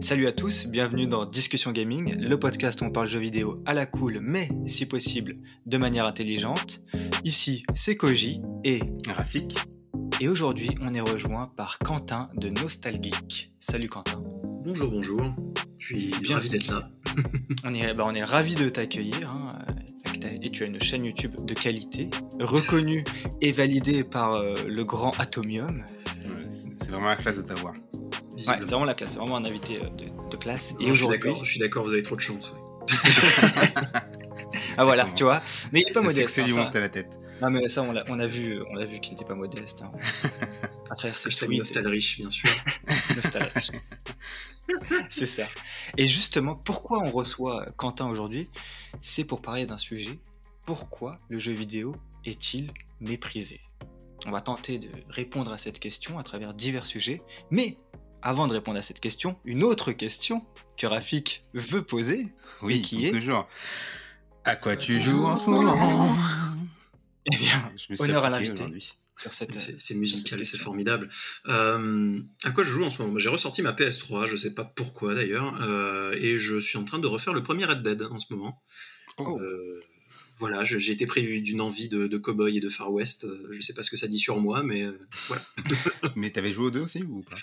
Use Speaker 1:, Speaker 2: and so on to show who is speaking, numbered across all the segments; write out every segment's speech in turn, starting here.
Speaker 1: Salut à tous, bienvenue dans Discussion Gaming, le podcast où on parle jeux vidéo à la cool, mais si possible de manière intelligente. Ici, c'est Koji et
Speaker 2: Rafik.
Speaker 1: Et aujourd'hui, on est rejoint par Quentin de Nostalgeek. Salut Quentin.
Speaker 3: Bonjour, bonjour. Je suis bien ravi d'être là.
Speaker 1: on est, bah, on est ravi de t'accueillir. Hein, et tu as une chaîne YouTube de qualité, reconnue et validée par euh, le grand Atomium.
Speaker 2: c'est vraiment la classe de t'avoir.
Speaker 1: Ouais, c'est vraiment la classe, c'est vraiment un invité euh, de, classe.
Speaker 3: et aujourd'hui, je suis d'accord, vous avez trop de chance.
Speaker 1: ah voilà, tu vois. Mais il est pas modeste.
Speaker 2: C'est hein, à la tête.
Speaker 1: Non mais ça on l'a, on a vu, on a vu qu'il n'était pas modeste. Hein.
Speaker 3: À travers ses Nostal riche, bien sûr.
Speaker 1: Nostal riche. c'est ça. Et justement, pourquoi on reçoit Quentin aujourd'hui? C'est pour parler d'un sujet. Pourquoi le jeu vidéo est-il méprisé? On va tenter de répondre à cette question à travers divers sujets. Mais avant de répondre à cette question, une autre question que Rafik veut poser.
Speaker 2: Oui, qui est toujours. À quoi tu joues en ce moment
Speaker 1: Eh bien, honneur à l'invité.
Speaker 3: C'est musical et c'est formidable. Euh, à quoi je joue en ce moment? J'ai ressorti ma PS3, je sais pas pourquoi d'ailleurs, euh, et je suis en train de refaire le premier Red Dead en ce moment. Oh. Euh, voilà, j'ai été pris d'une envie de, de cowboy et de Far West. Je sais pas ce que ça dit sur moi, mais voilà.
Speaker 2: mais t'avais joué aux deux aussi ou pas?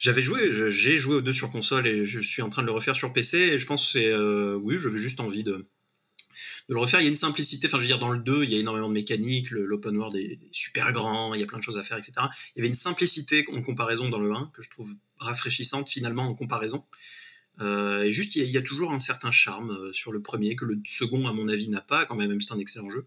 Speaker 3: J'avais joué, j'ai joué aux deux sur console et je suis en train de le refaire sur PC et je pense que c'est, oui, j'avais juste envie de, le refaire. Il y a une simplicité, enfin je veux dire dans le 2, il y a énormément de mécanique, l'open world est super grand, il y a plein de choses à faire, etc. Il y avait une simplicité en comparaison dans le 1 que je trouve rafraîchissante finalement en comparaison. Euh, et juste, il y, a, toujours un certain charme euh, sur le premier que le second, à mon avis, n'a pas, quand même, même c'est un excellent jeu.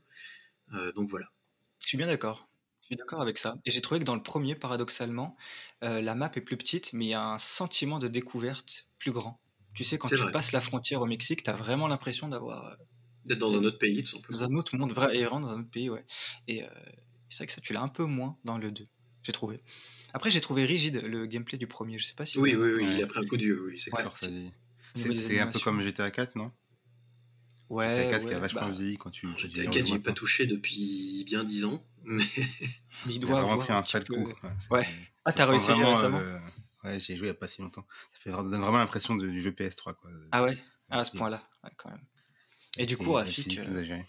Speaker 3: Euh, donc voilà.
Speaker 1: Je suis bien d'accord. Je suis d'accord avec ça. Et j'ai trouvé que dans le premier, paradoxalement, la map est plus petite, mais il y a un sentiment de découverte plus grand. Tu sais, quand tu passes la frontière au Mexique, tu as vraiment l'impression d'avoir
Speaker 3: D'être dans un autre pays, tout simplement.
Speaker 1: Dans un autre monde, vrai, et vraiment dans un autre pays, ouais. Et euh, c'est vrai que ça, tu l'as un peu moins dans le 2, j'ai trouvé. Après, j'ai trouvé rigide le gameplay du premier. Je sais pas si.
Speaker 3: Oui, oui, oui, il a pris un coup de vieux, oui, c'est
Speaker 2: clair. C'est un peu comme GTA 4, non?
Speaker 1: Ouais.
Speaker 2: GTA 4 qui a vachement bah... vieilli quand tu.
Speaker 3: GTA 4, j'ai pas touché depuis bien 10 ans, mais.
Speaker 1: il doit
Speaker 2: avoir pris un sale coup.
Speaker 1: Ouais. Ah, t'as réussi récemment
Speaker 2: Ouais, j'ai joué il y a pas si longtemps. Ça, donne vraiment l'impression du jeu PS3, quoi.
Speaker 1: Ah ouais? À ce point-là, quand même. Et du coup, Rafik, euh...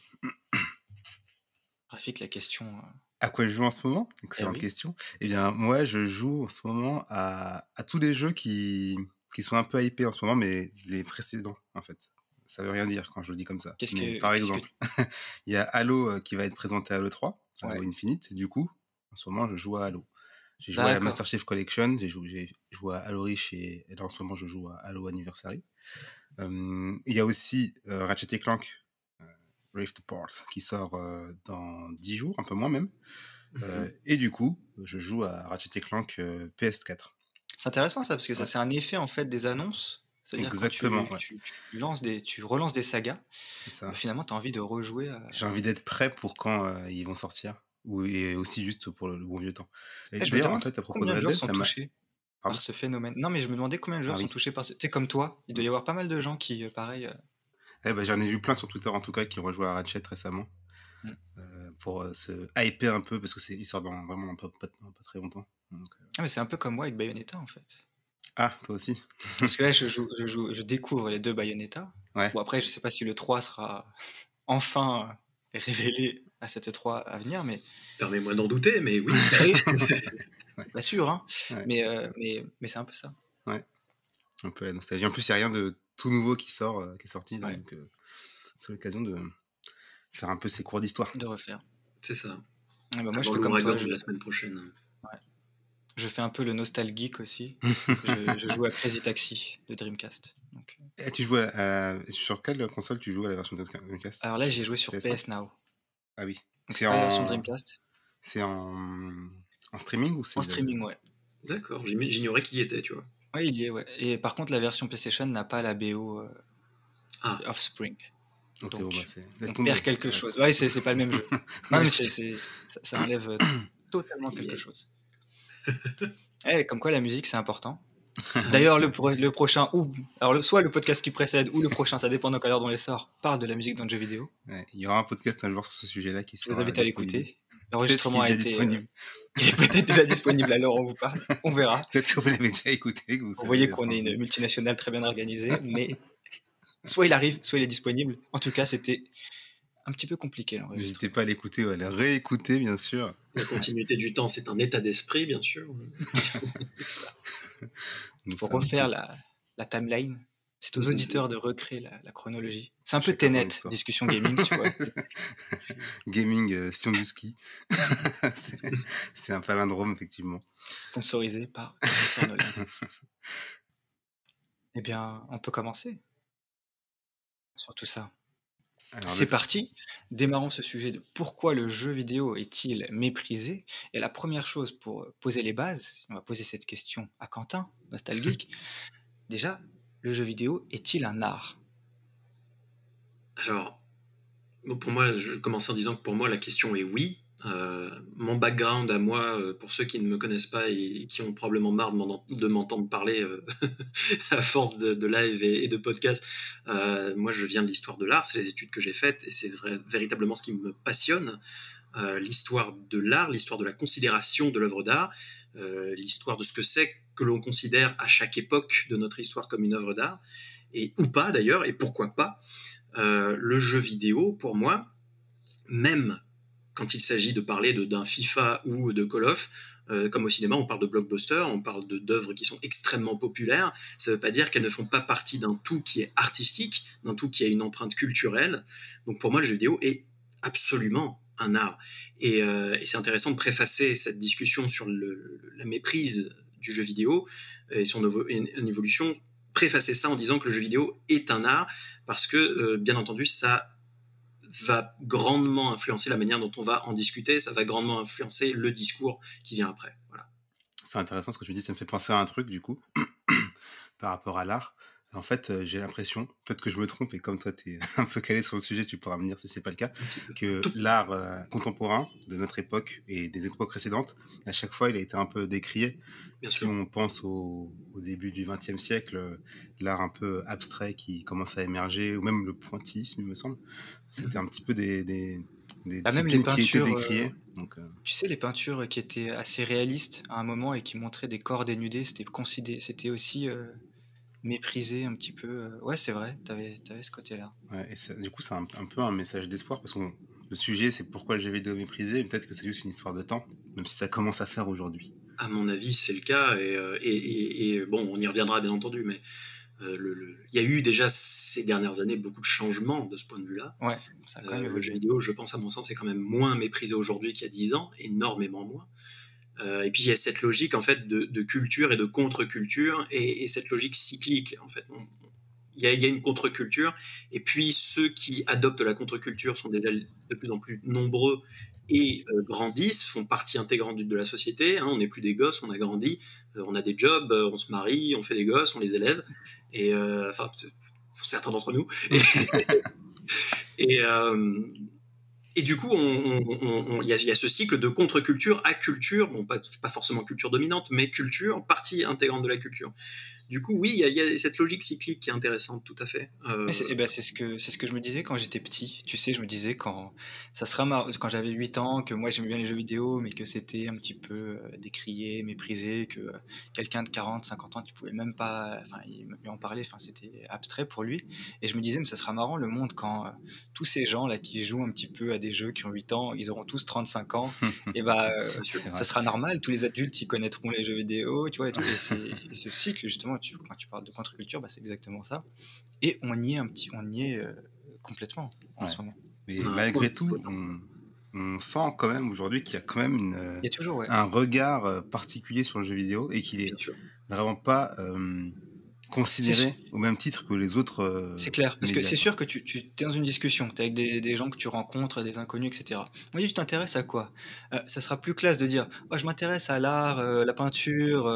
Speaker 1: Rafik, la question. Euh,
Speaker 2: à quoi je joue en ce moment? Excellente eh question. Eh bien, moi, je joue en ce moment à, à tous les jeux qui, qui sont un peu hypés en ce moment, mais les précédents, en fait. Ça veut rien dire quand je le dis comme ça.
Speaker 1: Que,
Speaker 2: par exemple, il y a Halo euh, qui va être présenté à l'E3, Halo Infinite. Du coup, en ce moment, je joue à Halo. J'ai joué à la Master Chief Collection, j'ai joué, joué, à Halo Reach et, et, là en ce moment je joue à Halo Anniversary. Euh, il y a aussi euh, Ratchet Clank euh, Rift Apart qui sort dans 10 jours, un peu moins même. Mhm. et du coup, je joue à Ratchet Clank PS4.
Speaker 1: C'est intéressant ça, parce que ça c'est un effet en fait des annonces.
Speaker 2: Exactement.
Speaker 1: Tu, tu, lances des, tu relances des sagas.
Speaker 2: C'est ça.
Speaker 1: finalement, tu as envie de rejouer.
Speaker 2: J'ai envie d'être prêt pour quand ils vont sortir. Ou, et aussi juste pour le, bon vieux temps.
Speaker 1: Et, eh, d'ailleurs, en fait, à propos de Red Dead, ça m'a par ce phénomène. Non, mais je me demandais combien de joueurs ah sont touchés par ce. Tu sais, comme toi, il doit y avoir pas mal de gens qui, euh, pareil. Euh,
Speaker 2: eh ben, J'en ai vu plein sur Twitter, en tout cas, qui ont rejoué à Ratchet récemment. Mm. Euh, pour se hyper un peu, parce qu'il sort dans vraiment pas, pas, très longtemps.
Speaker 1: Ah, mais c'est un peu comme moi avec Bayonetta, en fait.
Speaker 2: Ah, toi aussi.
Speaker 1: parce que là, je, joue, je, joue, je découvre les deux Bayonetta.
Speaker 2: Ouais.
Speaker 1: Bon, après, je sais pas si le 3 sera enfin révélé à cette 3 à venir, mais.
Speaker 3: Permets-moi d'en douter, mais oui.
Speaker 1: Bien sûr, hein. mais, euh, mais, mais c'est un peu ça.
Speaker 2: Ouais. Un peu la nostalgie. En plus, il n'y a rien de tout nouveau qui sort, euh, qui est sorti. Donc, euh, c'est l'occasion de faire un peu ses cours d'histoire.
Speaker 1: De refaire.
Speaker 3: C'est ça.
Speaker 1: bah, moi, je fais comme toi.
Speaker 3: Je... la semaine prochaine.
Speaker 1: Ouais. Je fais un peu le nostalgique aussi. je, je, joue à Crazy Taxi de Dreamcast. Donc...
Speaker 2: Et tu joues à, sur quelle console tu joues à la version de Dreamcast?
Speaker 1: Alors là, j'ai joué sur PS, Now.
Speaker 2: Ah oui.
Speaker 1: C'est en version Dreamcast.
Speaker 2: C'est en en streaming ou c'est
Speaker 1: En streaming, ouais.
Speaker 3: D'accord, j'ignorais qu'il y était, tu vois.
Speaker 1: Ouais, il y est, ouais. Et par contre, la version PlayStation n'a pas la BO euh, ah. Offspring.
Speaker 2: Donc, bon, bah
Speaker 1: on perd quelque chose. Ouais, c'est pas le même jeu. non, mais c'est ça enlève totalement quelque chose. Eh, comme quoi, la musique, c'est important. D'ailleurs, le, le, prochain, ou alors soit le podcast qui précède, ou le prochain, ça dépend de quand dont les sort, parle de la musique dans le jeu vidéo.
Speaker 2: il y aura un podcast un jour sur ce sujet-là qui
Speaker 1: sera. Je vous invite à l'écouter. L'enregistrement a été. Disponible. Euh, il est peut-être déjà disponible alors on vous parle. On verra.
Speaker 2: Peut-être que vous l'avez déjà écouté.
Speaker 1: vous, voyez qu'on est une multinationale très bien organisée, mais soit il arrive, soit il est disponible. En tout cas, c'était un petit peu compliqué.
Speaker 2: N'hésitez pas à l'écouter ou à le réécouter, bien sûr.
Speaker 3: La continuité du temps, c'est un état d'esprit, bien sûr.
Speaker 1: Pour refaire la, la timeline, c'est aux auditeurs de recréer la, chronologie. C'est un peu Tenet, discussion gaming, tu vois.
Speaker 2: gaming, euh, Sion du ski. c'est un palindrome, effectivement.
Speaker 1: Sponsorisé par Eh bien, on peut commencer sur tout ça. C'est parti. Démarrons ce sujet de pourquoi le jeu vidéo est-il méprisé? Et la première chose pour poser les bases, on va poser cette question à Quentin, nostalgique. Déjà, le jeu vidéo est-il un art?
Speaker 3: Alors, pour moi, je commence en disant que pour moi, la question est oui. Euh, mon background à moi, euh, pour ceux qui ne me connaissent pas et qui ont probablement marre de m'entendre parler euh, à force de, live et, de podcast, moi je viens de l'histoire de l'art, c'est les études que j'ai faites et c'est véritablement ce qui me passionne. l'histoire de l'art, l'histoire de la considération de l'œuvre d'art, l'histoire de ce que c'est que l'on considère à chaque époque de notre histoire comme une œuvre d'art, et ou pas d'ailleurs, et pourquoi pas. le jeu vidéo, pour moi, même quand il s'agit de parler d'un FIFA ou de Call of, euh, comme au cinéma, on parle de blockbusters, on parle d'œuvres qui sont extrêmement populaires. Ça ne veut pas dire qu'elles ne font pas partie d'un tout qui est artistique, d'un tout qui a une empreinte culturelle. Donc pour moi, le jeu vidéo est absolument un art. Et, euh, c'est intéressant de préfacer cette discussion sur la méprise du jeu vidéo et son évolution, préfacer ça en disant que le jeu vidéo est un art, parce que, euh, bien entendu, ça va grandement influencer la manière dont on va en discuter, ça va grandement influencer le discours qui vient après. Voilà.
Speaker 2: C'est intéressant ce que tu dis, ça me fait penser à un truc du coup, par rapport à l'art. En fait, euh, j'ai l'impression, peut-être que je me trompe, et comme toi, tu es un peu calé sur le sujet, tu pourras me dire si c'est pas le cas, que l'art euh, contemporain de notre époque et des époques précédentes, à chaque fois, il a été un peu décrié. Bien si on pense au, début du XXe siècle, euh, l'art un peu abstrait qui commence à émerger, ou même le pointillisme, il me semble, c'était mhm. un petit peu des, des, des
Speaker 1: bah, même les peintures, qui étaient décriées. Donc, Tu sais, les peintures qui étaient assez réalistes à un moment et qui montraient des corps dénudés, c'était c'était aussi méprisé un petit peu. Euh, ouais, c'est vrai, tu avais, ce côté-là.
Speaker 2: Ouais, et du coup, c'est un, peu un message d'espoir parce que le sujet, c'est pourquoi le jeu vidéo méprisé. Peut-être que c'est juste une histoire de temps, même si ça commence à faire aujourd'hui.
Speaker 3: À mon avis, c'est le cas. Et, euh, et, et, bon, on y reviendra bien entendu, mais euh, le, il y a eu déjà ces dernières années beaucoup de changements de ce point de vue-là.
Speaker 1: Ouais,
Speaker 3: ça le jeu vidéo, je pense à mon sens, c'est quand même moins méprisé aujourd'hui qu'il y a 10 ans, énormément moins. Euh, et puis il y a cette logique en fait de, culture et de contre-culture et, cette logique cyclique en fait. Il y, a, une contre-culture et puis ceux qui adoptent la contre-culture sont déjà de plus en plus nombreux et euh, grandissent, font partie intégrante de la société. Hein. on n'est plus des gosses, on a grandi, euh, on a des jobs, on se marie, on fait des gosses, on les élève. Et enfin, certains d'entre nous. et du coup, il y, a ce cycle de contre-culture à culture, bon, pas, pas, forcément culture dominante, mais culture, partie intégrante de la culture. Du coup, oui, il y, a cette logique cyclique qui est intéressante, tout à fait.
Speaker 1: Euh... C'est eh ben, ce, que, ce que je me disais quand j'étais petit. Tu sais, je me disais quand ça sera quand j'avais 8 ans, que moi j'aimais bien les jeux vidéo, mais que c'était un petit peu euh, décrié, méprisé, que quelqu'un de 40, 50 ans, tu pouvais même pas enfin, il en parler, enfin, c'était abstrait pour lui. Et je me disais, mais ça sera marrant le monde quand euh, tous ces gens là qui jouent un petit peu à des jeux qui ont 8 ans, ils auront tous 35 ans, et bah ça sera normal, tous les adultes ils connaîtront les jeux vidéo, tu vois, et ce cycle justement quand tu parles de contre-culture, bah, c'est exactement ça. Et on y est un petit, on y est euh, complètement en ce moment.
Speaker 2: Mais malgré tout, on, sent quand même aujourd'hui qu'il y a quand même une, un regard euh, particulier sur le jeu vidéo et qu'il est vraiment pas euh, considéré au même titre que les autres. Euh,
Speaker 1: c'est clair, parce que c'est sûr que tu, tu es dans une discussion, tu es avec des, des, gens que tu rencontres, des inconnus, etc. Moi, tu t'intéresses à quoi? Euh, Ça sera plus classe de dire oh, je m'intéresse à l'art, euh, la peinture,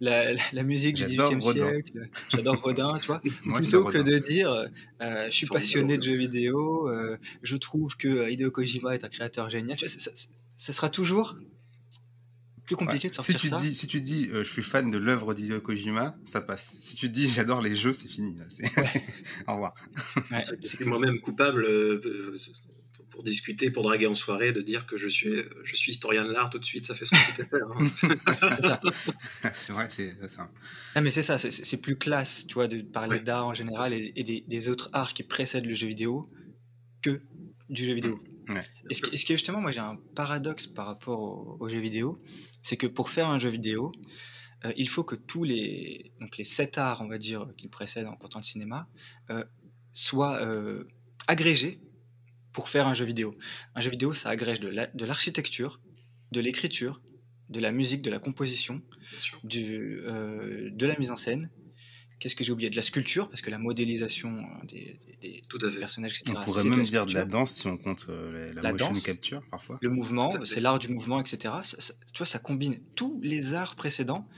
Speaker 1: la, la, musique du XVIIIe siècle, j'adore Rodin, tu vois, plutôt que de dire je suis passionné de jeux vidéo, je trouve que Hideo Kojima est un créateur génial. Tu vois, ça, ça sera toujours plus compliqué de sortir
Speaker 2: si tu
Speaker 1: ça.
Speaker 2: Dis, si tu dis je suis fan de l'œuvre d'Hideo Kojima, ça passe. Si tu dis j'adore les jeux, c'est fini. Au revoir.
Speaker 3: c'est moi-même coupable pour discuter, pour draguer en soirée, de dire que je suis, je suis historien de l'art tout de suite, ça fait son petit effet.
Speaker 2: Hein. c'est vrai, c'est ça.
Speaker 1: Mais c'est ça, c'est plus classe, tu vois, de parler d'art en général et, des, autres arts qui précèdent le jeu vidéo que du jeu vidéo. Et ce, qui, est justement, moi j'ai un paradoxe par rapport au, jeu vidéo, c'est que pour faire un jeu vidéo, euh, il faut que tous les, donc les sept arts, on va dire, qui précèdent en comptant le cinéma, euh, soient euh, agrégés pour faire un jeu vidéo. Un jeu vidéo, ça agrège de l'architecture, de l'écriture, de la musique, de la composition, du, de la mise en scène. Qu'est-ce que j'ai oublié? De la sculpture, parce que la modélisation euh, des,
Speaker 3: Tout à fait.
Speaker 1: personnages, etc.
Speaker 2: On pourrait même dire de la danse si on compte euh, la, motion capture parfois.
Speaker 1: Le mouvement, c'est l'art du mouvement, etc. tu vois, ça combine tous les arts précédents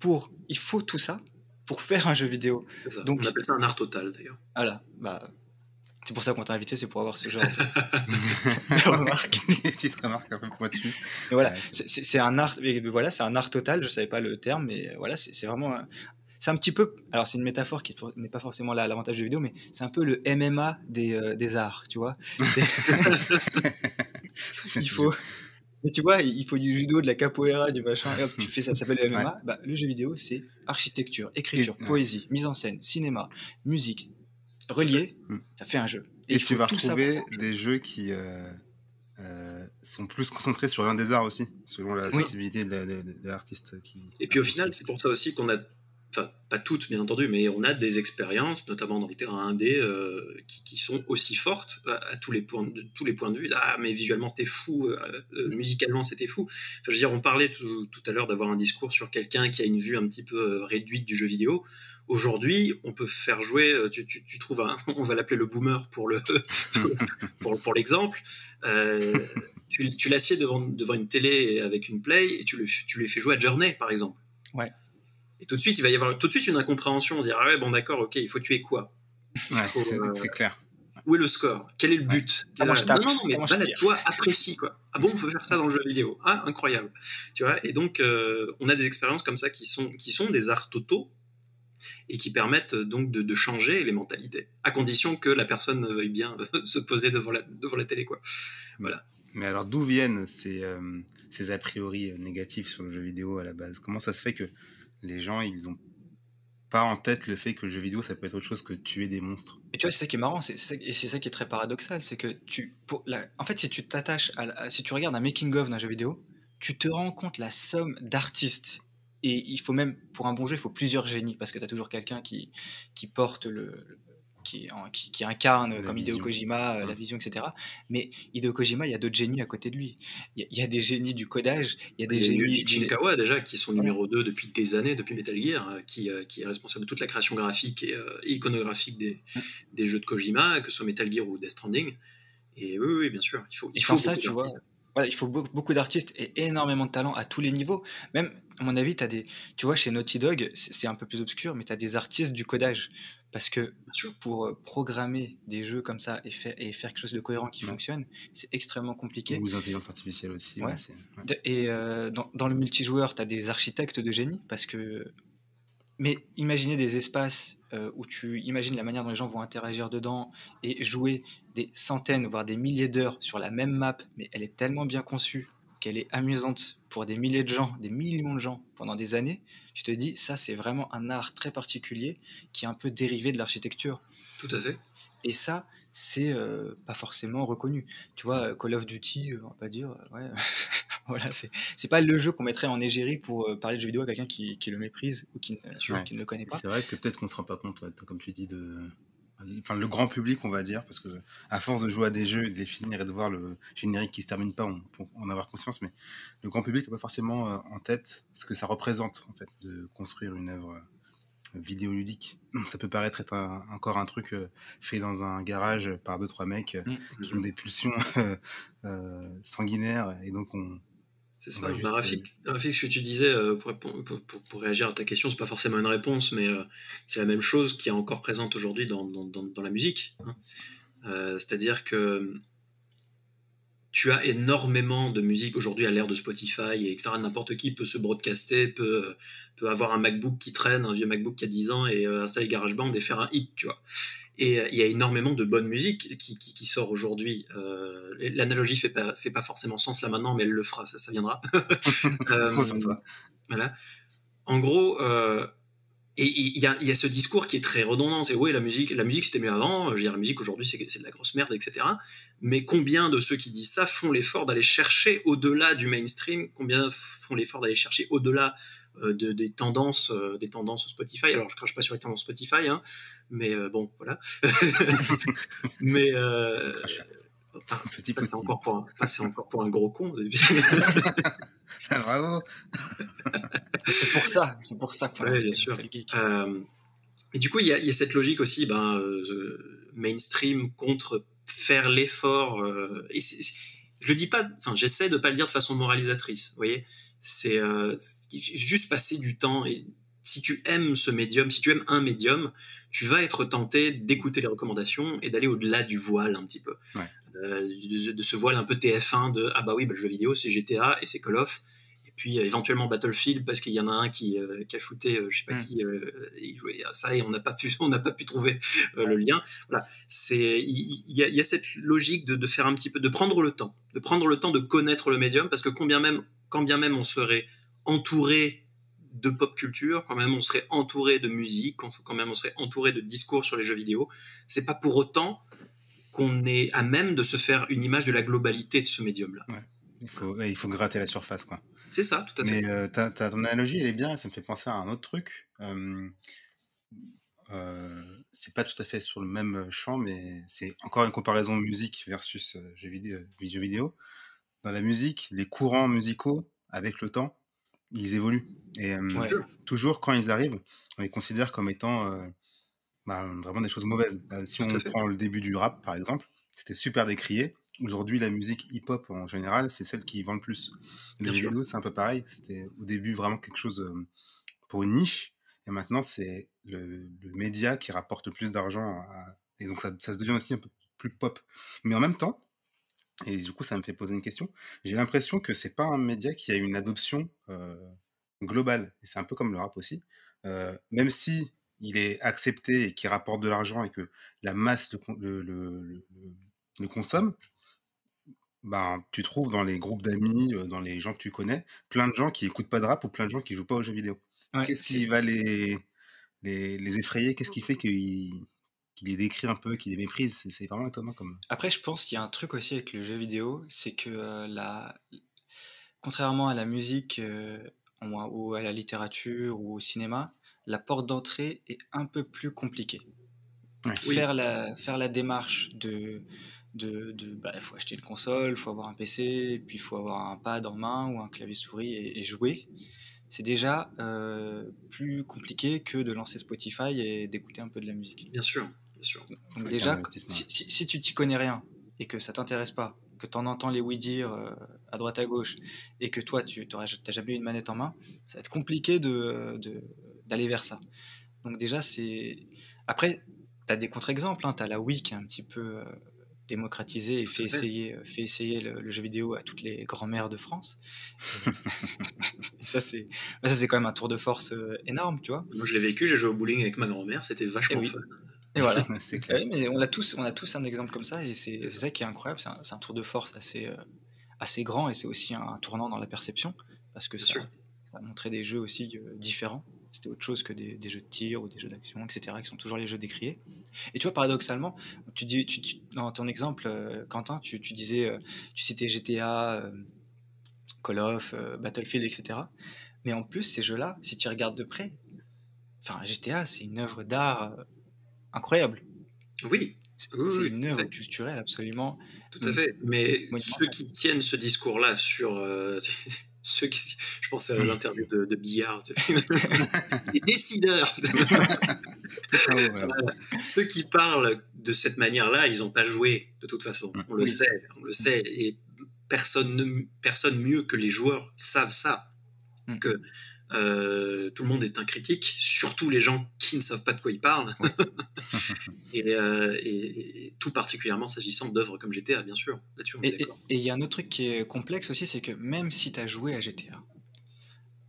Speaker 1: pour. Il faut tout ça pour faire un jeu vidéo.
Speaker 3: Ça. Donc, on appelle ça un art total d'ailleurs.
Speaker 1: Voilà, bah, c'est pour ça qu'on t'a invité, c'est pour avoir ce genre de, remarques.
Speaker 2: Petite remarque un peu pointue.
Speaker 1: voilà, c'est un art. Voilà, c'est un art total. Je savais pas le terme, mais voilà, c'est vraiment. C'est un petit peu. Alors c'est une métaphore qui n'est pas forcément l'avantage de vidéo, mais c'est un peu le MMA des, euh, des arts, tu vois. il faut. Mais tu vois, il faut du judo, de la capoeira, du machin. Et hop, tu fais ça, ça s'appelle le MMA. Bah, le jeu vidéo, c'est architecture, écriture, poésie, mise en scène, cinéma, musique, relié, hmm. ça fait un jeu.
Speaker 2: Et, tu vas retrouver des jeux qui euh, euh, sont plus concentrés sur l'un des arts aussi, selon la sensibilité de, l'artiste. Qui...
Speaker 3: Et puis au final, c'est pour ça aussi qu'on a, enfin pas toutes bien entendu, mais on a des expériences, notamment dans les terrains indés, euh, qui, sont aussi fortes à, tous les points de tous les points de vue. Ah mais visuellement c'était fou, musicalement c'était fou. Je veux dire, on parlait tout, tout à l'heure d'avoir un discours sur quelqu'un qui a une vue un petit peu réduite du jeu vidéo. Aujourd'hui, on peut faire jouer, euh, tu, tu, trouves on va l'appeler le boomer pour le pour, pour l'exemple. Euh, tu, tu l'assieds devant, devant une télé avec une play et tu, le, tu fais jouer à Journey, par exemple.
Speaker 1: Ouais.
Speaker 3: Et tout de suite, il va y avoir tout de suite une incompréhension. On va dire ah ouais bon d'accord, ok, il faut tuer quoi?
Speaker 2: Ouais, euh, C'est clair.
Speaker 3: Où est le score? Quel est le but? Ah, Non, non, mais balade-toi, apprécie quoi. Ah bon, on peut faire ça dans le jeu vidéo? Ah incroyable. Tu vois Et donc, on a des expériences comme ça qui sont qui sont des arts totaux et qui permettent euh, donc de, changer les mentalités, à condition que la personne veuille bien euh, se poser devant la, devant la télé. Quoi. Voilà.
Speaker 2: Mais alors d'où viennent ces, euh, ces a priori négatifs sur le jeu vidéo à la base? Comment ça se fait que les gens, ils ont pas en tête le fait que le jeu vidéo, ça peut être autre chose que tuer des monstres.
Speaker 1: Et tu vois, c'est ça qui est marrant, c'est, et c'est ça qui est très paradoxal, c'est que tu, pour en fait, si tu t'attaches, à, si tu regardes un making of d'un jeu vidéo, tu te rends compte la somme d'artistes et il faut même, pour un bon jeu, il faut plusieurs génies, parce que tu as toujours quelqu'un qui, qui porte le, qui, qui, incarne, comme Hideo Kojima, euh, la vision, etc. Mais Hideo Kojima, il y a d'autres génies à côté de lui. Il y, a, des génies du codage, il y a des il y a génies.
Speaker 3: Shinkawa, déjà, qui sont numéro 2 depuis des années, depuis Metal Gear, euh, qui, euh, qui est responsable de toute la création graphique et, iconographique des, des, jeux de Kojima, que ce soit Metal Gear ou Death Stranding. Et oui, oui, bien sûr, il faut, il faut
Speaker 1: ça, tu vois il faut beaucoup, d'artistes et énormément de talent à tous les niveaux. Même, à mon avis, as des, tu vois, chez Naughty Dog, c'est un peu plus obscur, mais tu as des artistes du codage. Parce que pour euh, programmer des jeux comme ça et, faire, et faire quelque chose de cohérent qui fonctionne, c'est extrêmement compliqué.
Speaker 2: Ou l'intelligence artificielle aussi.
Speaker 1: Et euh, dans, dans, le multijoueur, tu as des architectes de génie parce que mais imaginez des espaces euh, où tu imagines la manière dont les gens vont interagir dedans et jouer des centaines, voire des milliers d'heures sur la même map, mais elle est tellement bien conçue qu'elle est amusante pour des milliers de gens, des millions de gens pendant des années, tu te dis, ça c'est vraiment un art très particulier qui est un peu dérivé de l'architecture.
Speaker 3: Tout à fait.
Speaker 1: Et ça, c'est euh, pas forcément reconnu. Tu vois, Call of Duty, on va pas dire, ouais, voilà, c'est pas le jeu qu'on mettrait en égérie pour euh, parler de jeux vidéo à quelqu'un qui, qui, le méprise ou qui, qui ne le connaît pas.
Speaker 2: C'est vrai que peut-être qu'on se rend pas compte, comme tu dis, de. Enfin, le grand public, on va dire, parce que à force de jouer à des jeux et de les finir et de voir le générique qui se termine pas, on peut en avoir conscience, mais le grand public n'a pas forcément euh, en tête ce que ça représente, en fait, de construire une œuvre euh, vidéoludique. Ça peut paraître être encore un truc fait dans un garage par deux trois mecs mmh. qui ont des pulsions sanguinaires et donc on,
Speaker 3: c'est ça. Bah, Rafik, ce que tu disais, euh, pour, pour, pour, réagir à ta question, c'est pas forcément une réponse, mais euh, c'est la même chose qui est encore présente aujourd'hui dans, dans, dans, la musique. Hein. Euh, c'est-à-dire que tu as énormément de musique aujourd'hui à l'ère de Spotify, et etc. N'importe qui peut se broadcaster, peut, peut avoir un MacBook qui traîne, un vieux MacBook qui a 10 ans, et euh, installer GarageBand et faire un hit, tu vois. Et euh, il y a énormément de bonne musique qui, qui, sort aujourd'hui. Euh, L'analogie fait pas, fait pas forcément sens là maintenant, mais elle le fera, ça, ça viendra. voilà. En gros, et il y a, y a, ce discours qui est très redondant, c'est oui la musique, la musique c'était mieux avant, je veux dire la musique aujourd'hui c'est de la grosse merde, etc. Mais combien de ceux qui disent ça font l'effort d'aller chercher au-delà du mainstream, combien font l'effort d'aller chercher au-delà euh, de, des tendances, euh, des tendances Spotify? Alors je crache pas sur les tendances Spotify, hein, mais euh, bon voilà. mais Petit c'est encore, pour un, encore pour un gros con.
Speaker 2: Bravo.
Speaker 1: c'est pour ça, c'est pour ça
Speaker 3: qu'on ouais, bien sûr. Euh, et du coup, il y, y, a cette logique aussi, ben, euh, mainstream contre faire l'effort. Euh, et je le dis pas, enfin, j'essaie de pas le dire de façon moralisatrice. Vous voyez, c'est euh, juste passer du temps et si tu aimes ce médium, si tu aimes un médium, tu vas être tenté d'écouter les recommandations et d'aller au-delà du voile un petit peu. Ouais. Euh, de, ce voile un peu TF1 de ah bah oui, bah, le jeu vidéo c'est GTA et c'est Call of. Et puis euh, éventuellement Battlefield parce qu'il y en a un qui, euh, qui a shooté, je sais pas mm. qui, il jouait à ça et on n'a pas pu, on n'a pas pu trouver le lien. Voilà, c'est il y, y, a cette logique de, de, faire un petit peu, de prendre le temps, de prendre le temps de connaître le médium parce que combien même, quand bien même on serait entouré de pop culture, quand même on serait entouré de musique, quand même on serait entouré de discours sur les jeux vidéo, c'est pas pour autant qu'on est à même de se faire une image de la globalité de ce médium-là.
Speaker 2: Il, faut, il faut gratter la surface, quoi.
Speaker 3: C'est ça, tout à fait.
Speaker 2: Mais euh, ton analogie, elle est bien, ça me fait penser à un autre truc. Euh, euh, c'est pas tout à fait sur le même champ, mais c'est encore une comparaison musique versus jeux, vidéo, jeux vidéo. Dans la musique, les courants musicaux, avec le temps, ils évoluent. Et toujours, quand ils arrivent, on les considère comme étant bah, vraiment des choses mauvaises. Euh, si on prend le début du rap, par exemple, c'était super décrié. Aujourd'hui, la musique hip-hop en général, c'est celle qui vend le plus. Les vidéos, c'est un peu pareil. C'était au début vraiment quelque chose euh, pour une niche. Et maintenant, c'est le, média qui rapporte le plus d'argent. Et donc, ça, ça, se devient aussi un peu plus pop. Mais en même temps, et du coup, ça me fait poser une question, j'ai l'impression que c'est pas un média qui a une adoption euh, globale. Et c'est un peu comme le rap aussi. Euh, même si il est accepté et qui rapporte de l'argent et que la masse le, le, consomme, ben, tu trouves dans les groupes d'amis, euh, dans les gens que tu connais, plein de gens qui écoutent pas de rap ou plein de gens qui jouent pas aux jeux vidéo. Qu'est-ce qui va les, les, effrayer? Qu'est-ce qui fait qu'ils les décrivent un peu, qu'ils les méprisent C'est vraiment étonnant comme.
Speaker 1: Après, je pense qu'il y a un truc aussi avec le jeu vidéo, c'est que euh, la... contrairement à la musique euh, ou à la littérature ou au cinéma, la porte d'entrée est un peu plus compliquée. Faire, la, faire la démarche de. de, de bah, faut acheter une console, il faut avoir un PC, puis il faut avoir un pad en main ou un clavier souris et, jouer. C'est déjà euh, plus compliqué que de lancer Spotify et d'écouter un peu de la musique.
Speaker 3: Bien sûr, bien sûr.
Speaker 1: Donc déjà, si, si, tu t'y connais rien et que ça t'intéresse pas, que tu en entends les oui dire euh, à droite à gauche et que toi tu n'as jamais eu une manette en main, ça va être compliqué de, d'aller vers ça. Donc déjà, c'est... Après, tu as des contre-exemples, hein. tu as la Wii qui est un petit peu euh, démocratisée et fait essayer, euh, fait essayer le, jeu vidéo à toutes les grands-mères de France. ça, c'est, ça, c'est quand même un tour de force euh, énorme, tu vois.
Speaker 3: Moi, je l'ai vécu, j'ai joué au bowling avec ma grand-mère, c'était vachement
Speaker 1: et
Speaker 3: fun.
Speaker 1: Et voilà. c'est clair. mais on a, tous, on a tous un exemple comme ça, et c'est, ça qui est incroyable, c'est un, un, tour de force assez, assez grand, et c'est aussi un, tournant dans la perception, parce que ça, ça a montré des jeux aussi différents c'était autre chose que des, jeux de tir ou des jeux d'action, etc., qui sont toujours les jeux décriés. Et tu vois, paradoxalement, tu dis, tu, dans ton exemple, euh, Quentin, tu, disais, euh, tu citais GTA, euh, Call of, Battlefield, etc. Mais en plus, ces jeux-là, si tu regardes de près, enfin, GTA, c'est une œuvre d'art incroyable.
Speaker 3: Oui.
Speaker 1: C'est une œuvre culturelle absolument.
Speaker 3: Tout à fait. Mais ceux qui tiennent ce discours-là sur ceux qui, je pense à l'interview de, de, Billard, les décideurs, ceux qui parlent de cette manière-là, ils n'ont pas joué de toute façon. On le sait, on le sait, et personne, personne mieux que les joueurs savent ça. Mm. Que euh, tout le monde est un critique, surtout les gens qui ne savent pas de quoi ils parlent. Euh, et, tout particulièrement s'agissant d'œuvres comme GTA, bien sûr.
Speaker 1: et il y a un autre truc qui est complexe aussi, c'est que même si tu as joué à GTA,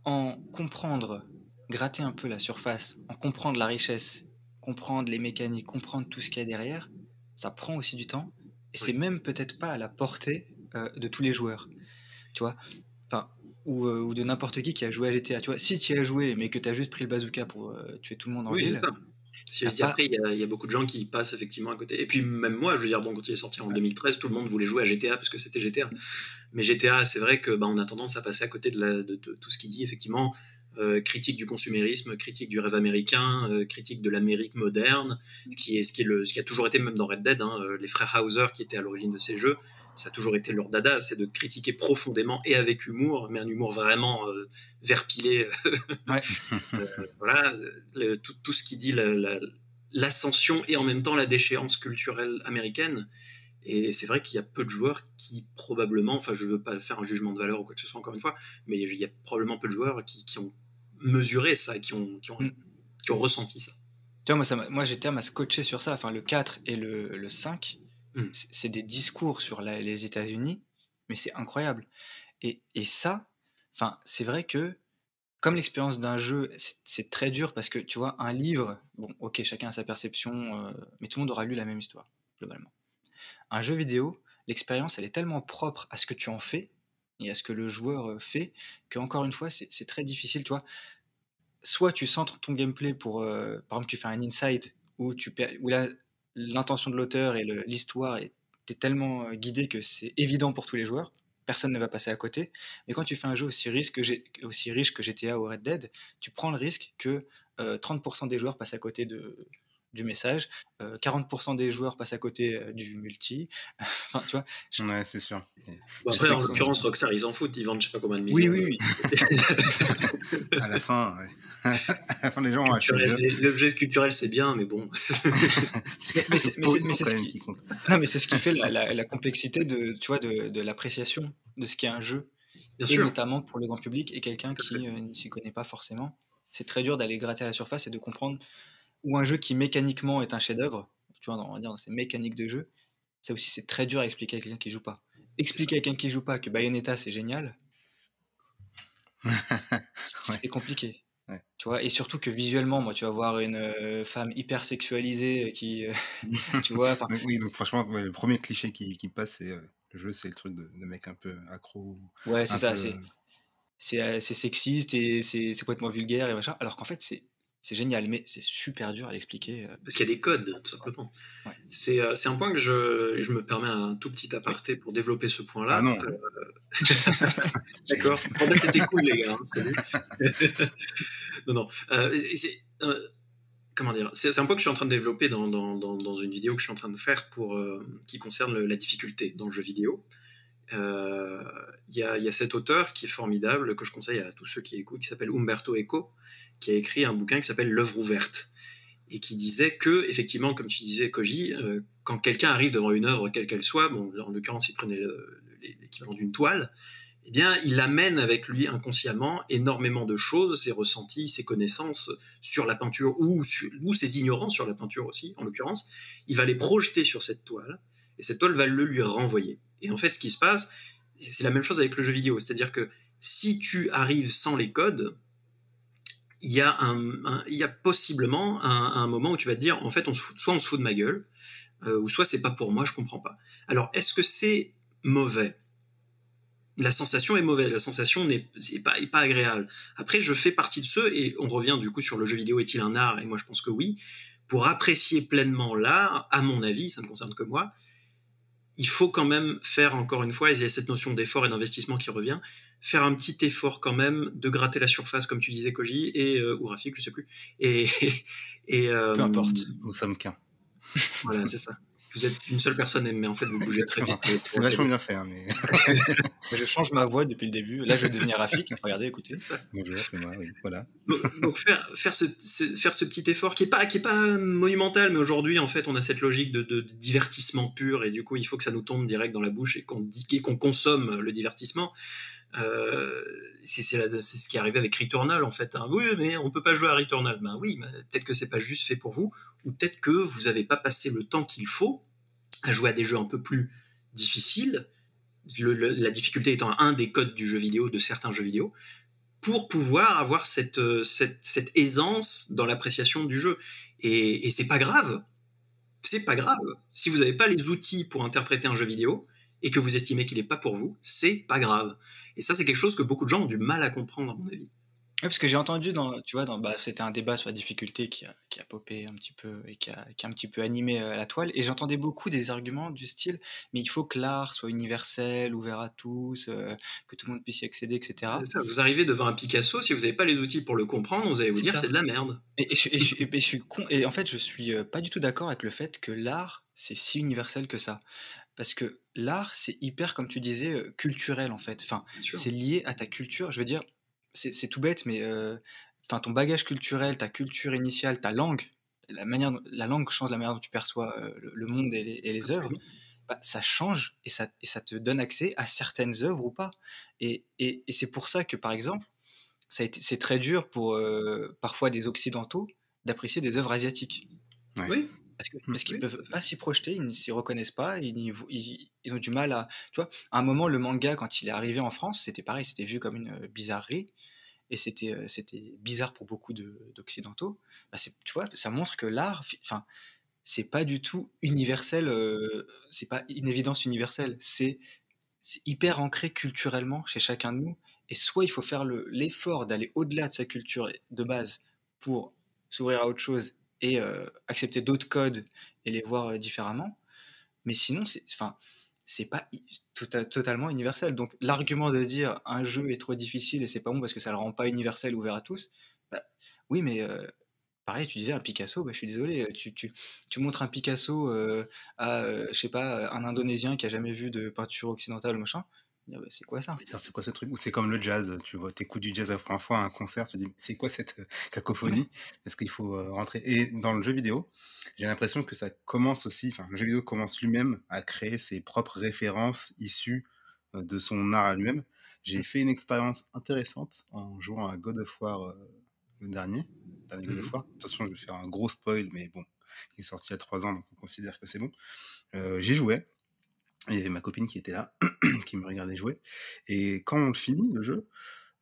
Speaker 1: en comprendre, gratter un peu la surface, en comprendre la richesse, comprendre les mécaniques, comprendre tout ce qu'il y a derrière, ça prend aussi du temps. Et c'est même peut-être pas à la portée euh, de tous les joueurs. Tu vois Enfin, euh, ou, de n'importe qui qui a joué à GTA. Tu vois, si tu as joué, mais que tu as juste pris le bazooka pour euh, tuer tout le monde en
Speaker 3: oui, c'est ça. Si Après, il y, a beaucoup de gens qui passent effectivement à côté. Et puis, même moi, je veux dire, bon, quand il est sorti en 2013, tout le monde voulait jouer à GTA parce que c'était GTA. Mais GTA, c'est vrai que bah, on a tendance à passer à côté de, la, de, tout ce qu'il dit, effectivement. Euh, critique du consumérisme, critique du rêve américain, critique de l'Amérique moderne, ce qui, est, ce, qui est le, ce qui a toujours été, même dans Red Dead, hein, les frères Hauser qui étaient à l'origine de ces jeux, ça a toujours été leur dada, c'est de critiquer profondément et avec humour, mais un humour vraiment euh, verpilé. Ouais. Euh, voilà, tout, ce qui dit l'ascension et en même temps la déchéance culturelle américaine. Et c'est vrai qu'il y a peu de joueurs qui probablement, enfin je ne veux pas faire un jugement de valeur ou quoi que ce soit encore une fois, mais il y a probablement peu de joueurs qui, ont mesuré ça, qui ont, qui ont, mm. qui ont ressenti ça.
Speaker 1: Tu vois, moi, ça moi j'étais à scotché sur ça, enfin le 4 et le, le 5 Mmh. C'est des discours sur les États-Unis, mais c'est incroyable. Et, ça, enfin, c'est vrai que comme l'expérience d'un jeu, c'est très dur parce que tu vois, un livre, bon, ok, chacun a sa perception, euh, mais tout le monde aura lu la même histoire, globalement. Un jeu vidéo, l'expérience, elle est tellement propre à ce que tu en fais et à ce que le joueur euh, fait que, encore une fois, c'est très difficile, tu vois. Soit tu centres ton gameplay pour, euh, par exemple, tu fais un insight où, tu où là, l'intention de l'auteur et l'histoire est tellement euh, guidée que c'est évident pour tous les joueurs. Personne ne va passer à côté. Mais quand tu fais un jeu aussi, risque aussi riche que GTA ou Red Dead, tu prends le risque que 30% euh, des joueurs passent à côté de, du message, 40% euh, des joueurs passent à côté euh, du multi. enfin, tu
Speaker 2: vois. Ouais, c'est sûr.
Speaker 3: après, en l'occurrence, Rockstar, ils en foutent, ils vendent je sais pas combien de millions.
Speaker 1: Oui, oui,
Speaker 2: oui. à la fin, ouais. à la fin, les gens ont
Speaker 3: L'objet culturel, c'est bien, mais bon.
Speaker 1: mais c'est ce qui... Non, mais c'est ce qui fait la, la, complexité de, tu vois, de, de l'appréciation de ce qu'est un jeu. Bien et sûr. notamment pour le grand public et quelqu'un qui euh, ne s'y connaît pas forcément. C'est très dur d'aller gratter à la surface et de comprendre ou un jeu qui mécaniquement est un chef-d'œuvre, tu vois, on va dire dans ces mécaniques de jeu, ça aussi c'est très dur à expliquer à quelqu'un qui joue pas. Expliquer à quelqu'un qui joue pas que Bayonetta c'est génial, c'est compliqué. Tu vois, et surtout que visuellement, moi, tu vas voir une euh, femme hyper sexualisée qui, euh, tu vois.
Speaker 2: oui, donc franchement, le premier cliché qui, qui passe, c'est euh, le jeu, c'est le truc de, mec un peu accro.
Speaker 1: Ouais, c'est ça, c'est c'est sexiste et c'est complètement vulgaire et machin. Alors qu'en fait, c'est c'est génial, mais c'est super dur à l'expliquer. Euh.
Speaker 3: Parce qu'il y a des codes, tout simplement. Euh, c'est un point que je, je, me permets un tout petit aparté pour développer ce point-là.
Speaker 2: Ah non.
Speaker 3: Euh, d'accord. C'était cool, les gars. Hein, non, non. comment dire C'est un point que je suis en train de développer dans, dans, dans, une vidéo que je suis en train de faire pour, qui concerne la difficulté dans le jeu vidéo. Il y, a, y, a, cet auteur qui est formidable, que je conseille à tous ceux qui écoutent, qui s'appelle Umberto Eco, qui a écrit un bouquin qui s'appelle L'œuvre ouverte et qui disait que, effectivement, comme tu disais, Koji, euh, quand quelqu'un arrive devant une œuvre, quelle qu'elle soit, bon, en l'occurrence, il prenait l'équivalent d'une toile, eh bien, il amène avec lui inconsciemment énormément de choses, ses ressentis, ses connaissances sur la peinture ou, ou ses ignorances sur la peinture aussi, en l'occurrence. Il va les projeter sur cette toile et cette toile va le lui renvoyer. Et en fait, ce qui se passe, c'est la même chose avec le jeu vidéo, c'est-à-dire que si tu arrives sans les codes, il y a, possiblement un, moment où tu vas te dire, en fait, on soit on se fout de ma gueule, euh, ou soit c'est pas pour moi, je comprends pas. Alors, est-ce que c'est mauvais? La sensation est mauvaise, la sensation n'est pas, pas agréable. Après, je fais partie de ceux, et on revient du coup sur le jeu vidéo est-il un art? Et moi, je pense que oui. Pour apprécier pleinement l'art, à mon avis, ça ne concerne que moi, il faut quand même faire encore une fois, il y a cette notion d'effort et d'investissement qui revient, faire un petit effort quand même de gratter la surface, comme tu disais, Koji, et, euh, ou Rafik, je sais plus. Et, et,
Speaker 1: euh, Peu importe.
Speaker 2: Nous sommes qu'un.
Speaker 3: Voilà, c'est ça. Vous êtes une seule personne, mais en fait, vous bougez très vite.
Speaker 2: c'est vachement bien fait. Hein, mais...
Speaker 1: je change ma voix depuis le début. Là, je vais devenir Rafik. Regardez, écoutez.
Speaker 3: Ça.
Speaker 2: Bonjour, c'est moi, oui. Voilà.
Speaker 3: Donc, faire, faire, ce, faire ce petit effort qui n'est pas, qui est pas monumental, mais aujourd'hui, en fait, on a cette logique de, de, divertissement pur, et du coup, il faut que ça nous tombe direct dans la bouche et qu'on qu'on consomme le divertissement. C'est ce qui est arrivé avec Returnal en fait. Hein. Oui, mais on peut pas jouer à Returnal. Ben oui, peut-être que c'est pas juste fait pour vous, ou peut-être que vous n'avez pas passé le temps qu'il faut à jouer à des jeux un peu plus difficiles. la difficulté étant un des codes du jeu vidéo, de certains jeux vidéo, pour pouvoir avoir cette, cette, aisance dans l'appréciation du jeu. Et, et c'est pas grave. C'est pas grave. Si vous n'avez pas les outils pour interpréter un jeu vidéo, et que vous estimez qu'il n'est pas pour vous, c'est pas grave. Et ça, c'est quelque chose que beaucoup de gens ont du mal à comprendre, à mon avis.
Speaker 1: Oui, parce que j'ai entendu, dans, tu vois, dans, bah, c'était un débat sur la difficulté qui a, qui a popé un petit peu et qui a, qui a un petit peu animé euh, la toile, et j'entendais beaucoup des arguments du style, mais il faut que l'art soit universel, ouvert à tous, euh, que tout le monde puisse y accéder, etc.
Speaker 3: Ça, vous arrivez devant un Picasso, si vous n'avez pas les outils pour le comprendre, vous allez vous dire c'est de la merde.
Speaker 1: Et, je, et, suis con, et en fait, je suis euh, pas du tout d'accord avec le fait que l'art, c'est si universel que ça parce que l'art, c'est hyper, comme tu disais, culturel en fait. Enfin, c'est lié à ta culture. Je veux dire, c'est tout bête, mais enfin, ton bagage culturel, ta culture initiale, ta langue, la manière, la langue change la manière dont tu perçois le, monde et les, œuvres. Bah, ça change et ça, et ça te donne accès à certaines œuvres ou pas. Et, et, c'est pour ça que, par exemple, c'est très dur pour parfois des occidentaux d'apprécier des œuvres asiatiques.
Speaker 3: Oui.
Speaker 1: Parce qu'ils parce qu'ils peuvent pas s'y projeter, ils ne s'y reconnaissent pas, ils, ils, ont du mal à. Tu vois, à un moment, le manga, quand il est arrivé en France, c'était pareil, c'était vu comme une euh, bizarrerie, et c'était euh, c'était bizarre pour beaucoup d'Occidentaux. Bah tu vois, ça montre que l'art, enfin, c'est pas du tout universel, euh, c'est pas une évidence universelle, c'est hyper ancré culturellement chez chacun de nous, et soit il faut faire l'effort d'aller au-delà de sa culture de base pour s'ouvrir à autre chose et accepter d'autres codes et les voir différemment. Mais sinon, c'est, enfin, c'est pas tout totalement universel. Donc l'argument de dire un jeu est trop difficile et c'est pas bon parce que ça le rend pas universel ouvert à tous, bah, oui, mais pareil, tu disais un Picasso, bah, je suis désolé, tu, tu, tu montres un Picasso à, je sais pas, un Indonésien qui a jamais vu de peinture occidentale, machin, bah, c'est quoi ça?
Speaker 2: C'est quoi ce truc? C'est comme le jazz, tu vois, t'écoutes du jazz la première fois à un concert, tu te dis c'est quoi cette euh, cacophonie? Est-ce qu'il faut euh, rentrer. Et dans le jeu vidéo, j'ai l'impression que ça commence aussi, enfin le jeu vidéo commence lui-même à créer ses propres références issues euh, de son art à lui-même. J'ai fait une expérience intéressante en jouant à God of War le dernier, dernier God of mmh War. Attention, je vais faire un gros spoil, mais bon, il est sorti il y a trois ans, donc on considère que c'est bon. j'ai joué, il y avait ma copine qui était là, qui me regardait jouer. Et quand on finit, le jeu,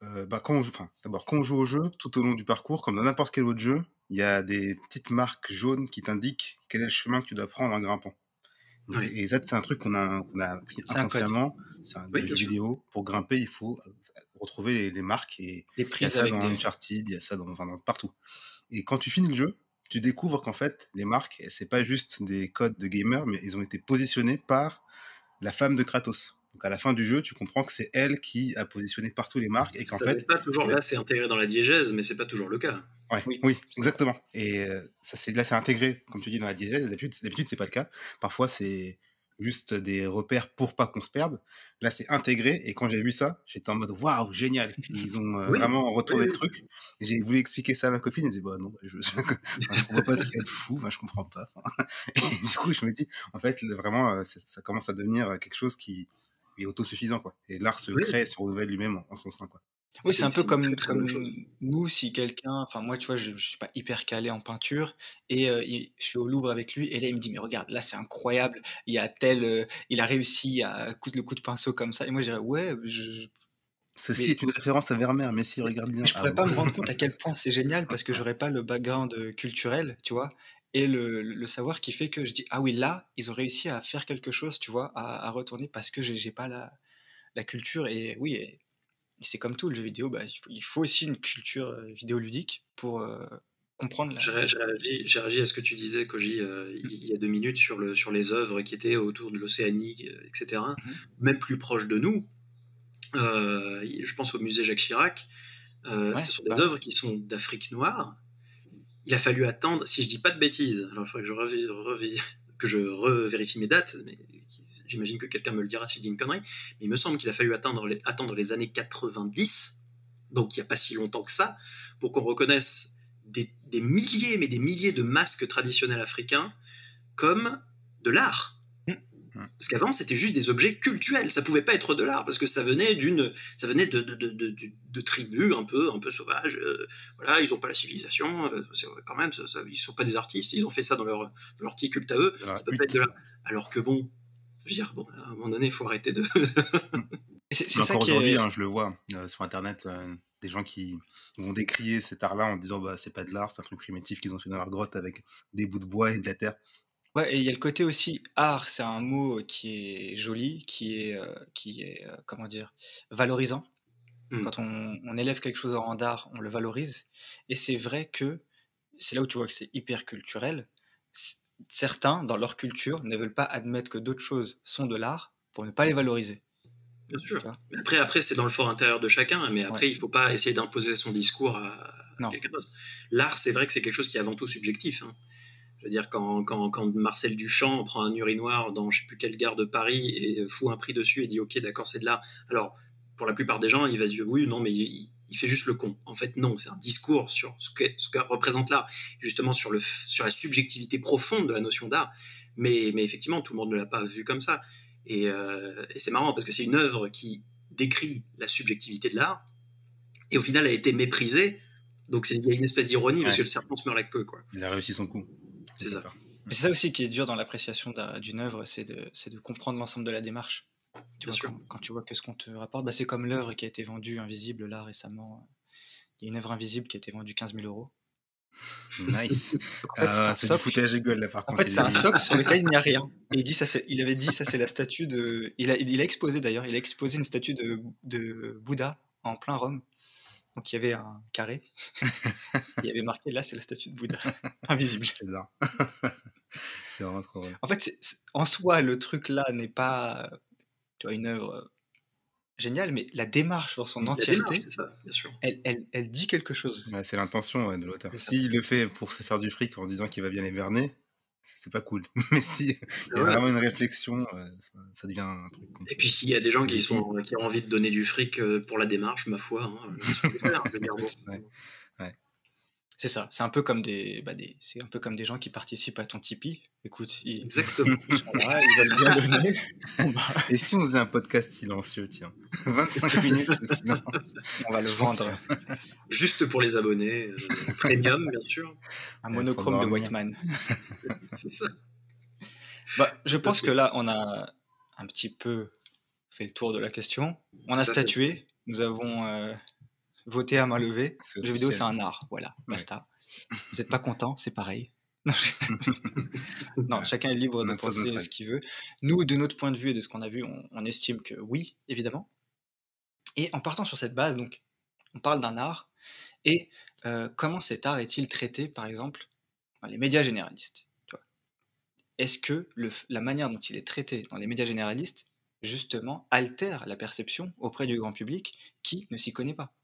Speaker 2: euh, bah quand on joue, enfin, d'abord, quand on joue au jeu, tout au long du parcours, comme dans n'importe quel autre jeu, il y a des petites marques jaunes qui t'indiquent quel est le chemin que tu dois prendre en grimpant. Et ça, c'est un truc qu'on a, qu'on a appris inconsciemment. C'est un jeu vidéo. Pour grimper, il faut retrouver les, marques. Et
Speaker 1: les
Speaker 2: il y a ça dans Uncharted, il y a ça dans, dans, partout. Et quand tu finis le jeu, tu découvres qu'en fait, les marques, c'est pas juste des codes de gamer, mais ils ont été positionnés par la femme de Kratos. Donc à la fin du jeu, tu comprends que c'est elle qui a positionné partout les marques et qu'en fait.
Speaker 3: Pas toujours là, c'est intégré dans la diégèse, mais c'est pas toujours le cas.
Speaker 2: oui, oui, exactement. Et euh, ça, c'est là, c'est intégré, comme tu dis, dans la diégèse. D'habitude, d'habitude, c'est pas le cas. Parfois, c'est juste des repères pour pas qu'on se perde. Là, c'est intégré. Et quand j'ai vu ça, j'étais en mode waouh, génial. Ils ont euh, vraiment retourné le truc. Et j'ai voulu expliquer ça à ma copine. Elle disait bah non, je, je, comprends pas ce qu'il y a de fou. Enfin, je comprends pas. et du coup, je me dis en fait, vraiment, euh, ça commence à devenir quelque chose qui est autosuffisant quoi. Et l'art se crée, se renouvelle lui-même en, son sein quoi.
Speaker 1: Oui, c'est un peu comme, comme nous, si quelqu'un, enfin moi, tu vois, je, je suis pas hyper calé en peinture et euh, je suis au Louvre avec lui et là il me dit mais regarde, là c'est incroyable, il a tel, euh, il a réussi à coudre le coup de pinceau comme ça et moi je dirais ouais, je,
Speaker 2: Ceci est une référence à Vermeer, mais si regarde bien.
Speaker 1: Je pourrais ah pas me rendre compte à quel point c'est génial parce que j'aurais pas le background culturel, tu vois, et le, le, savoir qui fait que je dis ah oui là ils ont réussi à faire quelque chose, tu vois, à, à retourner parce que j'ai pas la, la culture et oui. Et, c'est comme tout, le jeu vidéo, bah, il, faut, aussi une culture euh, vidéoludique pour euh, comprendre la...
Speaker 3: J'ai réagi, à ce que tu disais, Koji, euh, il y a deux minutes sur, le, sur les œuvres qui étaient autour de l'Océanie, etc. Mmh Même plus proche de nous. je pense au musée Jacques Chirac. ce sont des œuvres qui sont d'Afrique noire. Il a fallu attendre, si je dis pas de bêtises, alors il faudrait que je, que je revérifie mes dates, mais J'imagine que quelqu'un me le dira si dis une connerie. Mais il me semble qu'il a fallu attendre les, attendre les années 90, donc il n'y a pas si longtemps que ça, pour qu'on reconnaisse des, milliers, mais des milliers de masques traditionnels africains comme de l'art. Parce qu'avant, c'était juste des objets cultuels. Ça pouvait pas être de l'art parce que ça venait d'une, ça venait de, de, de, de, tribus un peu, un peu sauvages. Euh, voilà, ils ont pas la civilisation. Euh, quand même, ça, ils sont pas des artistes. Ils ont fait ça dans leur, dans leur petit culte à eux. Ça peut pas être de l'art. Alors que bon, je veux dire, bon, à un moment donné, il faut arrêter de.
Speaker 2: c'est ça aujourd'hui, hein, je le vois euh, sur Internet, des gens qui vont décrier cet art-là en disant bah c'est pas de l'art, c'est un truc primitif qu'ils ont fait dans leur grotte avec des bouts de bois et de la terre.
Speaker 1: Ouais, et il y a le côté aussi art, c'est un mot qui est joli, qui est, euh, qui est euh, comment dire, valorisant. Mmh. Quand on, on élève quelque chose en d'art, on le valorise. Et c'est vrai que c'est là où tu vois que c'est hyper culturel. Certains, dans leur culture, ne veulent pas admettre que d'autres choses sont de l'art pour ne pas les valoriser.
Speaker 3: Bien sûr. après, après c'est dans le fort intérieur de chacun, mais après, il il faut pas essayer d'imposer son discours à, quelqu'un d'autre. L'art, c'est vrai que c'est quelque chose qui est avant tout subjectif. Hein. Je veux dire, quand, quand, quand, Marcel Duchamp prend un urinoir dans je sais plus quelle gare de Paris et fout un prix dessus et dit ok d'accord c'est de l'art. Alors pour la plupart des gens il va se dire oui non mais il, fait juste le con. En fait non c'est un discours sur ce que, ce que représente l'art, justement sur, le, sur la subjectivité profonde de la notion d'art. Mais, mais effectivement tout le monde ne l'a pas vu comme ça. Et, euh, et c'est marrant parce que c'est une œuvre qui décrit la subjectivité de l'art et au final a été méprisée. Donc il y a une espèce d'ironie parce que le serpent se meurt la queue. Quoi.
Speaker 2: Il a réussi son coup.
Speaker 3: C'est ça.
Speaker 1: Mais c'est ça aussi qui est dur dans l'appréciation d'une œuvre, c'est de, de, comprendre l'ensemble de la démarche. Tu vois, quand, tu vois que ce qu'on te rapporte, bah, c'est comme l'œuvre qui a été vendue invisible là récemment. Il y a une œuvre invisible qui a été vendue 15 000 euros.
Speaker 2: Nice. Ah, c'est du foutage gueule là par
Speaker 1: contre. En fait, c'est un socle sur lequel il n'y a rien. Et il, dit, ça, il avait dit ça, c'est la statue de. Il a, il a exposé d'ailleurs, il a exposé une statue de, de Bouddha en plein Rome. Donc il y avait un carré. il y avait marqué là, c'est la statue de Bouddha, invisible.
Speaker 2: C'est vraiment trop
Speaker 1: En fait, en soi, le truc là n'est pas tu vois, une œuvre géniale, mais la démarche dans son entièreté,
Speaker 3: ça, bien sûr.
Speaker 1: Elle, elle, elle, dit quelque chose.
Speaker 2: c'est l'intention de l'auteur. S'il le fait pour se faire du fric en disant qu'il va bien les berner, c'est pas cool. Mais si il y a vraiment une réflexion, ça devient un truc.
Speaker 3: Et puis s'il y a des gens qui, sont, qui ont envie de donner du fric euh, pour la démarche, ma foi, hein,
Speaker 1: C'est ça, c'est un peu comme des, bah des c'est un peu comme des gens qui participent à ton Tipeee. Écoute, ils,
Speaker 3: exactement.
Speaker 2: ils veulent bien donner. Bah. Et si on faisait un podcast silencieux, tiens, 25 minutes de silence,
Speaker 1: on va le vendre.
Speaker 3: Juste pour les abonnés, euh, premium bien sûr.
Speaker 1: Un monochrome de Whiteman.
Speaker 3: c'est ça.
Speaker 1: Bah, je pense que là, on a un petit peu fait le tour de la question. On a statué. Nous avons euh, voter à main levée. Le jeu vidéo, c'est un art. Voilà, basta. Vous n'êtes pas content, c'est pareil. non, chacun est libre de penser ce qu'il veut. Nous, de notre point de vue et de ce qu'on a vu, on, estime que oui, évidemment. Et en partant sur cette base, donc, on parle d'un art. Et euh, comment cet art est-il traité, par exemple, dans les médias généralistes Est-ce que le, la manière dont il est traité dans les médias généralistes, justement, altère la perception auprès du grand public qui ne s'y connaît pas?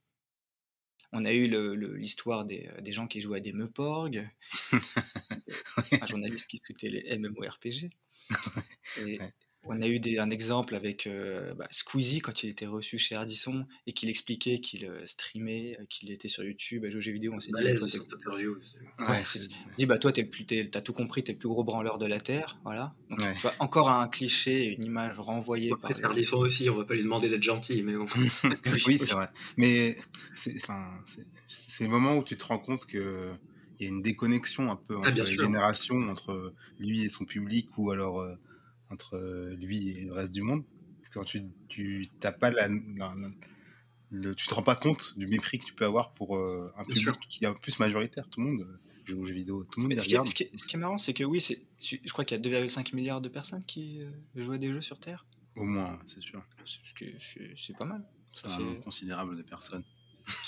Speaker 1: On a eu l'histoire des, euh, des, gens qui jouaient à des Meuporg, un journaliste qui tweetait les MMORPG. Et, on a eu un exemple avec euh, bah, Squeezie quand il était reçu chez Ardisson et qu'il expliquait qu'il euh, streamait, euh, qu'il était sur YouTube, à jouer aux jeux vidéo. On s'est dit, ouais, dit, bah toi, t'as tout compris, t'es le plus gros branleur de la Terre. Voilà. Donc, encore un cliché, une image renvoyée.
Speaker 3: Après, c'est Ardisson aussi, on va pas lui demander d'être gentil, mais bon.
Speaker 2: oui, c'est vrai. Mais c'est le moment où tu te rends compte que il y a une déconnexion un peu ah, entre les générations, entre lui et son public, ou alors entre euh, lui et le reste du monde. Quand tu, tu t'as pas la, le, tu te rends pas compte du mépris que tu peux avoir pour euh, un public qui est plus majoritaire. Tout le monde euh, joue aux jeux vidéo, tout le monde
Speaker 1: ce, qui est, ce, qui est, ce, qui est, marrant, c'est que oui, c'est, je crois qu'il y a 2,5 milliards de personnes qui jouent à des jeux sur Terre.
Speaker 2: Au moins, c'est sûr.
Speaker 1: C'est pas mal.
Speaker 2: C'est un considérable de personnes.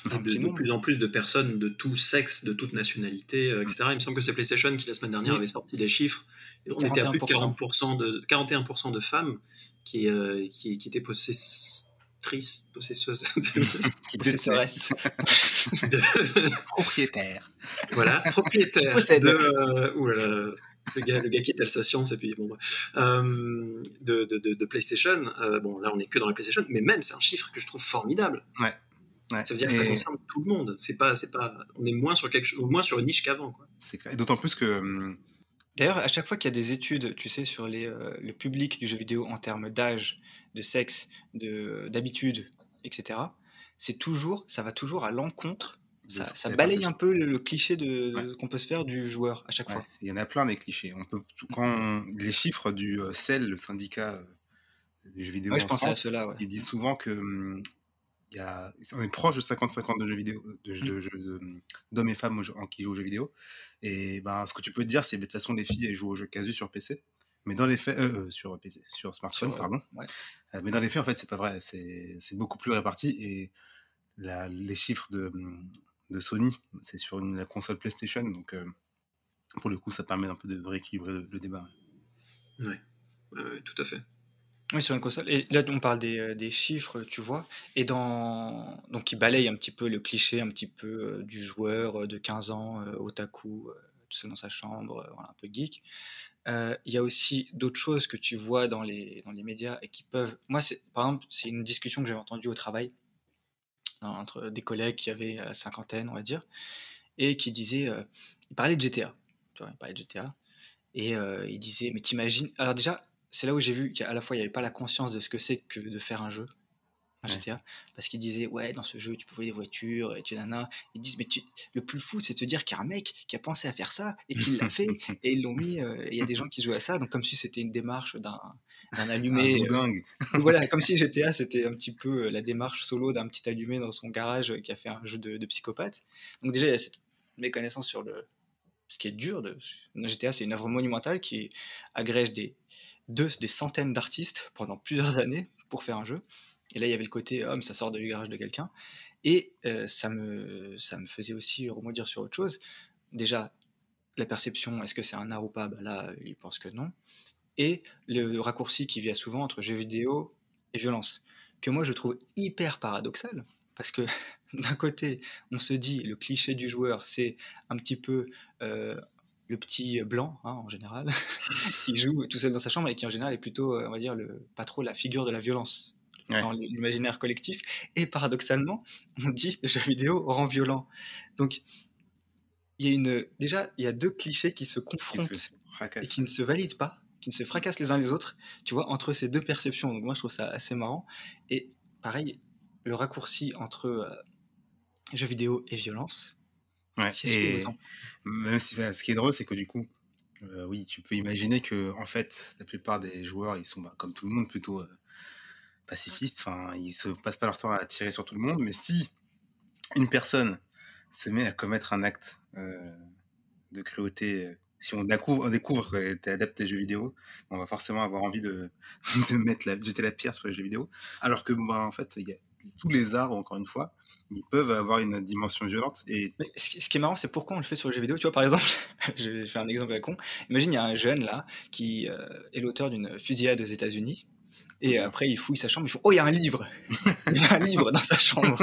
Speaker 3: De, plus en plus de personnes de tout sexe, de toute nationalité, etc. Il me semble que c'est PlayStation qui la semaine dernière avait sorti des chiffres on était à plus de 40% de, 41% de femmes qui, euh, qui, qui, étaient possessrices, possesseuses,
Speaker 1: possessoresses,
Speaker 2: propriétaires.
Speaker 3: Voilà, propriétaires de. Euh, le gars, le gars qui est alsacien, c'est puis bon, euh, de, de, de, PlayStation. Euh, bon, là, on est que dans la PlayStation, mais même, c'est un chiffre que je trouve formidable.
Speaker 2: Ouais.
Speaker 3: Ça veut dire que ça concerne tout le monde. C'est pas, c'est pas, on est moins sur quelque chose, moins sur une niche qu'avant, quoi.
Speaker 2: C'est D'autant plus que hum,
Speaker 1: D'ailleurs, à chaque fois qu'il y a des études, tu sais, sur les, euh, le public du jeu vidéo en termes d'âge, de sexe, de d'habitude, etc., c'est toujours, ça va toujours à l'encontre. Ça, ça balaye un peu le, cliché de, qu'on peut se faire du joueur à chaque fois.
Speaker 2: Il y en a plein des clichés. On peut, quand les chiffres du CEL, le syndicat euh, du jeu vidéo,
Speaker 1: je pensais à cela.
Speaker 2: Ils disent souvent que hum, y a, on est proche de 50-50 de jeux vidéo, de, mmh. d'hommes et femmes qui jouent aux jeux vidéo. Et ben, ce que tu peux te dire, c'est que de toute façon, les filles elles jouent aux jeux casu sur PC. Mais dans les faits, euh, euh, sur PC, sur smartphone, pardon. Euh, mais dans les faits, en fait, c'est pas vrai. C'est, beaucoup plus réparti. Et la, les chiffres de, de Sony, c'est sur une console PlayStation. Donc, pour le coup, ça permet un peu de rééquilibrer le, débat.
Speaker 3: Oui, tout à fait.
Speaker 1: Oui, sur une console. Et là, on parle des, euh, des chiffres, tu vois, et dans... donc qui balaye un petit peu le cliché un petit peu euh, du joueur euh, de 15 ans, otaku, tout seul dans sa chambre, un peu geek. Il y a aussi d'autres choses que tu vois dans les, dans les médias et qui peuvent... Moi, par exemple, c'est une discussion que j'avais entendue au travail entre des collègues qui avaient la cinquantaine, on va dire, et qui disaient... ils parlaient de GTA, tu vois, ils parlaient de GTA, et ils disaient, mais t'imagines... Alors déjà, c'est là où j'ai vu qu'à la fois il n'y avait pas la conscience de ce que c'est que de faire un jeu, un GTA, parce qu'ils disaient ouais dans ce jeu tu peux voler des voitures et tu nana. Ils disent mais tu... le plus fou c'est de se dire qu'il y a un mec qui a pensé à faire ça et qui l'a fait et ils l'ont mis. Euh, il y a des gens qui jouent à ça donc comme si c'était une démarche d'un allumé.
Speaker 2: Euh,
Speaker 1: voilà comme si GTA c'était un petit peu euh, la démarche solo d'un petit allumé dans son garage qui a fait un jeu de, de psychopathe. Donc déjà il y a cette méconnaissance sur le ce qui est dur de GTA c'est une œuvre monumentale qui agrège des des centaines d'artistes pendant plusieurs années pour faire un jeu. Et là, il y avait le côté homme, ça sort du garage de quelqu'un. Et euh, ça, me, ça me faisait aussi rebondir sur autre chose. Déjà, la perception, est-ce que c'est un art ou pas? Bah Là, il pense que non. Et le, raccourci qui vient souvent entre jeux vidéo et violence, que moi je trouve hyper paradoxal. Parce que d'un côté, on se dit le cliché du joueur, c'est un petit peu euh, le petit blanc, hein, en général, qui joue tout seul dans sa chambre et qui, en général, est plutôt, euh, on va dire, le, pas trop la figure de la violence dans l'imaginaire collectif. Et paradoxalement, on dit le jeu vidéo rend violent. Donc, il y a une, déjà, il y a deux clichés qui se confrontent et qui ne se valident pas, qui ne se fracassent les uns les autres, tu vois, entre ces deux perceptions. Donc, moi, je trouve ça assez marrant. Et pareil, le raccourci entre euh, jeu vidéo et violence,
Speaker 2: Ouais, et même si, ce qui est drôle, c'est que du coup, euh, oui, tu peux imaginer que en fait, la plupart des joueurs, ils sont bah, comme tout le monde plutôt euh, pacifistes. Enfin, ils se passent pas leur temps à tirer sur tout le monde. Mais si une personne se met à commettre un acte euh, de cruauté, si on découvre, on découvre qu'elle est adepte des jeux vidéo, on va forcément avoir envie de, de mettre la, jeter la pierre sur les jeux vidéo. Alors que, bah, en fait, il y a tous les arts, encore une fois, ils peuvent avoir une dimension violente. Et...
Speaker 1: ce, qui, est marrant, c'est pourquoi on le fait sur les jeux vidéo. Tu vois, par exemple, je vais faire un exemple à con. Imagine, il y a un jeune là qui euh, est l'auteur d'une fusillade aux États-Unis et après, il fouille sa chambre, il faut Oh, il y a un livre Il y a un livre dans sa chambre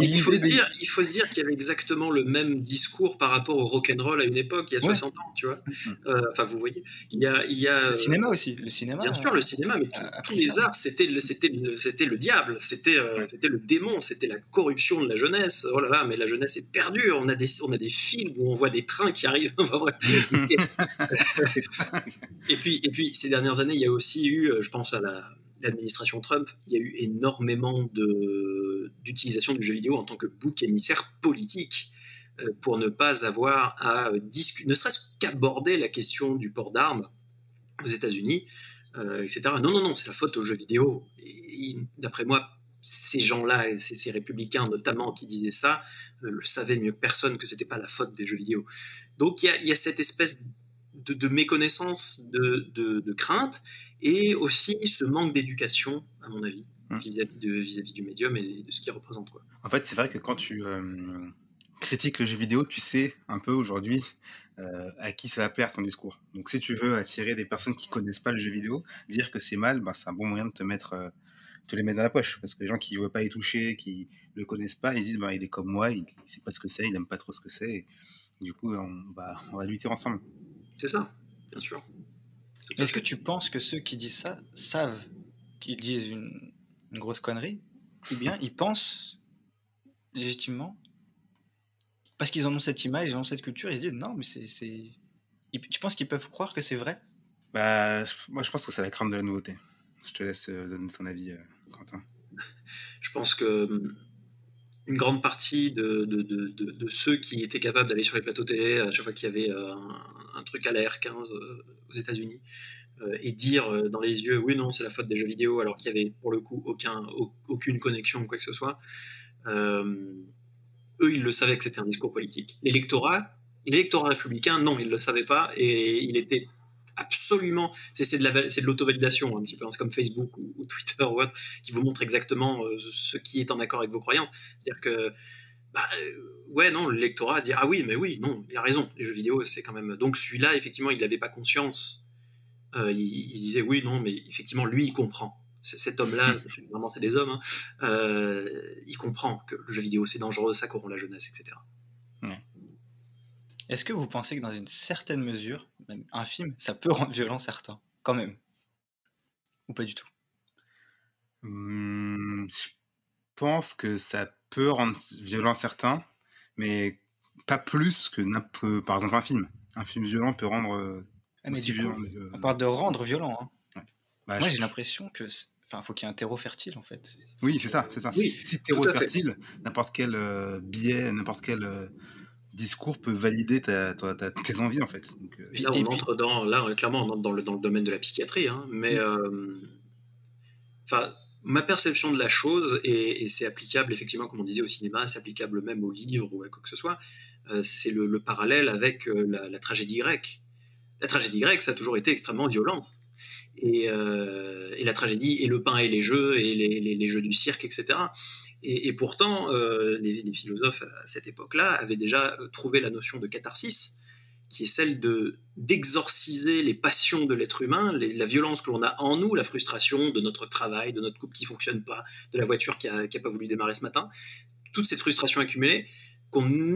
Speaker 3: il, faut se dire, il faut se dire qu'il y avait exactement le même discours par rapport au rock'n'roll à une époque, il y a 60 ans, tu vois. Mm-hmm. Euh, enfin, vous voyez. Il y a, il y a,
Speaker 1: le cinéma aussi. Le cinéma,
Speaker 3: bien sûr, le cinéma, mais tous les arts, c'était le, c'était, c'était le diable, c'était, euh, c'était le démon, c'était la corruption de la jeunesse. Oh là là, mais la jeunesse est perdue. On a des, on a des films où on voit des trains qui arrivent. et, puis, et puis, ces dernières années, il y a aussi eu, je pense, à l'administration Trump, il y a eu énormément d'utilisation du jeu vidéo en tant que bouc émissaire politique euh, pour ne pas avoir à discuter, ne serait-ce qu'aborder la question du port d'armes aux États-Unis, euh, etc. Non, non, non, c'est la faute aux jeux vidéo. D'après moi, ces gens-là, ces, républicains notamment qui disaient ça, euh, le savaient mieux que personne que c'était pas la faute des jeux vidéo. Donc il y a, cette espèce de, méconnaissance, de, de, crainte, et aussi ce manque d'éducation, à mon avis, mmh. vis-à-vis vis du médium et de ce qu'il représente. Quoi.
Speaker 2: En fait, c'est vrai que quand tu euh, critiques le jeu vidéo, tu sais un peu aujourd'hui euh, à qui ça va plaire ton discours. Donc si tu veux attirer des personnes qui connaissent pas le jeu vidéo, dire que c'est mal, ben, c'est un bon moyen de te mettre... Euh, te les mettre dans la poche parce que les gens qui ne veulent pas y toucher, qui le connaissent pas, ils disent bah, il est comme moi, il, ne sait pas ce que c'est, il n'aime pas trop ce que c'est. Du coup, on va, on va lutter ensemble.
Speaker 3: C'est ça, bien sûr.
Speaker 1: Est-ce que tu penses que ceux qui disent ça savent qu'ils disent une, grosse connerie Ou bien ils pensent légitimement? Parce qu'ils en ont cette image, ils ont cette culture, ils se disent non, mais c'est. tu penses qu'ils peuvent croire que c'est vrai?
Speaker 2: Bah, moi, je pense que c'est la crainte de la nouveauté. Je te laisse euh, donner ton avis, euh, Quentin.
Speaker 3: je pense que hum, une grande partie de, de, de, ceux qui étaient capables d'aller sur les plateaux télé à chaque fois qu'il y avait euh, un, truc à la R15 aux États-Unis et dire dans les yeux oui non c'est la faute des jeux vidéo alors qu'il y avait pour le coup aucun, aucune connexion ou quoi que ce soit eux ils le savaient que c'était un discours politique. L'électorat l'électorat républicain non il le savait pas et il était absolument. C'est de la, l'auto-validation un petit peu. Hein. C'est comme Facebook ou, Twitter ou autre qui vous montre exactement euh, ce qui est en accord avec vos croyances. C'est-à-dire que bah, euh, ouais, non, le lectorat dit ah oui, mais oui, non, il a raison. Les jeux vidéo, c'est quand même. Donc celui-là, effectivement, il n'avait pas conscience. Euh, il, disait oui, non, mais effectivement, lui, il comprend. Cet homme-là, vraiment, c'est des hommes. Hein, il comprend que le jeu vidéo, c'est dangereux, ça corrompt la jeunesse, etc.
Speaker 1: Est-ce que vous pensez que dans une certaine mesure, même un film, ça peut rendre violent certains, quand même? Ou pas du tout?
Speaker 2: Mmh, Je pense que ça peut rendre violent certains, mais pas plus que par exemple un film. Un film violent peut rendre euh,
Speaker 1: ah, aussi violent. Euh, on parle de rendre violent. Hein. Bah, Moi, j'ai l'impression que Enfin, faut qu'il y ait un terreau fertile en fait.
Speaker 2: Oui, c'est ça, c'est ça. Oui, si terreau fertile, n'importe quel euh, biais, n'importe quel discours peut valider ta, tes envies en fait.
Speaker 3: Euh, là, on entre dans, là, clairement, on entre dans le, dans le domaine de la psychiatrie, hein, mais euh, enfin, ma perception de la chose, et, c'est applicable effectivement, comme on disait au cinéma, c'est applicable même au livre ou à quoi que ce soit, euh, c'est le, parallèle avec la, tragédie grecque. La tragédie grecque, ça a toujours été extrêmement violent. Et, et la tragédie, et le pain et les jeux, et les, les, les jeux du cirque, etc. Et, pourtant, euh, les, philosophes à cette époque-là avaient déjà euh, trouvé la notion de catharsis, qui est celle de d'exorciser les passions de l'être humain, la violence que l'on a en nous, la frustration de notre travail, de notre couple qui fonctionne pas, de la voiture qui a, pas voulu démarrer ce matin, toute cette frustration accumulée qu'on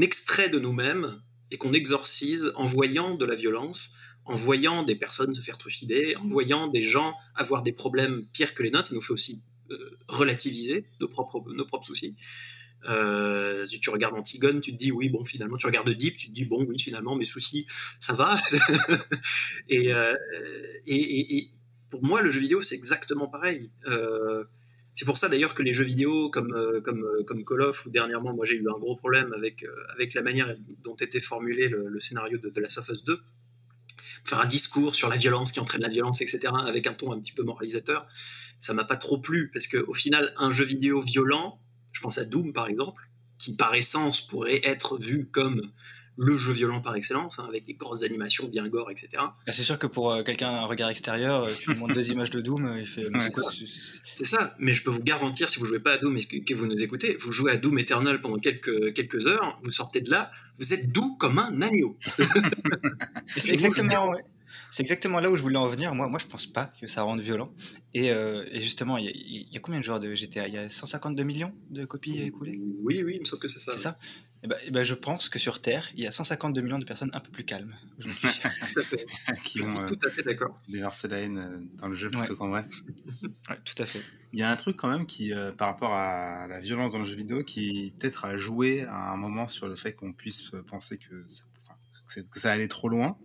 Speaker 3: extrait de nous-mêmes et qu'on exorcise en voyant de la violence, en voyant des personnes se faire trucider, en voyant des gens avoir des problèmes pires que les nôtres, ça nous fait aussi relativiser nos propres, nos propres soucis. Euh, tu regardes Antigone, tu te dis oui, bon, finalement, tu regardes Deep, tu te dis bon, oui, finalement, mes soucis, ça va. Euh, et, et, pour moi, le jeu vidéo, c'est exactement pareil. c'est pour ça d'ailleurs que les jeux vidéo comme, comme, comme Call of, ou dernièrement, moi j'ai eu un gros problème avec, avec la manière dont était formulé le, scénario de The Last of Us 2. Faire un discours sur la violence qui entraîne la violence, etc., avec un ton un petit peu moralisateur ça m'a pas trop plu parce que au final, un jeu vidéo violent, je pense à Doom par exemple, qui par essence pourrait être vu comme le jeu violent par excellence, hein, avec des grosses animations bien gore, etc.
Speaker 1: Bah, c'est sûr que pour euh, quelqu'un un regard extérieur, euh, tu lui montres deux images de Doom, euh, il fait.
Speaker 3: c'est ça, mais je peux vous garantir, si vous jouez pas à Doom et que, vous nous écoutez, vous jouez à Doom Eternal pendant quelques, quelques heures, vous sortez de là, vous êtes doux comme un agneau.
Speaker 1: c'est exactement. C'est exactement là où je voulais en venir. Moi, moi, je pense pas que ça rende violent. Et, euh, justement, il y, a combien de joueurs de GTA Il y a 152 millions de copies écoulées?
Speaker 3: Oui, oui, il me semble que c'est ça.
Speaker 1: C'est ça? Et eh ben, eh ben, je pense que sur Terre, il y a 152 millions de personnes un peu plus calmes.
Speaker 2: qui ont
Speaker 3: tout à fait d'accord.
Speaker 2: Déversé la haine euh, dans le jeu plutôt qu'en vrai.
Speaker 1: ouais, tout à fait.
Speaker 2: Il y a un truc quand même qui, euh, par rapport à la violence dans le jeu vidéo, qui peut-être a joué à un moment sur le fait qu'on puisse penser que que ça allait trop loin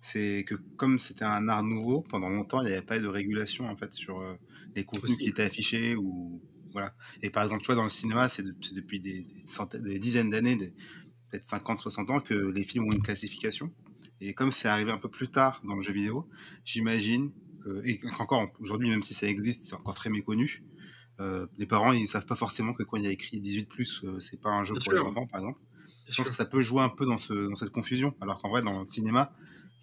Speaker 2: c'est que comme c'était un art nouveau, pendant longtemps, il n'y avait pas de régulation en fait sur euh, les contenus qui étaient affichés ou voilà. Et par exemple, tu vois, dans le cinéma, c'est depuis des, centaines, des dizaines d'années, peut-être 50, 60 ans, que les films ont une classification. Et comme c'est arrivé un peu plus tard dans le jeu vidéo, j'imagine, et encore aujourd'hui, même si ça existe, c'est encore très méconnu. Euh, les parents, ils savent pas forcément que quand il y a écrit 18 plus, euh, c'est pas un jeu pour les enfants, par exemple. Je pense que ça peut jouer un peu dans, ce, dans cette confusion, alors qu'en vrai, dans le cinéma,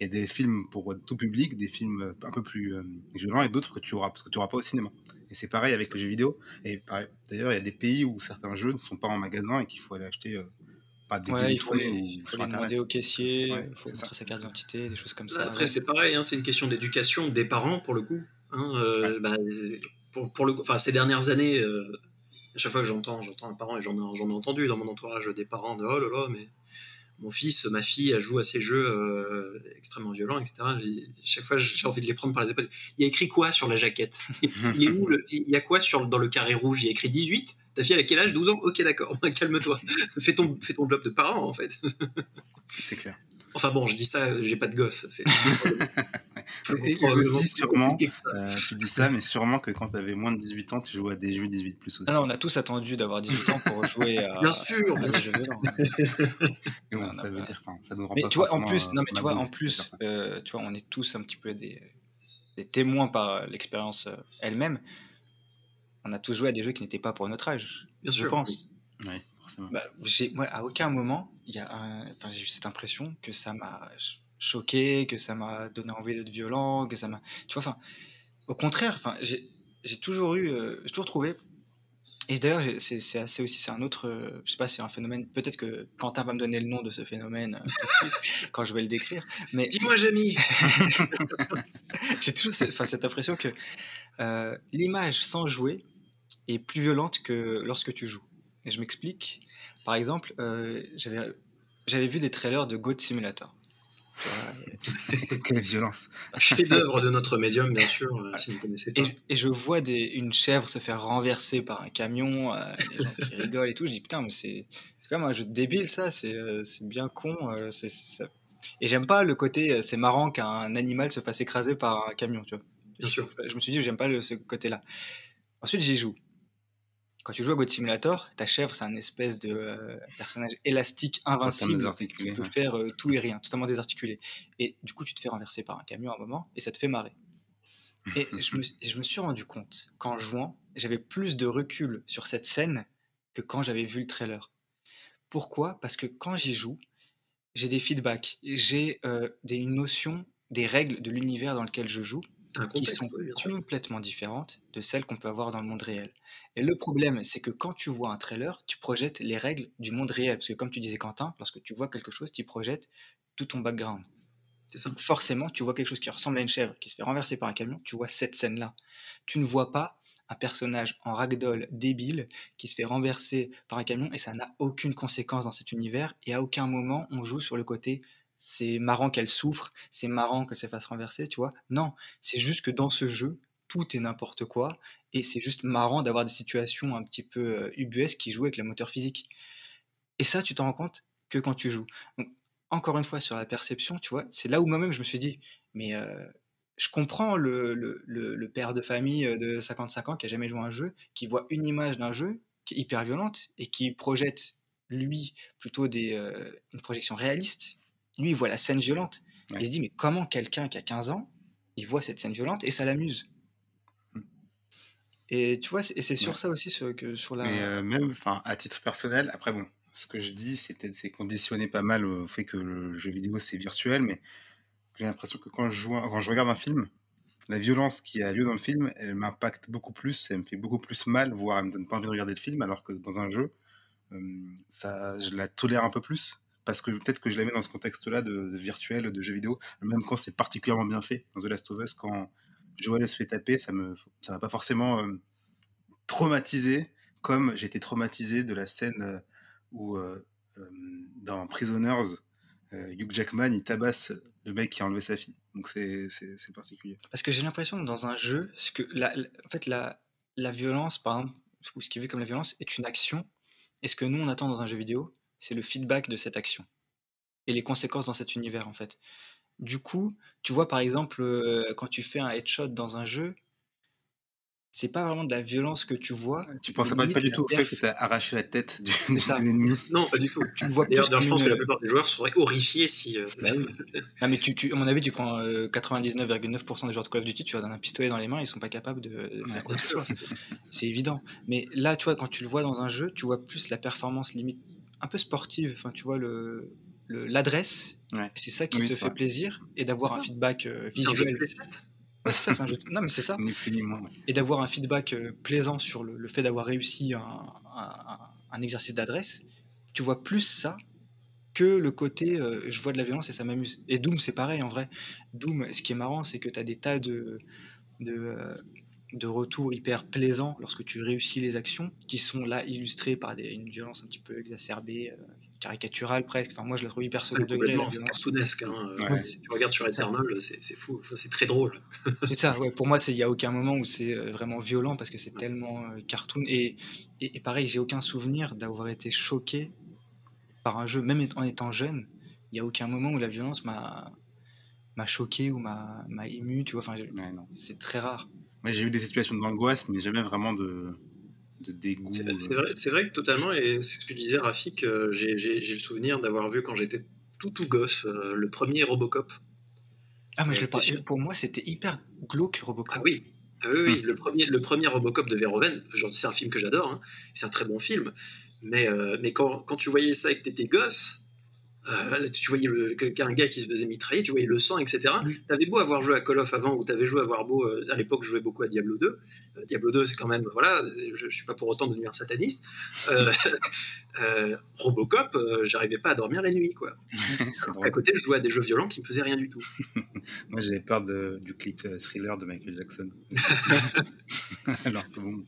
Speaker 2: il y a des films pour tout public, des films un peu plus euh, violents et d'autres que tu auras, que tu auras pas au cinéma. Et c'est pareil avec les jeux vidéo. Et d'ailleurs, il y a des pays où certains jeux ne sont pas en magasin et qu'il faut aller acheter. Euh,
Speaker 1: pas des ouais, il faut, les, il faut les demander au caissier, il faut montrer sa carte d'identité, des choses comme ça.
Speaker 3: Après, c'est pareil, hein, c'est une question d'éducation des parents pour le coup. Hein, euh, bah, pour, pour, le, enfin, ces dernières années, à chaque fois que j'entends, j'entends un parent et j'en ai, ai entendu dans mon entourage des parents de oh là là, mais mon fils, ma fille joue à ces jeux euh, extrêmement violents, etc. chaque fois, j'ai envie de les prendre par les épaules. Il y a écrit quoi sur la jaquette? Il où Il y a quoi sur, dans le carré rouge? Il y a écrit 18 Ta fille, a quel âge? 12 ans? Ok, d'accord. Calme-toi. fais, ton, fais ton job de parent, en fait.
Speaker 2: C'est clair.
Speaker 3: Enfin bon, je dis ça, j'ai pas de gosse. C'est
Speaker 2: et aussi, sûrement, euh, tu dis ça, mais sûrement que quand tu avais moins de 18 ans, tu jouais à des jeux 18 plus aussi.
Speaker 1: Ah non, on a tous attendu d'avoir 18 ans pour jouer à.
Speaker 3: Bien sûr,
Speaker 2: bien sûr. ça veut dire, ça nous rend
Speaker 1: mais
Speaker 2: pas
Speaker 1: tu vois, en plus,
Speaker 2: euh,
Speaker 1: non, mais tu vois, en plus, euh, tu vois, on est tous un petit peu des, des témoins par l'expérience elle-même. On a tous joué à des jeux qui n'étaient pas pour notre âge.
Speaker 3: Bien
Speaker 1: je
Speaker 3: sûr.
Speaker 1: pense.
Speaker 2: Oui, forcément.
Speaker 1: Bah, j'ai, moi, à aucun moment, il y a un... enfin, j'ai eu cette impression que ça m'a choqué, que ça m'a donné envie d'être violent, que ça m'a. Tu vois, enfin, au contraire, enfin, j'ai, toujours eu, euh, j'ai toujours trouvé. Et d'ailleurs, c'est, assez aussi, c'est un autre, euh, je sais pas, c'est un phénomène. Peut-être que Quentin va me donner le nom de ce phénomène euh, quand je vais le décrire. Mais
Speaker 3: dis-moi, Jamie.
Speaker 1: j'ai toujours cette, cette impression que euh, l'image sans jouer est plus violente que lorsque tu joues. Et je m'explique. Par exemple, j'avais, j'avais vu des trailers de Goat Simulator.
Speaker 2: Quelle violence.
Speaker 3: Chef-d'œuvre de notre médium, bien sûr, euh, si vous ne connaissez pas.
Speaker 1: Et, et, je vois des, une chèvre se faire renverser par un camion, euh, gens qui rigolent et tout. Je dis putain, mais c'est, quand même un jeu de débile, ça, c'est, euh, bien con. Euh, et j'aime pas le côté, c'est marrant qu'un animal se fasse écraser par un camion, tu vois.
Speaker 3: Bien sûr.
Speaker 1: Je me suis dit, j'aime pas le, ce côté-là. Ensuite, j'y joue. Quand tu joues à God Simulator, ta chèvre, c'est un espèce de euh, personnage élastique, invincible, qui peut faire euh, tout et rien, totalement désarticulé. Et du coup, tu te fais renverser par un camion à un moment, et ça te fait marrer. Et je me, je me suis rendu compte qu'en jouant, j'avais plus de recul sur cette scène que quand j'avais vu le trailer. Pourquoi? Parce que quand j'y joue, j'ai des feedbacks, j'ai euh, des notions, des règles de l'univers dans lequel je joue, qui sont oui, complètement différentes de celles qu'on peut avoir dans le monde réel. Et le problème, c'est que quand tu vois un trailer, tu projettes les règles du monde réel. Parce que comme tu disais Quentin, lorsque tu vois quelque chose, tu projettes tout ton background.
Speaker 3: C'est ça.
Speaker 1: Forcément, tu vois quelque chose qui ressemble à une chèvre qui se fait renverser par un camion, tu vois cette scène-là. Tu ne vois pas un personnage en ragdoll débile qui se fait renverser par un camion et ça n'a aucune conséquence dans cet univers et à aucun moment on joue sur le côté c'est marrant qu'elle souffre, c'est marrant qu'elle se fasse renverser, tu vois. Non, c'est juste que dans ce jeu, tout est n'importe quoi, et c'est juste marrant d'avoir des situations un petit peu euh, qui jouent avec le moteur physique. Et ça, tu t'en rends compte que quand tu joues. Encore une fois, sur la perception, tu vois, c'est là où moi-même je me suis dit, mais euh, je comprends le, père de famille de 55 ans qui a jamais joué à un jeu, qui voit une image d'un jeu qui est hyper violente et qui projette, lui, plutôt des, euh, une projection réaliste lui, il voit la scène violente. Ouais. Il se dit, mais comment quelqu'un qui a 15 ans, il voit cette scène violente et ça l'amuse mmh. Et tu vois, et c'est sur ouais. ça aussi sur, que sur la.
Speaker 2: Mais euh, même, enfin, à titre personnel, après bon, ce que je dis, c'est peut-être c'est conditionné pas mal au fait que le jeu vidéo c'est virtuel, mais j'ai l'impression que quand je joue, quand je regarde un film, la violence qui a lieu dans le film, elle m'impacte beaucoup plus, elle me fait beaucoup plus mal, voire elle me donne pas envie de regarder le film, alors que dans un jeu, euh, ça, je la tolère un peu plus parce que peut-être que je la mets dans ce contexte-là de, virtuel, de jeu vidéo, même quand c'est particulièrement bien fait. Dans The Last of Us, quand Joel se fait taper, ça me, ça m'a pas forcément euh, traumatisé, comme j'étais traumatisé de la scène euh, où euh, dans Prisoners, Hugh Jackman il tabasse le mec qui a enlevé sa fille. Donc c'est, particulier.
Speaker 1: Parce que j'ai l'impression que dans un jeu, ce que la, la, en fait la, la violence, par exemple, ou ce qui est vu comme la violence, est une action. Et ce que nous on attend dans un jeu vidéo, c'est le feedback de cette action et les conséquences dans cet univers en fait. Du coup, tu vois par exemple euh, quand tu fais un headshot dans un jeu, c'est pas vraiment de la violence que tu vois.
Speaker 2: Tu penses pas, pas du tout au fait que tu as arraché la tête du, de l'ennemi.
Speaker 3: Non, pas du tout. Tu vois D'ailleurs, je pense que la plupart des joueurs seraient horrifiés si. Euh...
Speaker 1: Bah oui. non, mais tu, tu, à mon avis, tu prends euh, 99,9% des joueurs de Call of Duty, tu leur donnes un pistolet dans les mains, ils sont pas capables de faire quoi que ce soit. C'est évident. Mais là, tu vois, quand tu le vois dans un jeu, tu vois plus la performance limite un peu sportive. Enfin, tu vois, le, l'adresse,
Speaker 2: ouais.
Speaker 1: c'est ça qui oui, te fait plaisir, et d'avoir un feedback euh, visuel. Ouais, c'est ça, c'est un jeu. Non, mais c'est ça. Et d'avoir un feedback euh, plaisant sur le, le fait d'avoir réussi un, un, un exercice d'adresse, tu vois plus ça que le côté euh, je vois de la violence et ça m'amuse. Et Doom, c'est pareil en vrai. Doom, ce qui est marrant, c'est que tu as des tas de, de, euh, de retours hyper plaisants lorsque tu réussis les actions, qui sont là illustrés par des, une violence un petit peu exacerbée, euh, caricaturale presque. Enfin, moi, je la trouve hyper second degré.
Speaker 3: C'est cartoonesque. Hein. Ouais. Tu regardes sur Eternal, c'est fou. Enfin, c'est très drôle.
Speaker 1: c'est ça, ouais. Pour moi, il n'y a aucun moment où c'est vraiment violent parce que c'est tellement euh, cartoon. Et, et, et pareil, j'ai aucun souvenir d'avoir été choqué par un jeu, même en étant jeune, il y a aucun moment où la violence m'a m'a choqué ou m'a ému, tu vois. Enfin, c'est très rare.
Speaker 2: Moi, j'ai eu des situations d'angoisse, mais jamais vraiment de, de dégoût.
Speaker 3: C'est vrai, vrai, que totalement, et c'est ce que tu disais, Rafik, euh, j'ai le souvenir d'avoir vu quand j'étais tout tout gosse euh, le premier Robocop.
Speaker 1: Ah, mais je pas, pour moi, c'était hyper glauque Robocop.
Speaker 3: Ah oui, ah oui, oui. Hmm. le, premier, le premier Robocop de Verhoeven, c'est un film que j'adore, hein. c'est un très bon film, mais, euh, mais quand, quand, tu voyais ça et que t'étais gosse, euh, tu voyais le, un gars qui se faisait mitrailler, tu voyais le sang, etc. Tu avais beau avoir joué à Call of avant, ou tu avais joué à avoir beau, euh, à l'époque, je jouais beaucoup à Diablo 2. Euh, Diablo 2, c'est quand même, voilà, je, ne suis pas pour autant devenir sataniste. Robocop, j'arrivais pas à dormir la nuit, quoi. à côté, je jouais à des jeux violents qui me faisaient rien du tout.
Speaker 2: Moi, j'avais peur du clip thriller de Michael Jackson.
Speaker 1: Alors que bon,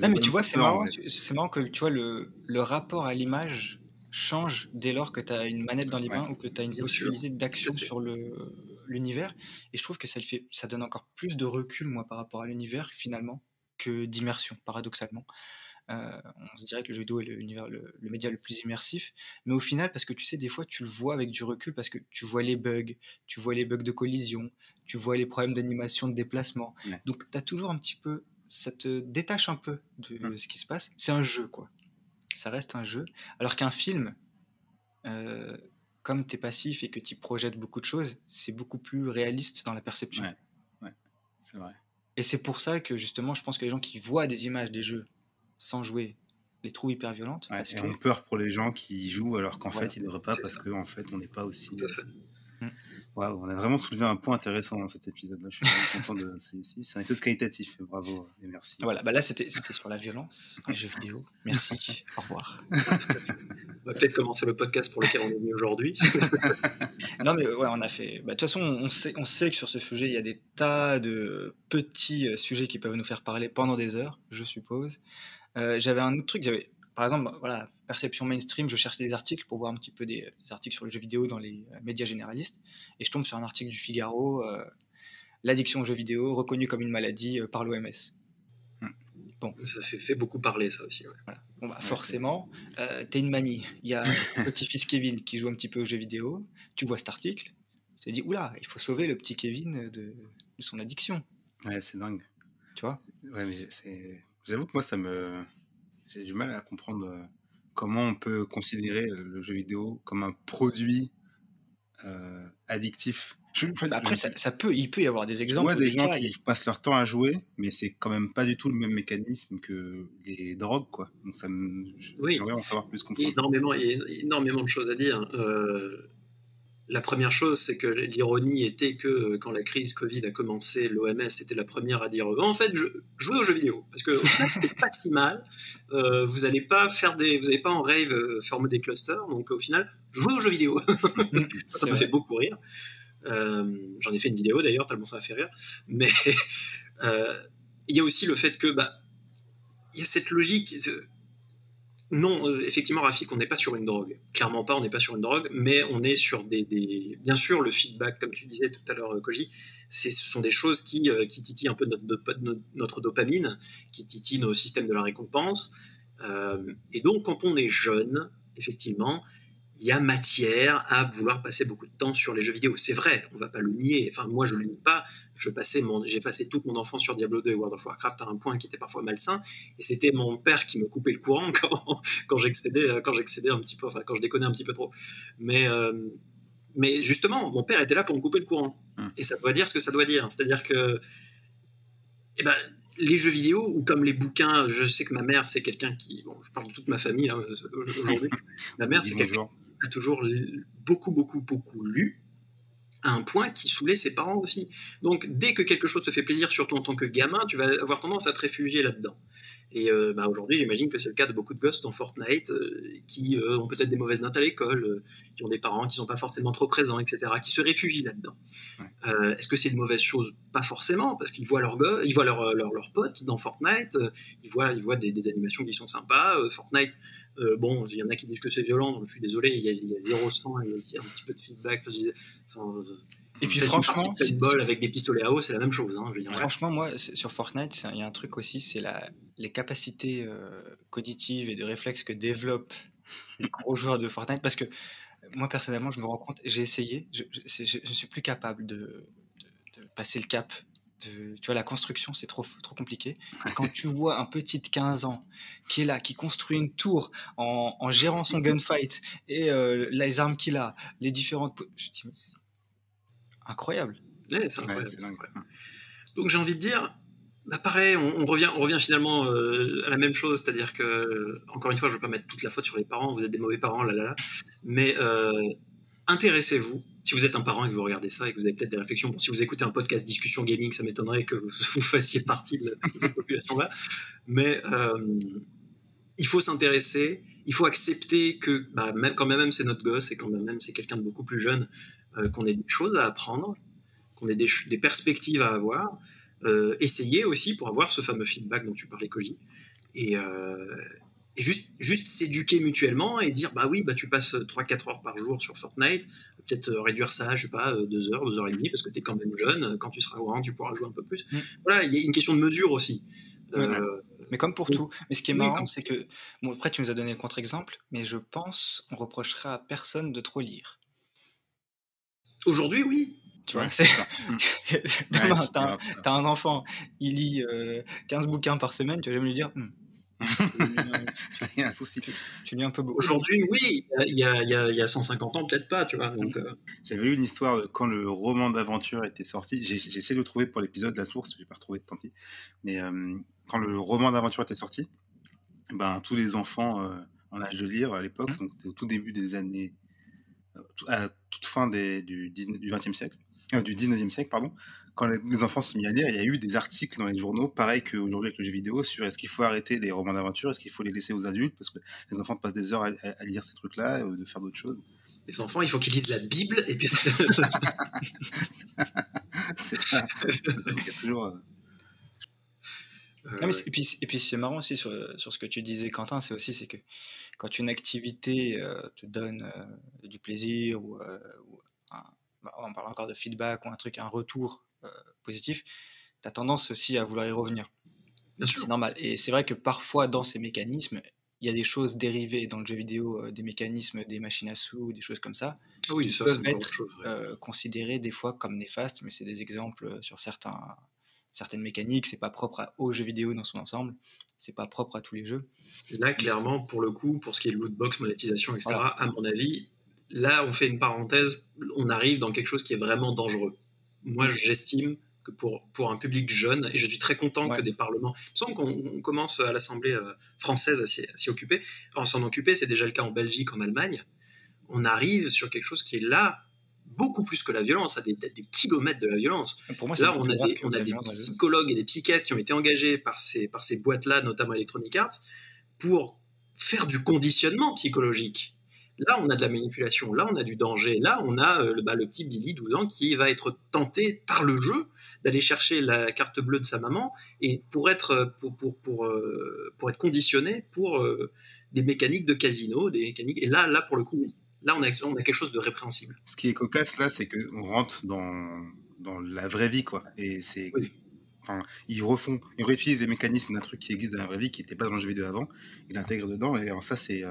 Speaker 1: non, mais tu vois, c'est marrant, c'est marrant que tu vois le, le rapport à l'image change dès lors que tu as une manette dans les mains ou que tu as une possibilité d'action sur l'univers. Et je trouve que ça, le fait, ça donne encore plus de recul, moi, par rapport à l'univers, finalement, que d'immersion, paradoxalement. Euh, on se dirait que le jeu vidéo est l'univers, le, média le plus immersif, mais au final, parce que tu sais, des fois, tu le vois avec du recul, parce que tu vois les bugs, tu vois les bugs de collision, tu vois les problèmes d'animation, de déplacement. Donc, tu as toujours un petit peu, ça te détache un peu de hum. ce qui se passe. C'est un jeu, quoi ça reste un jeu. Alors qu'un film, euh, comme tu es passif et que tu projettes beaucoup de choses, c'est beaucoup plus réaliste dans la perception.
Speaker 2: Ouais, c'est vrai.
Speaker 1: Et c'est pour ça que justement, je pense que les gens qui voient des images des jeux sans jouer les trouvent hyper violentes.
Speaker 2: Ouais, parce et ont peur pour les gens qui jouent alors qu'en fait, ils ne devraient pas parce qu'en en fait, on n'est pas aussi on a vraiment soulevé un point intéressant dans cet épisode-là. Je suis content de celui-ci. C'est un épisode qualitatif. Bravo et merci.
Speaker 1: Voilà, bah là c'était sur la violence les jeux vidéo. Merci. Au revoir.
Speaker 3: on va peut-être commencer le podcast pour lequel on est venu aujourd'hui.
Speaker 1: non, mais ouais, on a fait. Bah, de toute façon, on sait, on sait que sur ce sujet, il y a des tas de petits euh, sujets qui peuvent nous faire parler pendant des heures, je suppose. Euh, j'avais un autre truc, j'avais par exemple, voilà, perception mainstream, je cherche des articles pour voir un petit peu des, articles sur le jeu vidéo dans les euh, médias généralistes, et je tombe sur un article du Figaro, euh, l'addiction aux jeux vidéo reconnue comme une maladie euh, par l'OMS.
Speaker 3: Hmm. Bon. Ça fait, fait, beaucoup parler, ça aussi.
Speaker 1: Bon, bah, forcément, t'es une mamie, il y a petit-fils Kevin qui joue un petit peu aux jeux vidéo, tu vois cet article, tu te dis, oula, il faut sauver le petit Kevin de, de son addiction.
Speaker 2: Ouais, c'est dingue.
Speaker 1: Tu vois?
Speaker 2: Ouais, mais j'avoue que moi, ça me j'ai du mal à comprendre euh, comment on peut considérer le jeu vidéo comme un produit euh, addictif.
Speaker 1: après, ça, peut, il peut y avoir des exemples.
Speaker 2: vois des gens qui passent leur temps à jouer, mais c'est quand même pas du tout le même mécanisme que les drogues, quoi. Donc ça me...
Speaker 3: Oui. en savoir plus. Comprendre. Énormément, énormément de choses à dire. Euh, la première chose, c'est que l'ironie était que euh, quand la crise Covid a commencé, l'OMS était la première à dire en fait, je, jouez aux jeux vidéo parce que au final, c'est pas si mal. Euh, vous n'allez pas faire des, vous n'allez pas en rave euh, former des clusters, donc au final, jouez aux jeux vidéo. ça me fait beaucoup rire. J'en ai fait une vidéo d'ailleurs, tellement ça m'a fait rire. Mais il y a aussi le fait que bah, il y a cette logique non, euh, effectivement, Rafik, on n'est pas sur une drogue. Clairement pas, on n'est pas sur une drogue, mais on est sur des, Bien sûr, le feedback, comme tu disais tout à l'heure, Koji, ce sont des choses qui, euh, qui titillent un peu notre, dopamine, qui titillent nos systèmes de la récompense. Euh, et donc, quand on est jeune, effectivement, il y a matière à vouloir passer beaucoup de temps sur les jeux vidéo. C'est vrai, on va pas le nier. Enfin, moi, je le nie pas. Je passais mon, j'ai passé toute mon enfance sur Diablo 2 et World of Warcraft à un point qui était parfois malsain. Et c'était mon père qui me coupait le courant quand, quand j'excédais, quand j'excédais un petit peu, enfin, quand je déconnais un petit peu trop. Mais, euh, mais justement, mon père était là pour me couper le courant. Hum. Et ça doit dire ce que ça doit dire. C'est-à-dire que, eh ben, les jeux vidéo ou comme les bouquins, je sais que ma mère c'est quelqu'un qui, bon, je parle de toute ma famille hein, aujourd'hui. ma mère c'est quelqu'un a toujours beaucoup, beaucoup, beaucoup lu, à un point qui saoulait ses parents aussi. Donc, dès que quelque chose te fait plaisir, surtout en tant que gamin, tu vas avoir tendance à te réfugier là-dedans. Et euh, bah, aujourd'hui, j'imagine que c'est le cas de beaucoup de gosses dans Fortnite euh, qui euh, ont peut-être des mauvaises notes à l'école, qui ont des parents qui sont pas forcément trop présents, etc., qui se réfugient là-dedans. Est-ce que c'est une mauvaise chose? Pas forcément, parce qu'ils voient leurs ils voient leurs leur, potes dans Fortnite, ils voient, ils voient des, des, animations qui sont sympas. Fortnite, bon, il y en a qui disent que c'est violent, je suis désolé, il y a, il y a zéro sang, il y a un petit peu de feedback. Enfin,
Speaker 1: et puis franchement,
Speaker 3: bol avec des pistolets à eau, c'est la même chose. Hein,
Speaker 1: franchement, moi, sur Fortnite, il y a un truc aussi, c'est les capacités euh, cognitives et de réflexes que développent les gros joueurs de Fortnite. Parce que moi personnellement, je me rends compte, j'ai essayé, je, je, suis plus capable de, passer le cap. De, tu vois, la construction, c'est trop, trop compliqué. Quand tu vois un petit de 15 ans qui est là, qui construit une tour en, gérant son gunfight et euh, les armes qu'il a, les différentes. Je dis, mais incroyable.
Speaker 3: c'est incroyable. Donc j'ai envie de dire, bah pareil, on, revient, on revient finalement euh, à la même chose, c'est-à-dire que, encore une fois, je ne veux pas mettre toute la faute sur les parents, vous êtes des mauvais parents, là là là, mais euh, intéressez-vous. Si vous êtes un parent et que vous regardez ça et que vous avez peut-être des réflexions, bon, si vous écoutez un podcast discussion gaming, ça m'étonnerait que vous, fassiez partie de, cette population-là, mais euh, il faut s'intéresser, il faut accepter que bah, même, quand même c'est notre gosse et quand même c'est quelqu'un de beaucoup plus jeune, qu'on ait des choses à apprendre, qu'on ait des, des perspectives à avoir. Euh, essayer aussi pour avoir ce fameux feedback dont tu parlais, Koji. Et, euh, et juste, juste s'éduquer mutuellement et dire bah oui, bah tu passes 3-4 heures par jour sur Fortnite, peut-être euh, réduire ça, je sais pas, 2 heures, 2 heures et demie, parce que tu es quand même jeune, quand tu seras grand, tu pourras jouer un peu plus. Mm. Voilà, il y a une question de mesure aussi.
Speaker 1: mais comme pour tout. Mais ce qui est marrant, c'est que, bon, après, tu nous as donné le contre-exemple, mais je pense on reprochera à personne de trop lire.
Speaker 3: Aujourd'hui, oui.
Speaker 1: Tu vois, c'est. t'as, un enfant, il lit 15 euh, bouquins par semaine, tu vas jamais lui dire. Hmm.
Speaker 2: Il y a un souci.
Speaker 1: Tu, lis un peu beaucoup.
Speaker 3: Aujourd'hui, oui, il y, a, il, y a, il y a 150 ans, peut-être pas, tu vois. Donc, euh.
Speaker 2: J'avais eu une histoire de quand le roman d'aventure était sorti. J'ai, essayé de le trouver pour l'épisode La Source, j'ai pas retrouvé, tant pis. Mais euh, quand le roman d'aventure était sorti, ben, tous les enfants en âge de lire à l'époque, mmh. donc au tout début des années. à toute fin des, du, du 20e siècle, euh, du 19e siècle, pardon, quand les, enfants se sont mis à lire, il y a eu des articles dans les journaux, pareil qu'aujourd'hui avec le jeu vidéo, sur est-ce qu'il faut arrêter les romans d'aventure, est-ce qu'il faut les laisser aux adultes, parce que les enfants passent des heures à, lire ces trucs-là, euh, de faire d'autres choses.
Speaker 3: Les enfants, il faut qu'ils lisent la Bible, et puis...
Speaker 2: c'est ça. Il y a toujours... Euh,
Speaker 1: et puis, et puis c'est marrant aussi sur, sur, ce que tu disais, Quentin, c'est aussi c'est que quand une activité te donne du plaisir ou, ou bah, on parle encore de feedback ou un truc, un retour euh, positif, tu as tendance aussi à vouloir y revenir. C'est normal. Et c'est vrai que parfois, dans ces mécanismes, il y a des choses dérivées dans le jeu vidéo, euh, des mécanismes, des machines à sous, des choses comme ça,
Speaker 3: ah oui,
Speaker 1: qui peuvent être euh, considérés des fois comme néfastes, mais c'est des exemples sur certains, certaines mécaniques. C'est pas propre au jeu vidéo dans son ensemble, c'est pas propre à tous les jeux.
Speaker 3: là, clairement, pour le coup, pour ce qui est lootbox, monétisation, etc., à mon avis, là, on fait une parenthèse, on arrive dans quelque chose qui est vraiment dangereux. Moi, j'estime que pour, pour un public jeune, et je suis très content que des parlements, il me semble qu'on commence à l'Assemblée euh, française à s'y occuper. En s'en occuper, c'est déjà le cas en Belgique, en Allemagne. On arrive sur quelque chose qui est là beaucoup plus que la violence, à des, kilomètres de la violence. Pour moi, là, on a des, on a des psychologues et des psychiatres qui ont été engagés par ces, par ces boîtes-là, notamment Electronic Arts, pour faire du conditionnement psychologique Là, on a de la manipulation, là, on a du danger, là, on a euh, bah, le petit Billy, 12 ans, qui va être tenté par le jeu d'aller chercher la carte bleue de sa maman et pour être, euh, pour, pour, pour, euh, pour être conditionné pour des mécaniques de casino, des mécaniques. Et là, là pour le coup, oui. Là, on a, on a quelque chose de répréhensible.
Speaker 2: Ce qui est cocasse, là, c'est qu'on rentre dans, dans la vraie vie, quoi. Et c'est. Enfin, ils refont, ils réutilisent des mécanismes d'un truc qui existe dans la vraie vie, qui n'était pas dans le jeu vidéo avant, ils l'intègrent dedans, et en ça, c'est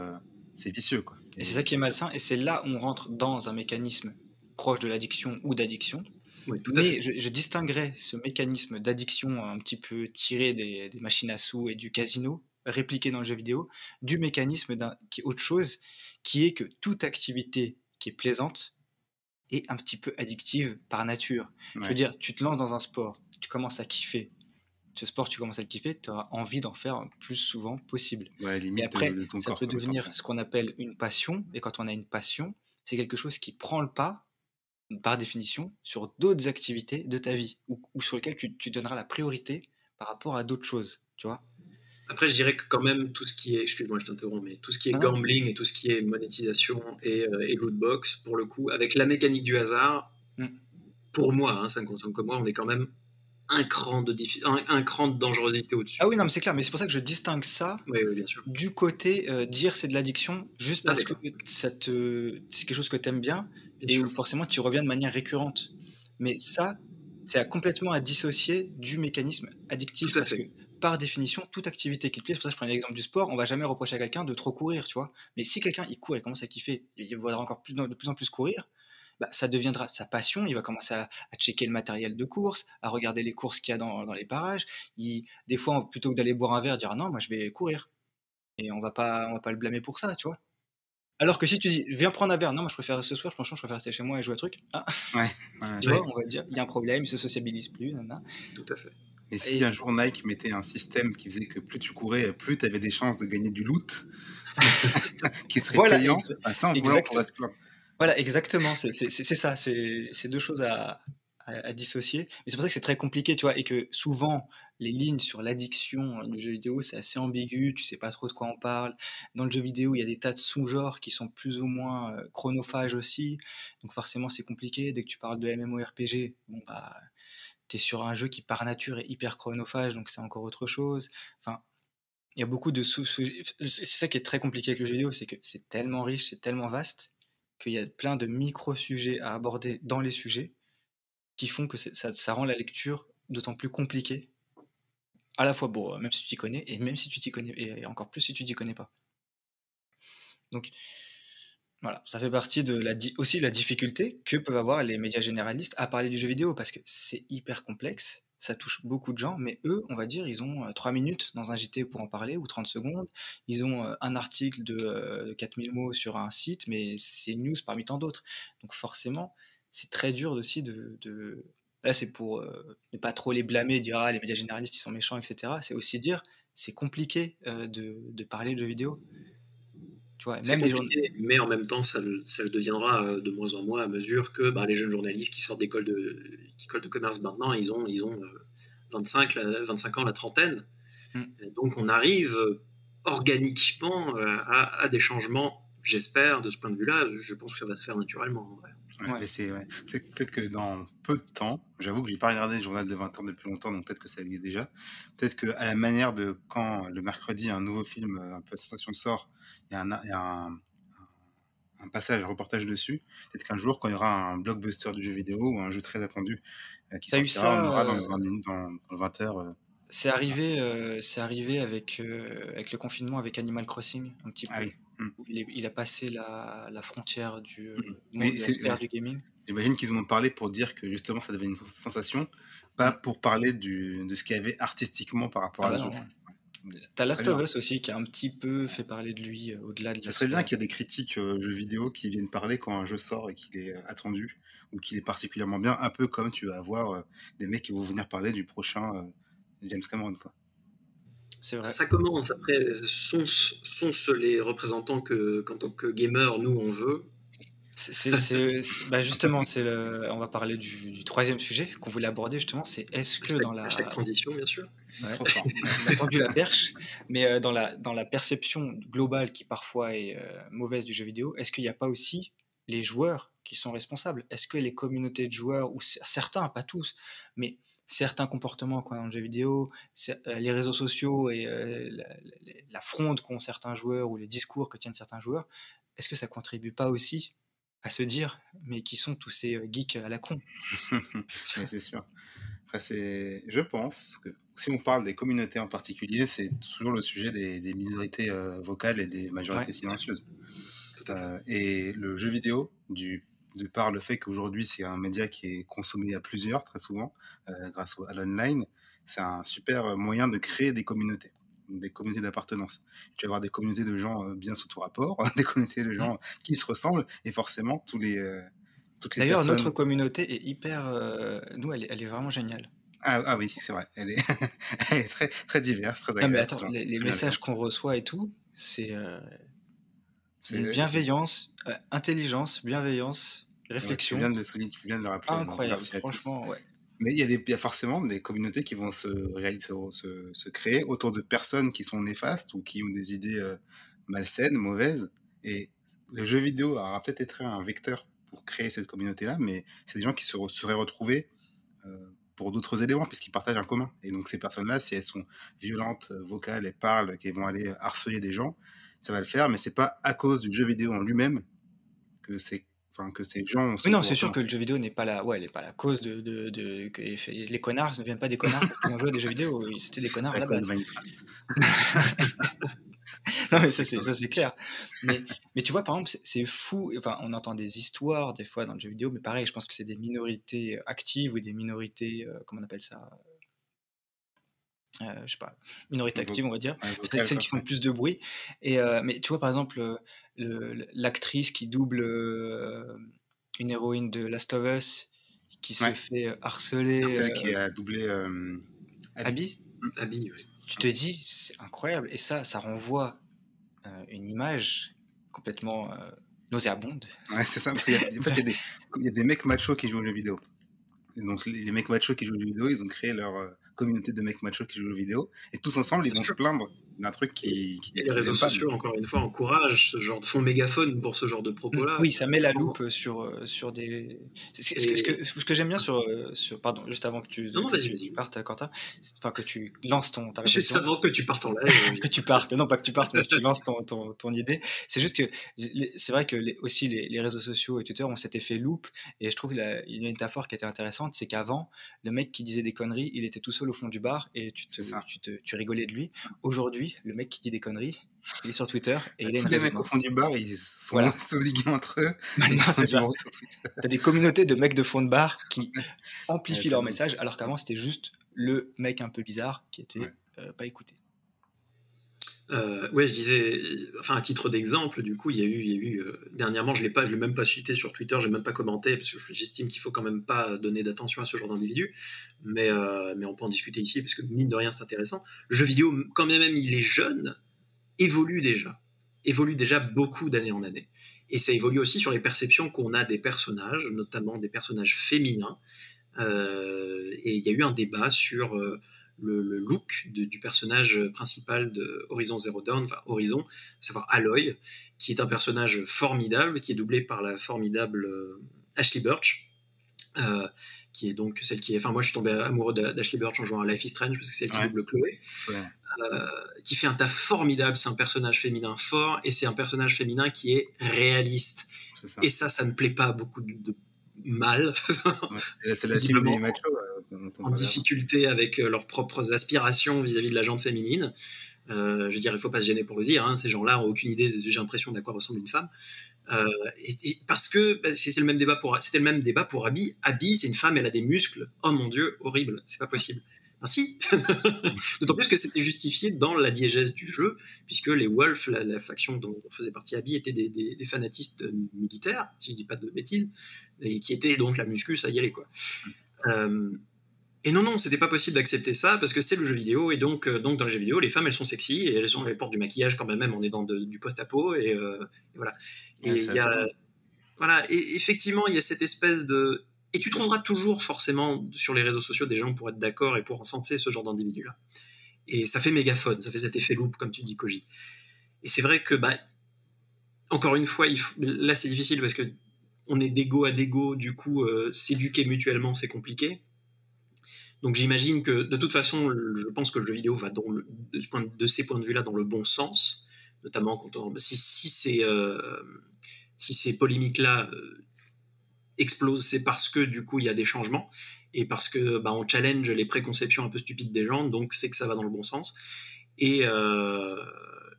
Speaker 2: c'est vicieux. Quoi.
Speaker 1: Et c'est ça qui est malsain, et c'est là où on rentre dans un mécanisme proche de l'addiction ou d'addiction. Mais je, je, distinguerais ce mécanisme d'addiction un petit peu tiré des, machines à sous et du casino, répliqué dans le jeu vidéo, du mécanisme qui est autre chose, qui est que toute activité qui est plaisante est un petit peu addictive par nature. Je veux dire, tu te lances dans un sport, tu commences à kiffer, ce sport, tu commences à le kiffer, tu auras envie d'en faire le plus souvent possible.
Speaker 2: Et
Speaker 1: après, ça peut devenir ce qu'on appelle une passion. Et quand on a une passion, c'est quelque chose qui prend le pas, par définition, sur d'autres activités de ta vie, ou, sur lesquelles tu, donneras la priorité par rapport à d'autres choses. Tu vois
Speaker 3: après, je dirais que quand même, tout ce qui est, excuse-moi, je t'interromps, mais tout ce qui est gambling et tout ce qui est monétisation et, euh, et lootbox, pour le coup, avec la mécanique du hasard, mm. pour moi, hein, ça ne concerne que moi, on est quand même un cran de, un, cran de dangerosité au-dessus.
Speaker 1: Ah oui, non, mais c'est clair, mais c'est pour ça que je distingue ça du côté euh, dire c'est de l'addiction, juste ah, parce que c'est quelque chose que tu aimes bien, et où forcément tu reviens de manière récurrente. Mais ça, c'est complètement à dissocier du mécanisme addictif. parce que par définition, toute activité qui te plaît, c'est pour ça que je prends l'exemple du sport, on va jamais reprocher à quelqu'un de trop courir, tu vois. Mais si quelqu'un il court et commence à kiffer, il va encore plus, de plus en plus courir, bah, ça deviendra sa passion. Il va commencer à, checker le matériel de course, à regarder les courses qu'il y a dans, les parages. Il, des fois, plutôt que d'aller boire un verre, dire non, moi je vais courir. Et on va pas, on va pas le blâmer pour ça, tu vois. Alors que si tu dis, viens prendre un verre, non, moi je préfère ce soir, franchement, je préfère rester chez moi et jouer à truc. Ah. Ouais, tu vois, on va dire, il y a un problème, il se sociabilise plus,
Speaker 3: Tout à fait.
Speaker 2: Et si un jour Nike mettait un système qui faisait que plus tu courais, plus tu avais des chances de gagner du loot, qui serait voilà, payant, bah, ça, on pourrait se plaindre.
Speaker 1: Voilà, exactement. C'est ça. C'est deux choses à, dissocier. Mais c'est pour ça que c'est très compliqué, tu vois, et que souvent, les lignes sur l'addiction du jeu vidéo, c'est assez ambigu, tu sais pas trop de quoi on parle. Dans le jeu vidéo, il y a des tas de sous-genres qui sont plus ou moins euh, chronophages aussi. Donc forcément, c'est compliqué. Dès que tu parles de MMORPG, bon, bah, tu es sur un jeu qui par nature est hyper chronophage, donc c'est encore autre chose. Enfin, il y a beaucoup de sous... C'est ça qui est très compliqué avec le jeu vidéo, c'est que c'est tellement riche, c'est tellement vaste qu'il y a plein de micro-sujets à aborder dans les sujets qui font que ça, rend la lecture d'autant plus compliquée. À la fois, bon, même si tu t'y connais, et même si tu t'y connais, et encore plus si tu t'y connais pas. Donc, voilà, ça fait partie de la, aussi de la difficulté que peuvent avoir les médias généralistes à parler du jeu vidéo, parce que c'est hyper complexe, ça touche beaucoup de gens, mais eux, on va dire, ils ont 3 euh, minutes dans un JT pour en parler, ou 30 secondes. Ils ont euh, un article de, 4000 euh, mots sur un site, mais c'est news parmi tant d'autres. Donc forcément, c'est très dur aussi de... Là, c'est pour ne pas trop les blâmer, dire ah, les médias généralistes, ils sont méchants, etc. C'est aussi dire, c'est compliqué de, parler de jeux vidéo.
Speaker 3: Tu vois, même mais en même temps, ça, ça, deviendra de moins en moins à mesure que bah, les jeunes journalistes qui sortent d'école de, de commerce maintenant, ils ont, ils ont 25, 25 ans, la trentaine. Hmm. Donc on arrive organiquement à, des changements, j'espère, de ce point de vue-là. Je pense que ça va se faire naturellement.
Speaker 2: Ouais, c'est peut-être que dans peu de temps, j'avoue que j'ai pas regardé le journal de 20 ans depuis longtemps, donc peut-être que ça existe déjà. Peut-être que à la manière de quand le mercredi un nouveau film un peu sensation sort, il y a un, un, passage, un reportage dessus. Peut-être qu'un jour, quand il y aura un blockbuster du jeu vidéo ou un jeu très attendu euh, qui sortira, ça, on aura dans, euh, dans, 20 heures. Euh,
Speaker 1: c'est arrivé, c'est arrivé avec, avec le confinement, avec Animal Crossing, un petit ah peu. Mmh. Il, a passé la, la frontière du mmh. monde du gaming.
Speaker 2: J'imagine qu'ils m'ont parlé pour dire que justement ça devait une sensation, pas mmh. pour parler du, de ce qu'il y avait artistiquement par rapport ah à bah
Speaker 1: T'as Last of Us aussi qui a un petit peu fait parler de lui euh, au-delà de.
Speaker 2: Ça serait bien qu'il y ait des critiques euh, jeux vidéo qui viennent parler quand un jeu sort et qu'il est euh, attendu ou qu'il est particulièrement bien, un peu comme tu vas avoir des mecs qui vont venir parler du prochain James Cameron quoi.
Speaker 3: C'est vrai. Ça commence après sont, sont les représentants que qu'en tant que gamer nous on veut?
Speaker 1: C'est, bah justement, c'est le, on va parler du, troisième sujet qu'on voulait aborder justement. C'est est-ce que dans la
Speaker 3: transition, bien sûr,
Speaker 1: ouais, on a tendu la perche, mais euh, dans la dans la perception globale qui parfois est euh, mauvaise du jeu vidéo, est-ce qu'il n'y a pas aussi les joueurs qui sont responsables? Est-ce que les communautés de joueurs ou certains, pas tous, mais certains comportements qu'on a dans le jeu vidéo, euh, les réseaux sociaux et la, la fronde qu'ont certains joueurs ou les discours que tiennent certains joueurs, est-ce que ça contribue pas aussi à se dire, mais qui sont tous ces euh, geeks à la con?
Speaker 2: C'est sûr. je pense que si on parle des communautés en particulier, c'est toujours le sujet des, minorités euh, vocales et des majorités silencieuses. Euh, et le jeu vidéo, du, de par le fait qu'aujourd'hui c'est un média qui est consommé à plusieurs très souvent, grâce à l'online, c'est un super moyen de créer des communautés des communautés d'appartenance. Tu vas avoir des communautés de gens euh, bien sous tout rapport, des communautés de gens qui se ressemblent, et forcément, tous les, euh,
Speaker 1: toutes les D'ailleurs, notre communauté est hyper... Euh, nous, elle est, elle est, vraiment géniale.
Speaker 2: Ah, ah oui, c'est vrai. Elle est, elle est, très, très diverse, très
Speaker 1: agréable. Non, mais attends, les, messages qu'on reçoit et tout, c'est... c'est bienveillance, intelligence, bienveillance, réflexion.
Speaker 2: tu, viens de souligner, tu viens de le rappeler.
Speaker 1: Incroyable, franchement, ouais.
Speaker 2: Mais il y, a des, il forcément des communautés qui vont se, se, se, créer autour de personnes qui sont néfastes ou qui ont des idées euh, malsaines, mauvaises. Et le jeu vidéo aura peut-être été un vecteur pour créer cette communauté-là, mais c'est des gens qui se seraient retrouvés euh, pour d'autres éléments, puisqu'ils partagent un commun. Et donc ces personnes-là, si elles sont violentes, euh, vocales et parlent, qu'elles vont aller harceler des gens, ça va le faire, mais c'est pas à cause du jeu vidéo en lui-même que c'est enfin que ces gens.
Speaker 1: Oui, non, c'est sûr que le jeu vidéo n'est pas la, ouais, n'est pas la cause de, de, de, que les connards ne viennent pas des connards qui ont joué des jeux vidéo. C'était des connards à la base. non, mais ça, c'est clair. Mais, mais, tu vois, par exemple, c'est fou. Enfin, on entend des histoires des fois dans le jeu vidéo, mais pareil, je pense que c'est des minorités actives ou des minorités, euh, comment on appelle ça euh, je sais pas, minorité active, on va dire, c'est celles qui font le plus de bruit. Et, euh, mais tu vois, par exemple, l'actrice qui double euh, une héroïne de Last of Us, qui se fait harceler.
Speaker 2: Celle qui a doublé
Speaker 1: Abby.
Speaker 3: Abby,
Speaker 1: Tu te dis, c'est incroyable. Et ça, ça renvoie une image complètement nauséabonde.
Speaker 2: Ouais, c'est ça, parce qu'il y, en fait, il y, a des mecs machos qui jouent aux jeux vidéo. donc, les, mecs machos qui jouent aux jeux vidéo, ils ont créé leur communauté de mecs machos qui jouent aux vidéos, et tous ensemble, ils vont se plaindre d'un truc qui. qui
Speaker 3: et les réseaux sociaux, encore une fois, encouragent ce genre de fond mégaphone pour ce genre de propos-là.
Speaker 1: Oui, ça met la loupe sur, euh, sur des. Ce, que, ce que, j'aime bien sur, euh, sur. Pardon, juste avant que tu,
Speaker 3: non, vas-y, vas-y.
Speaker 1: partes, Quentin, enfin que tu lances ton.
Speaker 3: Ta juste avant que tu partes en live.
Speaker 1: que tu partes, non pas que tu partes, mais que tu lances ton, ton, ton idée. C'est juste que c'est vrai que les, aussi les, les, réseaux sociaux et Twitter ont cet effet loupe, et je trouve qu'il y a une métaphore qui était intéressante, c'est qu'avant, le mec qui disait des conneries, il était tout seul au fond du bar et tu, te, tu, te, tu rigolais de lui. Aujourd'hui, le mec qui dit des conneries, il est sur Twitter et il
Speaker 2: est Tous les mecs au fond du bar, ils sont voilà. entre eux.
Speaker 1: Maintenant, c'est ça. T'as des communautés de mecs de fond de bar qui amplifient leur message, alors qu'avant, c'était juste le mec un peu bizarre qui était euh, pas écouté.
Speaker 3: Euh, ouais, je disais, enfin à titre d'exemple, du coup, il y a eu, il y a eu euh, dernièrement, je l'ai pas, je l'ai même pas cité sur Twitter, j'ai même pas commenté parce que j'estime qu'il faut quand même pas donner d'attention à ce genre d'individu, mais euh, mais on peut en discuter ici parce que mine de rien c'est intéressant. Le jeu vidéo, quand même, même il est jeune, évolue déjà, évolue déjà beaucoup d'année en année, et ça évolue aussi sur les perceptions qu'on a des personnages, notamment des personnages féminins. et il y a eu un débat sur le, look du personnage principal de Horizon Zero Dawn, enfin Horizon, à savoir Aloy, qui est un personnage formidable, qui est doublé par la formidable euh, Ashley Birch, euh, qui est donc celle qui est. Enfin, moi, je suis tombé amoureux d'Ashley Birch en jouant à Life is Strange parce que c'est elle qui double Chloé, euh, qui fait un taf formidable. C'est un personnage féminin fort et c'est un personnage féminin qui est réaliste. Et ça, ça ne plaît pas beaucoup de, mal.
Speaker 2: c'est la cible macho
Speaker 3: en difficulté avec euh, leurs propres aspirations vis-à-vis de la jante féminine. Euh, je veux dire, il faut pas se gêner pour le dire. Hein, ces gens-là ont aucune idée, j'ai l'impression, d'à quoi ressemble une femme. Euh, parce que bah, c'est le même débat pour c'était le même débat pour Abby. Abby, c'est une femme, elle a des muscles. Oh mon dieu, horrible, c'est pas possible. Ah si D'autant plus que c'était justifié dans la diégèse du jeu, puisque les Wolves, la, faction dont faisait partie Abby, étaient des, des, fanatistes militaires, si je dis pas de bêtises, et qui étaient donc la muscu, ça y allait quoi. Euh, et non, non, c'était pas possible d'accepter ça parce que c'est le jeu vidéo et donc, euh, donc dans le jeu vidéo, les femmes elles sont sexy et elles, sont, elles portent du maquillage quand même, même on est dans du post-apo et, euh, voilà. Et il y a, voilà, et effectivement, il y a cette espèce de. Et tu trouveras toujours forcément sur les réseaux sociaux des gens pour être d'accord et pour encenser ce genre d'individu-là. Et ça fait mégaphone, ça fait cet effet loop, comme tu dis, Koji. Et c'est vrai que, bah, encore une fois, il là c'est difficile parce que on est d'égo à d'égo, du coup, euh, s'éduquer mutuellement c'est compliqué donc j'imagine que de toute façon, je pense que le jeu vidéo va de, ces points de vue-là dans le bon sens, notamment quand si, si, ces, euh, ces polémiques-là euh, explosent, c'est parce que du coup il y a des changements et parce que bah, on challenge les préconceptions un peu stupides des gens, donc c'est que ça va dans le bon sens. Et, euh,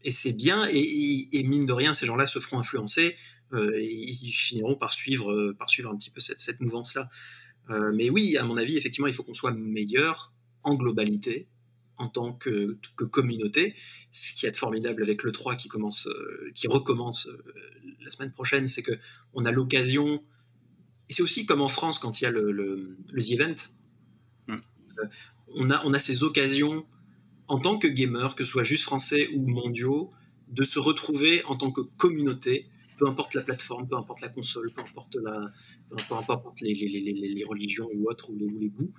Speaker 3: c'est bien, et, mine de rien, ces gens-là se feront influencer, et ils finiront par suivre, par suivre un petit peu cette mouvance-là. Euh, mais oui, à mon avis, effectivement, il faut qu'on soit meilleur en globalité, en tant que, communauté. Ce qui est formidable avec le 3 qui, commence, euh, qui recommence euh, la semaine prochaine, c'est qu'on a l'occasion, et c'est aussi comme en France quand il y a le, le, The Event, hmm. on, a, on a ces occasions en tant que gamer, que ce soit juste français ou mondiaux, de se retrouver en tant que communauté peu importe la plateforme, peu importe la console, peu importe, la, peu importe les, les, les, les religions ou autres, ou les, ou goûts,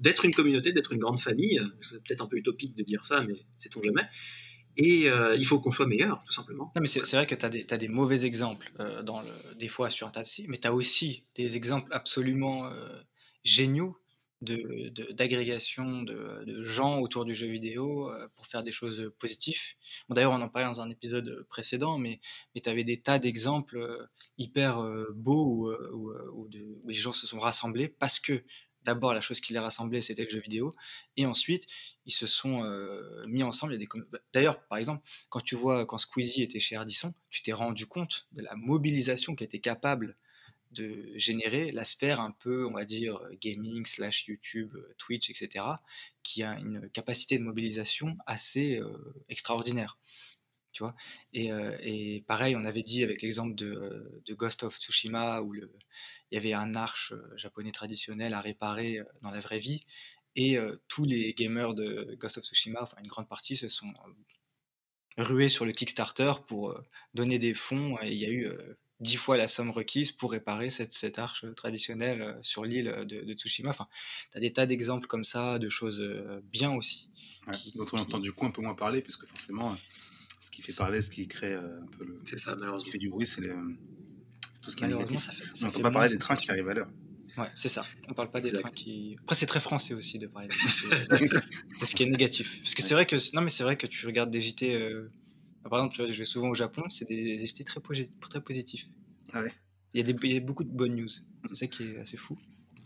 Speaker 3: d'être une communauté, d'être une grande famille. C'est peut-être un peu utopique de dire ça, mais sait-on jamais. Et euh, il faut qu'on soit meilleur, tout simplement.
Speaker 1: Non, mais c'est vrai que tu as, as, des mauvais exemples, euh, dans le, des fois sur Internet, mais tu as aussi des exemples absolument euh, géniaux d'agrégation de, de, gens autour du jeu vidéo euh, pour faire des choses positives. Bon, D'ailleurs, on en parlait dans un épisode précédent, mais, mais tu avais des tas d'exemples euh, hyper euh, beaux où, où, les gens se sont rassemblés parce que d'abord, la chose qui les rassemblait, c'était le jeu vidéo, et ensuite, ils se sont mis ensemble. Bah, d'ailleurs, par exemple, quand tu vois, quand Squeezie était chez Ardisson, tu t'es rendu compte de la mobilisation qui était capable de générer la sphère un peu, on va dire, gaming, slash YouTube, Twitch, etc., qui a une capacité de mobilisation assez extraordinaire. Tu vois et, pareil, on avait dit avec l'exemple de, Ghost of Tsushima, où il y avait un arche japonais traditionnel à réparer dans la vraie vie, et tous les gamers de Ghost of Tsushima, enfin une grande partie, se sont rués sur le Kickstarter pour donner des fonds, il y a eu dix fois la somme requise pour réparer cette, cette arche traditionnelle euh, sur l'île de, Tsushima. Enfin, tu as des tas d'exemples comme ça, de choses euh, bien aussi.
Speaker 2: dont on entend du coup un peu moins parler, puisque forcément, euh, ce qui fait parler, ce qui crée un peu le.
Speaker 3: C'est ça, malheureusement.
Speaker 2: Ce qui fait du bruit, c'est tout ce qui est
Speaker 1: négatif. Ça fait,
Speaker 2: on n'entend pas parler des trains qui arrivent à l'heure.
Speaker 1: Ouais, c'est ça. On parle pas des trains qui. Après, c'est très français aussi de parler de ce qui est négatif. Parce que c'est vrai que non, mais c'est vrai que tu regardes des JT par exemple, tu vois, je vais souvent au Japon, c'est des effets très, très positifs.
Speaker 2: Ah ouais.
Speaker 1: Il y, a des, il y a beaucoup de bonnes news. C'est ça qui est assez fou.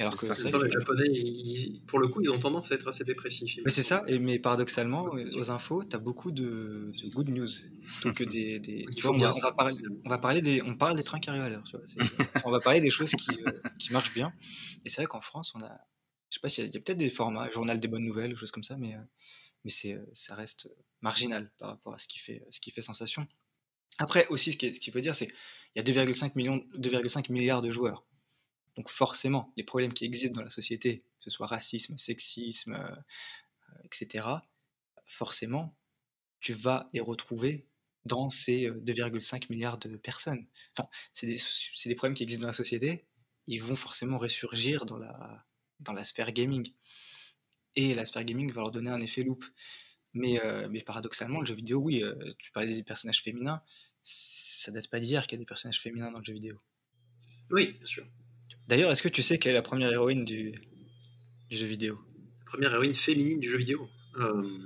Speaker 3: Alors que les Japonais, pour le coup, ils ont tendance à être assez dépressifs.
Speaker 1: Mais c'est ça, et, mais paradoxalement, aux infos, tu as beaucoup de, good news. Plutôt que des. des tu vois, on, va, on, va parler, on, va, parler, des. On parle des trains qui arrivent à l'heure. on va parler des choses qui, euh, qui marchent bien. Et c'est vrai qu'en France, on a. Je sais pas s'il y a, a peut-être des formats, journal des bonnes nouvelles, choses comme ça, mais, euh, mais c'est, euh, ça reste marginal par rapport à ce qui fait, ce qui fait sensation. Après, aussi, ce qu'il faut dire, c'est qu'il y a 2,5 millions, 2,5 milliards de joueurs. Donc forcément, les problèmes qui existent dans la société, que ce soit racisme, sexisme, euh, euh, etc., forcément, tu vas les retrouver dans ces 2,5 milliards de personnes. Enfin, c'est des, des, problèmes qui existent dans la société, ils vont forcément ressurgir dans la, dans la sphère gaming. Et la sphère gaming va leur donner un effet loop. Mais, euh, mais paradoxalement, le jeu vidéo, oui, euh, tu parlais des personnages féminins, ça date pas d'hier qu'il y a des personnages féminins dans le jeu vidéo.
Speaker 3: Oui, bien sûr.
Speaker 1: D'ailleurs, est-ce que tu sais quelle est la première héroïne du, jeu vidéo?
Speaker 3: La première héroïne féminine du jeu vidéo euh...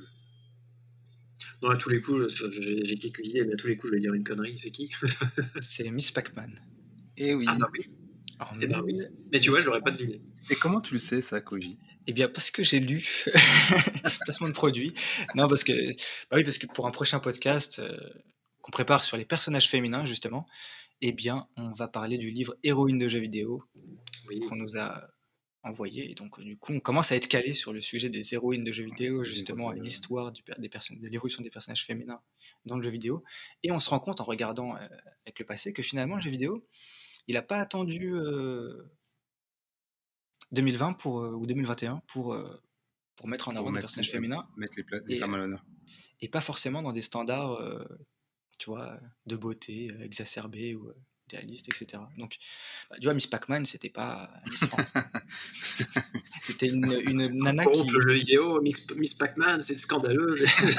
Speaker 3: Non, à tous les coups, j'ai quelques idées, mais à tous les coups, je vais dire une connerie. C'est qui?
Speaker 1: C'est Miss Pac-Man.
Speaker 2: Eh oui.
Speaker 3: Ah bah oui. Eh ben mais tu vois, je l'aurais pas deviné.
Speaker 2: Et comment tu le sais, ça, Koji?
Speaker 1: Eh bien, parce que j'ai lu placement de produit. Non, parce que, bah oui, parce que pour un prochain podcast euh, qu'on prépare sur les personnages féminins, justement, eh bien, on va parler du livre Héroïne de jeux vidéo qu'on nous a envoyé. Et donc, du coup, on commence à être calé sur le sujet des héroïnes de jeux vidéo, justement, l'histoire des de l'évolution des personnages féminins dans le jeu vidéo. Et on se rend compte en regardant euh, avec le passé que finalement, le jeu vidéo, il n'a pas attendu 2020 pour, ou 2021 pour, pour mettre en avant des personnages féminins.
Speaker 2: Mettre les, femmes à l'honneur.
Speaker 1: Et pas forcément dans des standards tu vois, de beauté exacerbés ou idéalistes, etc. Donc, bah, tu vois, Miss Pac-Man, c'était pas Miss France. c'était une, une, nana qui.
Speaker 3: le jeu vidéo, Miss, Pac-Man, c'est scandaleux.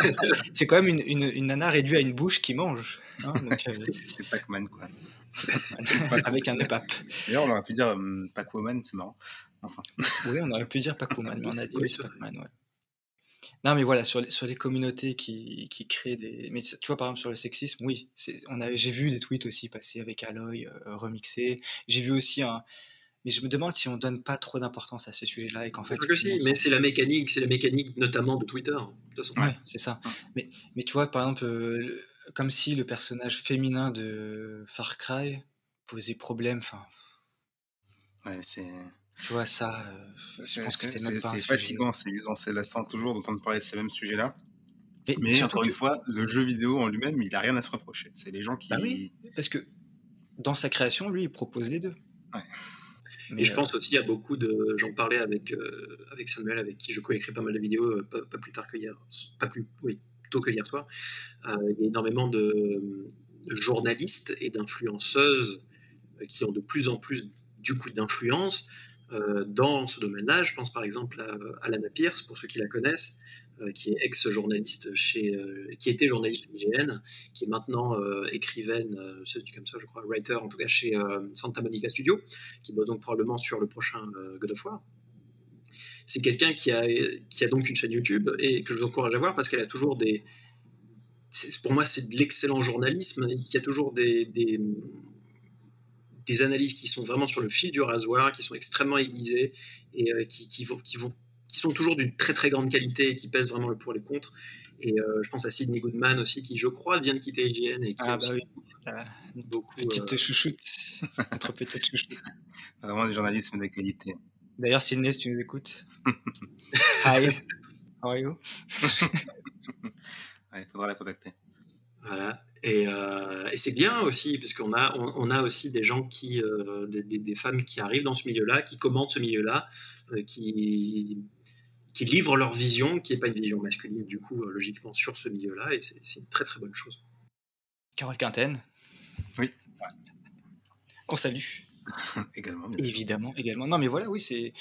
Speaker 1: c'est quand même une, une, une, nana réduite à une bouche qui mange. Hein,
Speaker 2: c'est Pac-Man, quoi.
Speaker 1: Avec un épap.
Speaker 2: D'ailleurs, on aurait pu dire um, Pac-Woman, c'est marrant. Enfin.
Speaker 1: oui, on aurait pu dire Pac-Woman, mais on a dit Miss Pac-Man, ouais. Non, mais voilà, sur les, sur les communautés qui, qui, créent des. Mais tu vois, par exemple, sur le sexisme, oui, j'ai vu des tweets aussi passer avec Aloy euh, remixés. J'ai vu aussi un. Mais je me demande si on donne pas trop d'importance à ces sujets-là et qu'en fait.
Speaker 3: Que si, mais c'est la mécanique, c'est la mécanique notamment de Twitter. De
Speaker 1: toute façon. Ouais, c'est ça. Mais, mais tu vois, par exemple, euh, comme si le personnage féminin de Far Cry posait problème. Enfin.
Speaker 2: Ouais, c'est.
Speaker 1: Tu vois, ça.
Speaker 2: Euh, c'est fatigant, c'est usant, c'est lassant toujours d'entendre parler de ces mêmes sujets-là. Mais encore une fois, le jeu vidéo en lui-même, il a rien à se reprocher. C'est les gens qui.
Speaker 1: Bah oui, parce que dans sa création, lui, il propose les deux.
Speaker 2: Ouais.
Speaker 3: Mais et je euh, pense aussi à beaucoup de. J'en parlais avec, euh, avec Samuel, avec qui je coécris pas mal de vidéos, pas, plus tard que hier. Pas plus. Oui, tôt que hier soir. il y a énormément de, de journalistes et d'influenceuses qui ont de plus en plus du coup d'influence dans ce domaine-là. Je pense par exemple à, Alana Pierce, pour ceux qui la connaissent, euh, qui est ex-journaliste chez, euh, qui était journaliste chez IGN, qui est maintenant écrivaine, c'est comme ça, je crois, writer en tout cas chez Santa Monica Studio, qui bosse donc probablement sur le prochain God of War. c'est quelqu'un qui a, qui a donc une chaîne YouTube et que je vous encourage à voir parce qu'elle a toujours des. Pour moi, c'est de l'excellent journalisme, qui a toujours des, des, des, analyses qui sont vraiment sur le fil du rasoir, qui sont extrêmement aiguisées et euh, qui, qui, vont, qui, vont, qui sont toujours d'une très très grande qualité et qui pèsent vraiment le pour et les contre. Et euh, je pense à Sidney Goodman aussi, qui je crois vient de quitter IGN et qui
Speaker 1: ah, bah oui. Ah, beaucoup, petite euh... chouchoute, notre petite chouchoute.
Speaker 2: Vraiment du journalisme de qualité.
Speaker 1: D'ailleurs, Sydney, si tu nous écoutes. Hi. How are you?
Speaker 2: Il faudra la contacter.
Speaker 3: Voilà. Et, euh, et c'est bien aussi, puisqu'on a, on, on, a aussi des gens qui, euh, des, des, femmes qui arrivent dans ce milieu-là, qui commentent ce milieu-là, euh, qui, qui livrent leur vision, qui n'est pas une vision masculine, du coup, logiquement, sur ce milieu-là, et c'est une très très bonne chose.
Speaker 1: Carole Quinten.
Speaker 2: Oui.
Speaker 1: Qu'on salue.
Speaker 2: également.
Speaker 1: Évidemment, également. Non, mais voilà, oui, c'est,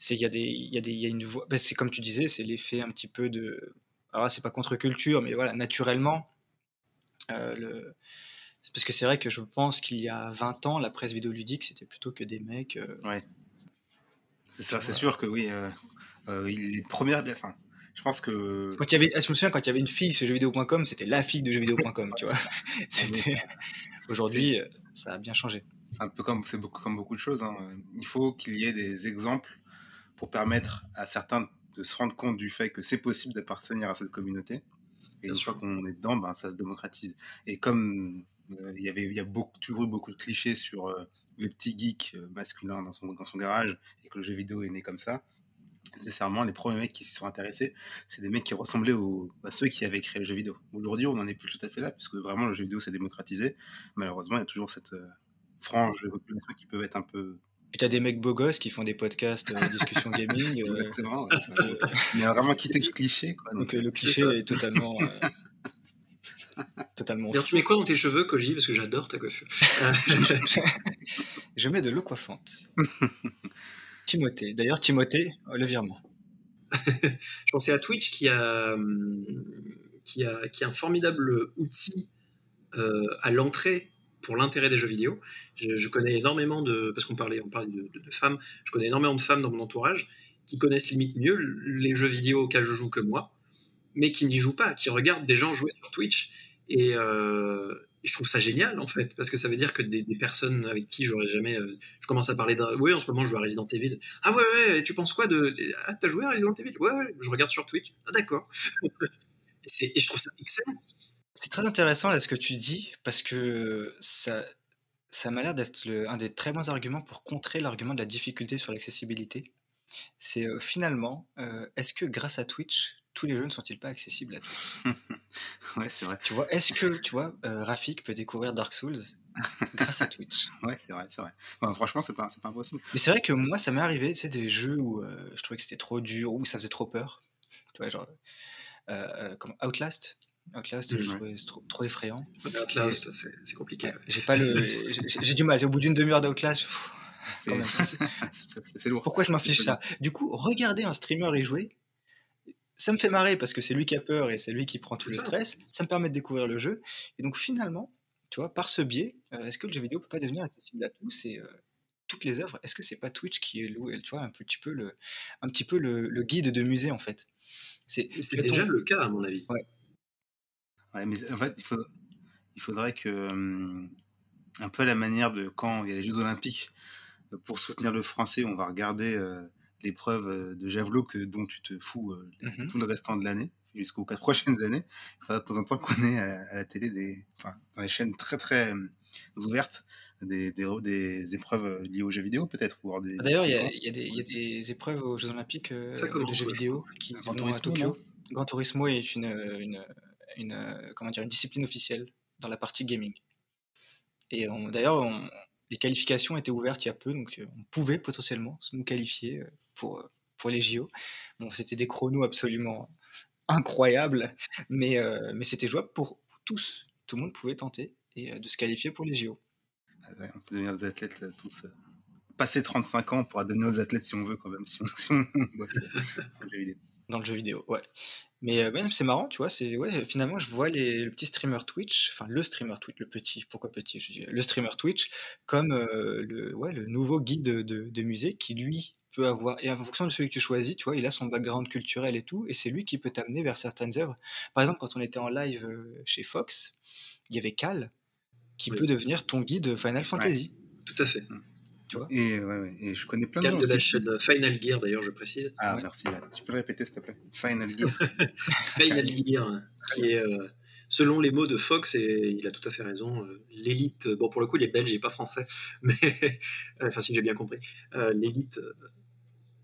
Speaker 1: c'est, il y a des, il y a des, il y a une voix. Ben, c'est comme tu disais, c'est l'effet un petit peu de. Alors, c'est pas contre-culture, mais voilà, naturellement, le. Parce que c'est vrai que je pense qu'il y a 20 ans, la presse vidéoludique, c'était plutôt que des mecs. Euh...
Speaker 2: Ouais. C'est ça, c'est sûr que oui. Euh, euh, les premières. Enfin, je pense que.
Speaker 1: Quand il y avait, je me souviens, quand il y avait une fille sur jeuxvideo.com, c'était la fille de jeuxvideo.com, tu vois. C'était. Aujourd'hui, ça a bien changé
Speaker 2: c'est un peu comme c'est beaucoup comme beaucoup de choses. Hein. Il faut qu'il y ait des exemples pour permettre à certains de se rendre compte du fait que c'est possible d'appartenir à cette communauté. Et une fois qu'on est dedans, ben, ça se démocratise. Et comme euh, il y avait, il y a toujours eu beaucoup de clichés sur euh, le petit geek euh, masculin dans son, dans son garage et que le jeu vidéo est né comme ça, nécessairement, les premiers mecs qui s'y sont intéressés, c'est des mecs qui ressemblaient à ceux qui avaient créé le jeu vidéo. Aujourd'hui, on n'en est plus tout à fait là, puisque vraiment le jeu vidéo s'est démocratisé. Malheureusement, il y a toujours cette, franges de population qui peuvent être un peu.
Speaker 1: Puis t'as des mecs beaux gosses qui font des podcasts de discussion gaming.
Speaker 2: Euh, Exactement. Ouais, euh, il y a vraiment quitté ce cliché. Quoi,
Speaker 1: donc, donc le cliché est, est totalement. Euh, totalement.
Speaker 3: D'ailleurs, tu mets quoi dans tes cheveux, Koji? Parce que j'adore ta coiffure.
Speaker 1: je mets de l'eau coiffante. Timothée. D'ailleurs, Timothée, le virement.
Speaker 3: je pensais à Twitch qui a, hum, qui a, qui a un formidable outil euh, à l'entrée pour l'intérêt des jeux vidéo. Je, connais énormément de, parce qu'on parlait, on parlait de, de, de, femmes, je connais énormément de femmes dans mon entourage qui connaissent limite mieux les jeux vidéo auxquels je joue que moi, mais qui n'y jouent pas, qui regardent des gens jouer sur Twitch. Et, euh, je trouve ça génial en fait, parce que ça veut dire que des, personnes avec qui j'aurais jamais. Euh, je commence à parler d'un. Oui, en ce moment je joue à Resident Evil. Ah ouais, ouais, tu penses quoi de. Ah, t'as joué à Resident Evil? Ouais, ouais, je regarde sur Twitch. Ah d'accord. et, et je trouve ça excellent.
Speaker 1: C'est très intéressant là ce que tu dis parce que ça, ça m'a l'air d'être un des très bons arguments pour contrer l'argument de la difficulté sur l'accessibilité. C'est euh, finalement, euh, est-ce que grâce à Twitch, tous les jeux ne sont-ils pas accessibles à tous?
Speaker 2: Ouais, c'est vrai.
Speaker 1: Tu vois, est-ce que tu vois, euh, Rafik peut découvrir Dark Souls grâce à Twitch?
Speaker 2: Ouais, c'est vrai, c'est vrai. Franchement, c'est pas, pas impossible.
Speaker 1: Mais c'est vrai que moi, ça m'est arrivé, tu sais, des jeux où je trouvais que c'était trop dur, ou ça faisait trop peur. Tu vois, genre comme Outlast? Outlast, mmh, je trouvais trop, trop, effrayant.
Speaker 3: Outlast, c'est compliqué.
Speaker 1: J'ai pas le, j'ai du mal. Au bout d'une demi-heure d'Outlast,
Speaker 2: c'est lourd.
Speaker 1: Pourquoi je m'inflige ça? Du coup, regarder un streamer y jouer, ça me fait marrer parce que c'est lui qui a peur et c'est lui qui prend tout le ça. stress. Ça me permet de découvrir le jeu. Et donc finalement, tu vois, par ce biais, euh, est-ce que le jeu vidéo peut pas devenir accessible à tous et euh, toutes les œuvres? Est-ce que c'est pas Twitch qui est loué, tu vois, un petit peu le, un petit peu le, le guide de musée en fait
Speaker 3: C'est déjà le cas à mon avis.
Speaker 1: Ouais.
Speaker 2: Ouais, mais en fait, il, faut, il faudrait que, um, un peu à la manière de quand il y a les Jeux Olympiques, pour soutenir le français, on va regarder euh, l'épreuve de javelot que, dont tu te fous euh, mm -hmm. tout le restant de l'année, jusqu'aux quatre prochaines années. Il faudra de temps en temps qu'on ait à la, à la, télé, des, enfin, dans les chaînes très très euh, ouvertes, des, des, des, épreuves liées aux jeux vidéo, peut-être.
Speaker 1: D'ailleurs, il y, y, y, a des épreuves aux Jeux Olympiques euh, de jeux vidéo qui vont à Tokyo. Gran Turismo est une, une une, euh, comment dire, une discipline officielle dans la partie gaming. Et d'ailleurs, les qualifications étaient ouvertes il y a peu, donc euh, on pouvait potentiellement nous qualifier euh, pour, pour les JO. Bon, c'était des chronos absolument incroyables, mais, mais c'était jouable pour tous. Tout le monde pouvait tenter et de se qualifier pour les JO.
Speaker 2: On peut devenir des athlètes tous. Passer 35 ans, on pourra devenir des athlètes si on veut quand même, si on, si on
Speaker 1: dans le jeu vidéo, ouais. Mais euh, c'est marrant, tu vois, c'est ouais, finalement je vois les, le petit streamer Twitch, enfin le streamer Twitch, le petit, pourquoi petit, je dis, le streamer Twitch comme euh, le, ouais, le nouveau guide de, de, musée qui lui peut avoir, et en fonction de celui que tu choisis, tu vois, il a son background culturel et tout, et c'est lui qui peut t'amener vers certaines œuvres. Par exemple, quand on était en live euh, chez Fox, il y avait Cal qui peut devenir ton guide Final Fantasy.
Speaker 3: tout à fait.
Speaker 2: Et, ouais, et je connais plein de
Speaker 3: gens. de la chaîne Final Gear, d'ailleurs, je précise.
Speaker 2: Ah, merci. Tu peux le répéter, s'il te plaît? Final Gear.
Speaker 3: Final Gear, qui est, euh, selon les mots de Fox, et il a tout à fait raison, euh, l'élite, bon, pour le coup, il est belge et pas français, mais, enfin, si j'ai bien compris, euh, l'élite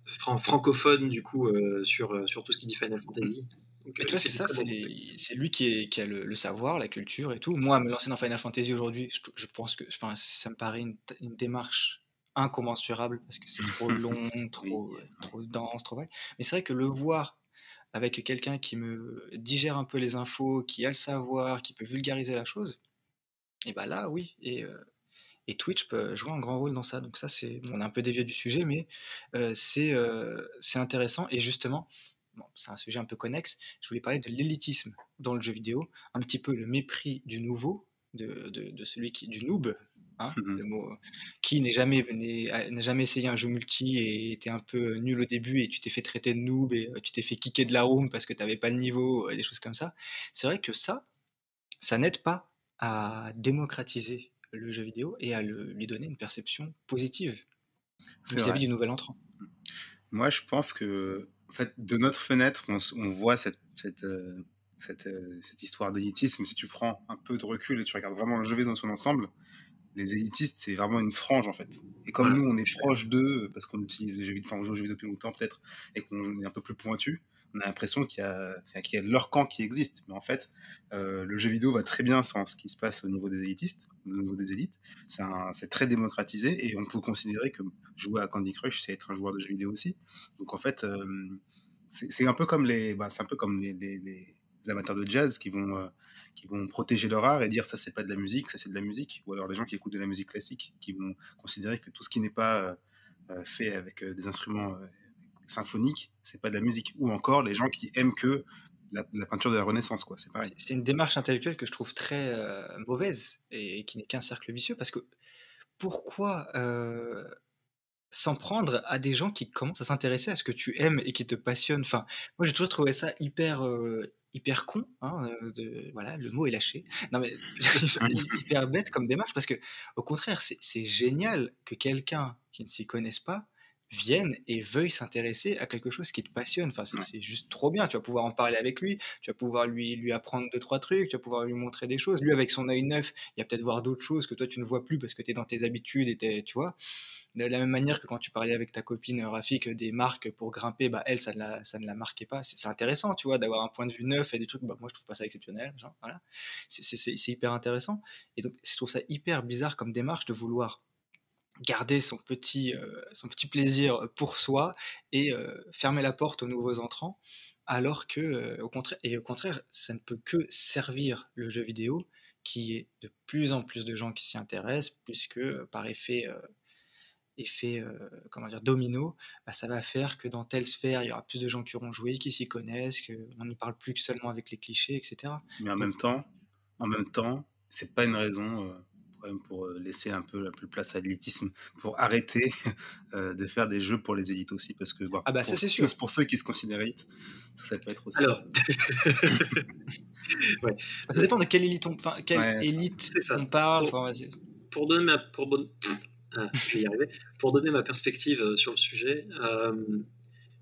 Speaker 3: francophone, du coup, sur, sur tout ce qui dit Final Fantasy.
Speaker 1: Donc, tu vois, c'est ça, c'est lui qui, est, qui a le, savoir, la culture et tout. Moi, me lancer dans Final Fantasy aujourd'hui, je, pense que ça me paraît une, une démarche incommensurable parce que c'est trop long, trop, trop dense, trop vague. Mais c'est vrai que le voir avec quelqu'un qui me digère un peu les infos, qui a le savoir, qui peut vulgariser la chose, et bah là, oui. Et, euh, et Twitch peut jouer un grand rôle dans ça. Donc ça, c'est, on est un peu dévié du sujet, mais euh, c'est, euh, c'est intéressant. Et justement, bon, c'est un sujet un peu connexe. Je voulais parler de l'élitisme dans le jeu vidéo, un petit peu le mépris du nouveau, de, de, de celui qui, du noob, Hein, mmh le mot, qui jamais, n'a jamais essayé un jeu multi et était un peu nul au début et tu t'es fait traiter de noob et tu t'es fait kicker de la room parce que tu n'avais pas le niveau, des choses comme ça. C'est vrai que ça, ça n'aide pas à démocratiser le jeu vidéo et à lui donner une perception positive vis-à-vis du nouvel entrant.
Speaker 2: Moi, je pense que, en fait, de notre fenêtre, on, voit cette, cette, cette, cette histoire d'élitisme. Si tu prends un peu de recul et tu regardes vraiment le jeu vidéo dans son ensemble, les élitistes, c'est vraiment une frange en fait. Et comme nous, on est proche d'eux, parce qu'on utilise les jeux vidéo, enfin, on joue aux jeux vidéo depuis longtemps peut-être, et qu'on est un peu plus pointu, on a l'impression qu'il y, y, a leur camp qui existe. Mais en fait, euh, le jeu vidéo va très bien sans ce qui se passe au niveau des élitistes, au niveau des élites. C'est très démocratisé et on peut considérer que jouer à Candy Crush, c'est être un joueur de jeux vidéo aussi. Donc en fait, euh, c'est un peu comme les, bah, c'est un peu comme les, les, les, amateurs de jazz qui vont euh, qui vont protéger leur art et dire ça c'est pas de la musique, ça c'est de la musique, ou alors les gens qui écoutent de la musique classique, qui vont considérer que tout ce qui n'est pas euh, euh, fait avec euh, des instruments symphoniques, c'est pas de la musique, ou encore les gens qui aiment que la, peinture de la Renaissance, quoi. C'est pareil.
Speaker 1: C'est une démarche intellectuelle que je trouve très mauvaise et qui n'est qu'un cercle vicieux parce que pourquoi s'en prendre à des gens qui commencent à s'intéresser à ce que tu aimes et qui te passionnent? Enfin, moi j'ai toujours trouvé ça hyper hyper con, hein, de, voilà, le mot est lâché. Non mais hyper bête comme démarche parce que au contraire, c'est génial que quelqu'un qui ne s'y connaisse pas vienne et veuille s'intéresser à quelque chose qui te passionne. Enfin, c'est juste trop bien. Tu vas pouvoir en parler avec lui, tu vas pouvoir lui, lui apprendre deux, trois trucs, tu vas pouvoir lui montrer des choses. Lui, avec son œil neuf, il va peut-être voir d'autres choses que toi, tu ne vois plus parce que tu es dans tes habitudes et tu vois. De la même manière que quand tu parlais avec ta copine Rafik des marques pour grimper, bah, elle, ça ne la, ça ne la marquait pas. C'est intéressant, tu vois, d'avoir un point de vue neuf et des trucs. Bah, moi, je trouve pas ça exceptionnel. Genre, voilà. C'est hyper intéressant. Et donc, je trouve ça hyper bizarre comme démarche de vouloir garder son petit, euh, son petit plaisir pour soi et euh, fermer la porte aux nouveaux entrants, alors que, euh, au contraire, et au contraire, ça ne peut que servir le jeu vidéo, qui est de plus en plus de gens qui s'y intéressent, puisque par effet, effet comment dire, domino, bah, ça va faire que dans telle sphère, il y aura plus de gens qui auront joué, qui s'y connaissent, qu'on ne parle plus que seulement avec les clichés, etc.
Speaker 2: Mais en même temps, en même temps, c'est pas une raison pour euh, laisser un peu la plus place à l'élitisme, pour arrêter euh, de faire des jeux pour les élites aussi, parce que
Speaker 1: ah bah,
Speaker 2: pour,
Speaker 1: c'est sûr.
Speaker 2: pour ceux qui se considèrent élites, ça peut être aussi.
Speaker 3: Alors,
Speaker 1: ouais. ça dépend de quelle élite on, enfin, quelle élite on parle.
Speaker 3: Pour, donner ma, pour, ah, je vais y arriver. pour donner ma perspective euh, sur le sujet,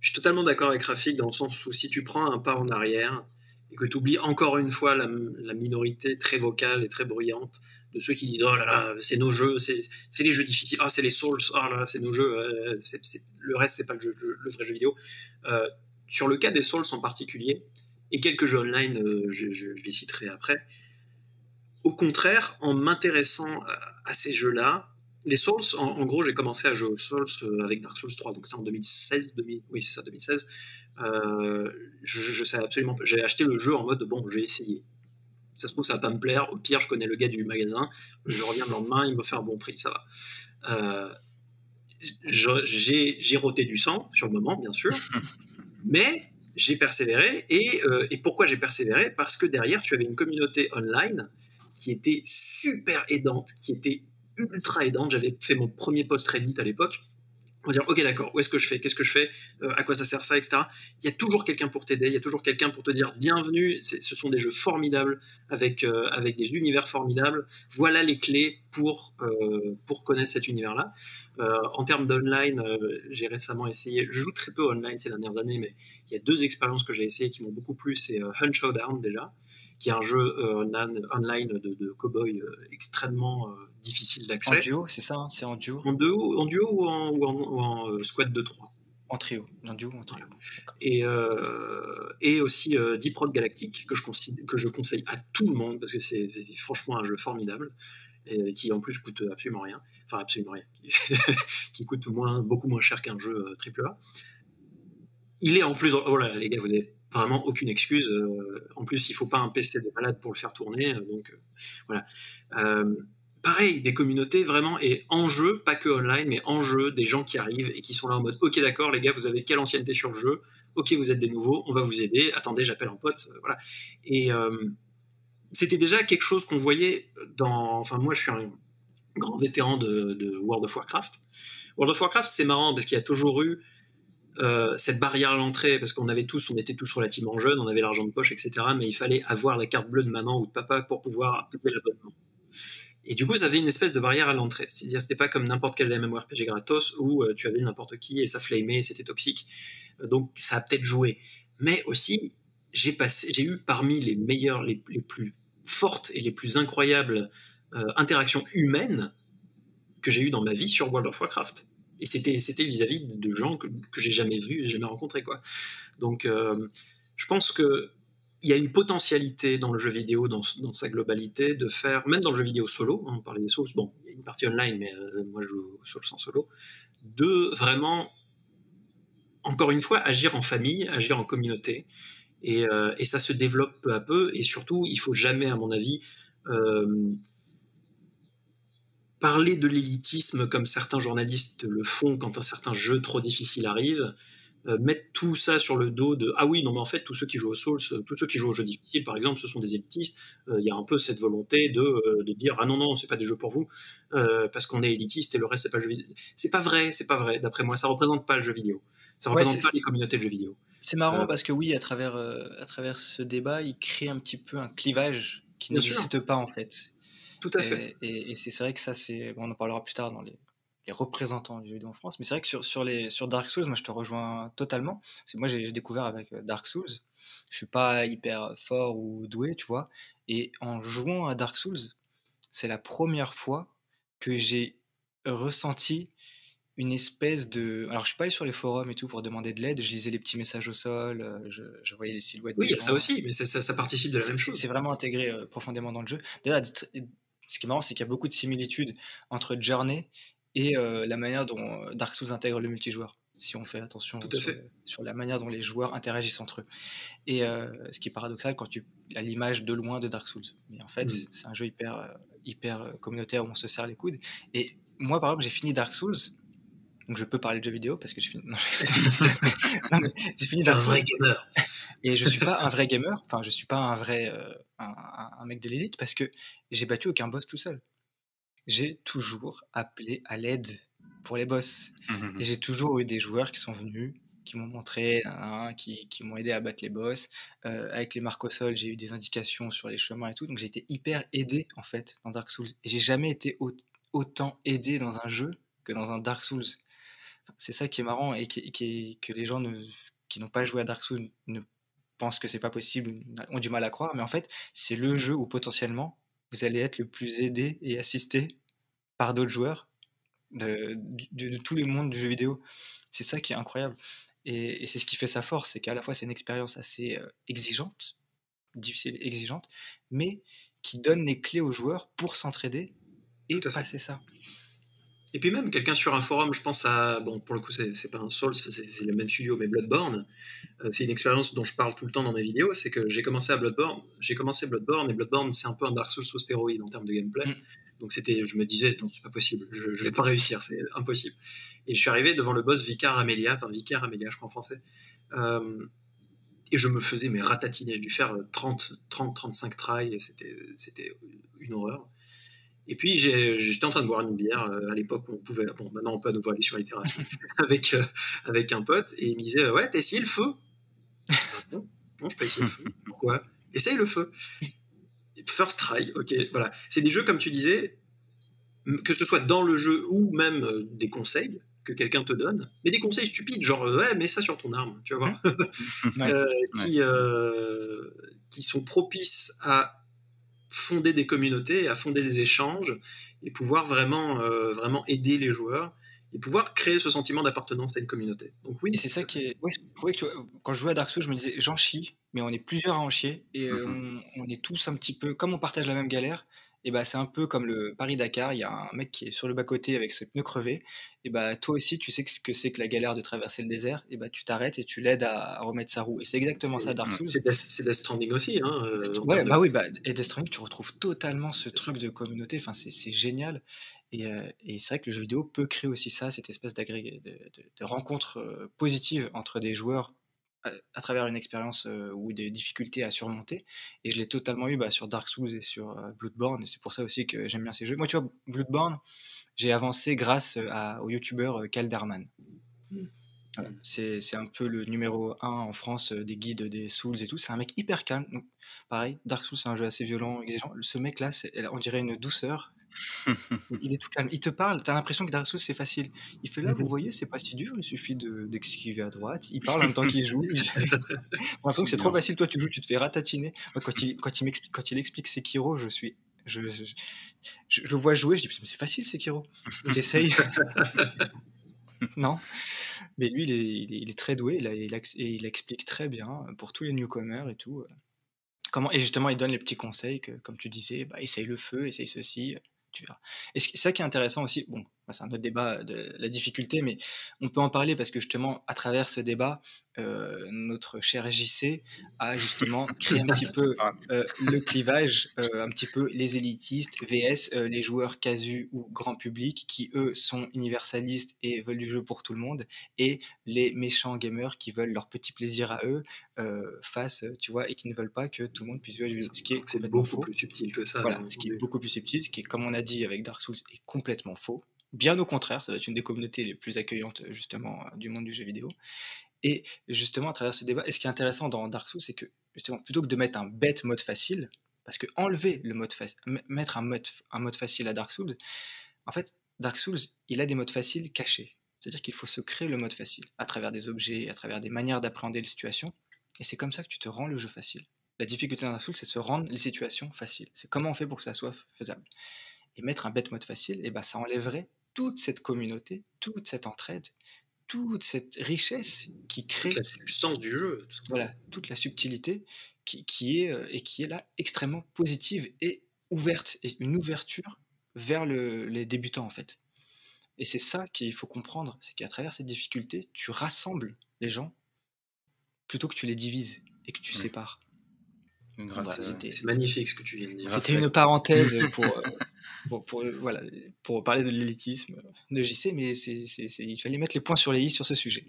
Speaker 3: je suis totalement d'accord avec Rafik dans le sens où si tu prends un pas en arrière et que tu oublies encore une fois la, la minorité très vocale et très bruyante de ceux qui disent oh là là c'est nos jeux c'est les jeux difficiles. Ah c'est les Souls ah là, c'est nos jeux euh, le reste c'est pas le, jeu, le, vrai jeu vidéo. Euh, sur le cas des Souls en particulier et quelques jeux online euh, je, les citerai après au contraire en m'intéressant à, ces jeux là les Souls en, gros j'ai commencé à jouer aux Souls avec Dark Souls 3 donc c'est en 2016 oui c'est ça 2016 je, je sais absolument j'ai acheté le jeu en mode bon je vais essayer ça se trouve, ça va pas me plaire. Au pire, je connais le gars du magasin. Je reviens le lendemain, il me fait un bon prix, ça va. Euh, j'ai roté du sang sur le moment, bien sûr. mais j'ai persévéré. Et, et pourquoi j'ai persévéré? Parce que derrière, tu avais une communauté online qui était super aidante, qui était ultra aidante. J'avais fait mon premier post Reddit à l'époque dire ok d'accord où est-ce que je fais qu'est-ce que je fais euh, à quoi ça sert ça etc il y a toujours quelqu'un pour t'aider il y a toujours quelqu'un pour te dire bienvenue ce sont des jeux formidables avec euh, avec des univers formidables. Voilà les clés pour euh, pour connaître cet univers là en termes d'online j'ai récemment essayé je joue très peu online ces dernières années mais il y a deux expériences que j'ai essayées qui m'ont beaucoup plu c'est Hunt Showdown déjà qui est un jeu online de, de cowboy extrêmement difficile d'accès.
Speaker 1: En duo, c'est ça hein, C'est en duo?
Speaker 3: En duo, en duo ou en, ou en, euh, squad de 3
Speaker 1: En trio, en duo en trio.
Speaker 3: Et, euh, et aussi euh, Deep Rock Galactic, que je, que je conseille à tout le monde, parce que c'est franchement un jeu formidable, et qui en plus coûte absolument rien. Enfin, absolument rien. qui coûte moins, beaucoup moins cher qu'un jeu triple A. Il est en plus. Voilà, oh les gars, vous avez vraiment aucune excuse. en plus, il faut pas un PC de malade pour le faire tourner. Donc, voilà pareil, des communautés vraiment et en jeu, pas que online, mais en jeu, des gens qui arrivent et qui sont là en mode ok d'accord les gars, vous avez quelle ancienneté sur le jeu, ok vous êtes des nouveaux, on va vous aider, attendez j'appelle un pote, euh, voilà. Et euh, c'était déjà quelque chose qu'on voyait dans, enfin moi je suis un grand vétéran de, World of Warcraft. World of Warcraft c'est marrant parce qu'il y a toujours eu euh, cette barrière à l'entrée, parce qu'on avait tous, on était tous relativement jeunes, on avait l'argent de poche, etc. Mais il fallait avoir la carte bleue de maman ou de papa pour pouvoir payer l'abonnement. Et du coup, ça avait une espèce de barrière à l'entrée. C'est-à-dire, c'était pas comme n'importe quel MMORPG gratos où euh, tu avais n'importe qui et ça flamait c'était toxique. Euh, donc, ça a peut-être joué. Mais aussi, j'ai eu parmi les meilleures, les, plus fortes et les plus incroyables interactions humaines que j'ai eues dans ma vie sur World of Warcraft. Et c'était, c'était vis-à-vis de gens que, que j'ai jamais vus et jamais rencontrés, quoi. Donc, je pense que il y a une potentialité dans le jeu vidéo, dans, sa globalité, de faire, même dans le jeu vidéo solo, on parlait des Souls, bon, il y a une partie online, mais euh, moi je joue Souls sans solo, de vraiment, encore une fois, agir en famille, agir en communauté, et, euh, ça se développe peu à peu, et surtout, il faut jamais, à mon avis, euh, parler de l'élitisme comme certains journalistes le font quand un certain jeu trop difficile arrive. Euh, mettre tout ça sur le dos de ah oui non mais en fait tous ceux qui jouent au Souls euh, tous ceux qui jouent aux jeux difficiles par exemple ce sont des élitistes. Euh, il y a un peu cette volonté de, de dire ah non non c'est pas des jeux pour vous parce qu'on est élitiste et le reste c'est pas jeu vidéo. C'est pas vrai c'est pas vrai. D'après moi ça représente pas le jeu vidéo. Ça représente pas les communautés de jeux vidéo.
Speaker 1: C'est marrant parce que oui à travers à travers ce débat il crée un petit peu un clivage qui n'existe pas en fait
Speaker 3: tout à fait
Speaker 1: et, et c'est vrai que ça c'est on en parlera plus tard dans les les représentants du jeu vidéo en France. Mais c'est vrai que sur, sur, les, sur Dark Souls, moi je te rejoins totalement. C'est moi j'ai découvert avec euh, Dark Souls. Je suis pas hyper fort ou doué, tu vois. Et en jouant à Dark Souls, c'est la première fois que j'ai ressenti une espèce de. Alors, je suis pas allé sur les forums et tout pour demander de l'aide. Je lisais les petits messages au sol, euh, je, voyais les silhouettes.
Speaker 3: Oui, il y a ça aussi, mais ça, ça, participe de la même chose.
Speaker 1: C'est vraiment intégré euh, profondément dans le jeu. D'ailleurs, ce qui est marrant, c'est qu'il y a beaucoup de similitudes entre Journey et euh, la manière dont euh, Dark Souls intègre le multijoueur si on fait attention sur, la manière dont les joueurs interagissent entre eux. Et euh, ce qui est paradoxal quand tu as l'image de loin de Dark Souls. Mais en fait, mm. c'est un jeu hyper, hyper communautaire où on se serre les coudes. Et moi, par exemple, j'ai fini Dark Souls. Donc je peux parler de jeux vidéo parce que j'ai fini. j'ai fini Dark Souls. Et je suis pas un vrai gamer. Enfin, je suis pas un vrai un mec de l'élite parce que j'ai battu aucun boss tout seul j'ai toujours appelé à l'aide pour les boss. Mmh, Et j'ai toujours eu des joueurs qui sont venus, qui m'ont montré, qui, qui m'ont aidé à battre les boss. Euh, avec les marques au sol, j'ai eu des indications sur les chemins et tout. Donc j'ai été hyper aidé en fait dans Dark Souls. Et j'ai jamais été autant aidé dans un jeu que dans un Dark Souls. c'est ça qui est marrant et qui, que les gens ne, qui n'ont pas joué à Dark Souls ne pensent que c'est pas possible, ont du mal à croire. Mais en fait, c'est le jeu où potentiellement vous allez être le plus aidé et assisté par d'autres joueurs de, de, tous les mondes du jeu vidéo. C'est ça qui est incroyable. Et, c'est ce qui fait sa force, c'est qu'à la fois c'est une expérience assez euh, exigeante, difficile, exigeante, mais qui donne les clés aux joueurs pour s'entraider et passer ça.
Speaker 3: Et puis même quelqu'un sur un forum, je pense à, bon pour le coup c'est pas un Souls, c'est le même studio, mais Bloodborne, euh, c'est une expérience dont je parle tout le temps dans mes vidéos, c'est que j'ai commencé à Bloodborne, j'ai commencé Bloodborne, et Bloodborne c'est un peu un Dark Souls sous stéroïde en termes de gameplay. Mm. Donc c'était, je me disais, non c'est pas possible, je, je vais pas réussir, c'est impossible. Et je suis arrivé devant le boss Vicar Amelia, enfin Vicar Amelia je crois en français. Euh, et je me faisais mes ratatiner. J'ai dû faire 30, 30, 35 tries et c'était une horreur. Et puis j'étais en train de boire une bière à l'époque où on pouvait, bon maintenant on peut à nouveau aller sur l'itération avec, avec un pote et il me disait ouais t'as essayé le feu? Non, non je peux essayer le feu. Pourquoi? Essaye le feu. First try ok voilà. C'est des jeux comme tu disais que ce soit dans le jeu ou même des conseils que quelqu'un te donne, mais des conseils stupides, genre ouais, mets ça sur ton arme, tu vas voir, euh, qui, euh, qui sont propices à fonder des communautés, à fonder des échanges et pouvoir vraiment, euh, vraiment aider les joueurs et pouvoir créer ce sentiment d'appartenance à une communauté. Donc oui,
Speaker 1: c'est ça qui est. quand je jouais à Dark Souls, je me disais j'en chie, mais on est plusieurs à en chier et mm-hmm. on, on, est tous un petit peu comme on partage la même galère et bah, c'est un peu comme le Paris-Dakar, il y a un mec qui est sur le bas-côté avec ses pneus crevés, et bah, toi aussi tu sais ce que c'est que la galère de traverser le désert, et bah, tu t'arrêtes et tu l'aides à, remettre sa roue. Et c'est exactement ça Dark Souls.
Speaker 3: C'est Death Stranding aussi. Hein,
Speaker 1: euh, ouais, bah oui, bah, et Death Stranding, tu retrouves totalement ce truc de communauté, enfin, c'est génial. Et, euh, et c'est vrai que le jeu vidéo peut créer aussi ça, cette espèce de, de, de, rencontre euh, positive entre des joueurs à, travers une expérience euh, ou des difficultés à surmonter. Et je l'ai totalement eu bah, sur Dark Souls et sur euh, Bloodborne. Et c'est pour ça aussi que j'aime bien ces jeux. Moi, tu vois, Bloodborne, j'ai avancé grâce euh, à, au youtubeur Calderman. Mmh. C'est un peu le numéro 1 en France des guides des Souls et tout. C'est un mec hyper calme. Donc, pareil, Dark Souls, c'est un jeu assez violent, exigeant. Ce mec-là, on dirait une douceur il est tout calme. Il te parle, t'as l'impression que Dark Souls c'est facile. Il fait là, vous voyez, c'est pas si dur, il suffit d'esquiver à droite. Il parle en même temps qu'il joue. J'ai l'impression que c'est trop facile. Toi, tu joues, tu te fais ratatiner. quand il, quand il m'explique, quand il explique Sekiro, je suis. Je, je, le vois jouer, je dis, c'est facile Sekiro. T'essayes. non. Mais lui, il est, il est, très doué, il, il, et il explique très bien pour tous les newcomers et tout. Comment, et justement, il donne les petits conseils que, comme tu disais, bah, essaye le feu, essaye ceci, Et ça qui est intéressant aussi, bon, c'est un autre débat de la difficulté, mais on peut en parler parce que justement, à travers ce débat, euh, notre cher JC a justement créé un petit peu ah. euh, le clivage, euh, un petit peu les élitistes vs les joueurs casus ou grand public qui eux sont universalistes et veulent du jeu pour tout le monde, et les méchants gamers qui veulent leur petit plaisir à eux face, tu vois, et qui ne veulent pas que tout le monde puisse jouer du
Speaker 3: jeu. Ce qui est, beaucoup plus subtil que ça.
Speaker 1: Voilà, ce qui est beaucoup plus subtil, ce qui est, comme on a dit avec Dark Souls, est complètement faux. Bien au contraire, ça va être une des communautés les plus accueillantes justement du monde du jeu vidéo. Et justement, à travers ce débat, et ce qui est intéressant dans Dark Souls, c'est que justement, plutôt que de mettre un bête mode facile, parce que enlever le mode facile, mettre un mode, un mode facile à Dark Souls, en fait, Dark Souls, il a des modes faciles cachés. C'est-à-dire qu'il faut se créer le mode facile à travers des objets, à travers des manières d'appréhender les situations. Et c'est comme ça que tu te rends le jeu facile. La difficulté dans Dark Souls, c'est de se rendre les situations faciles. C'est comment on fait pour que ça soit faisable. Et mettre un bête mode facile, et ben, ça enlèverait toute cette communauté, toute cette entraide, toute cette richesse qui crée
Speaker 3: toute la substance du jeu.
Speaker 1: Voilà, toute la subtilité qui, qui, est euh, et qui est là extrêmement positive et ouverte et une ouverture vers le, les débutants en fait. Et c'est ça qu'il faut comprendre, c'est qu'à travers cette difficulté, tu rassembles les gens plutôt que tu les divises et que tu sépares.
Speaker 3: C'est magnifique ce que tu viens de dire.
Speaker 1: C'était une parenthèse pour, euh, pour, voilà, pour parler de l'élitisme de JC, mais c'est, il fallait mettre les points sur les i sur ce sujet.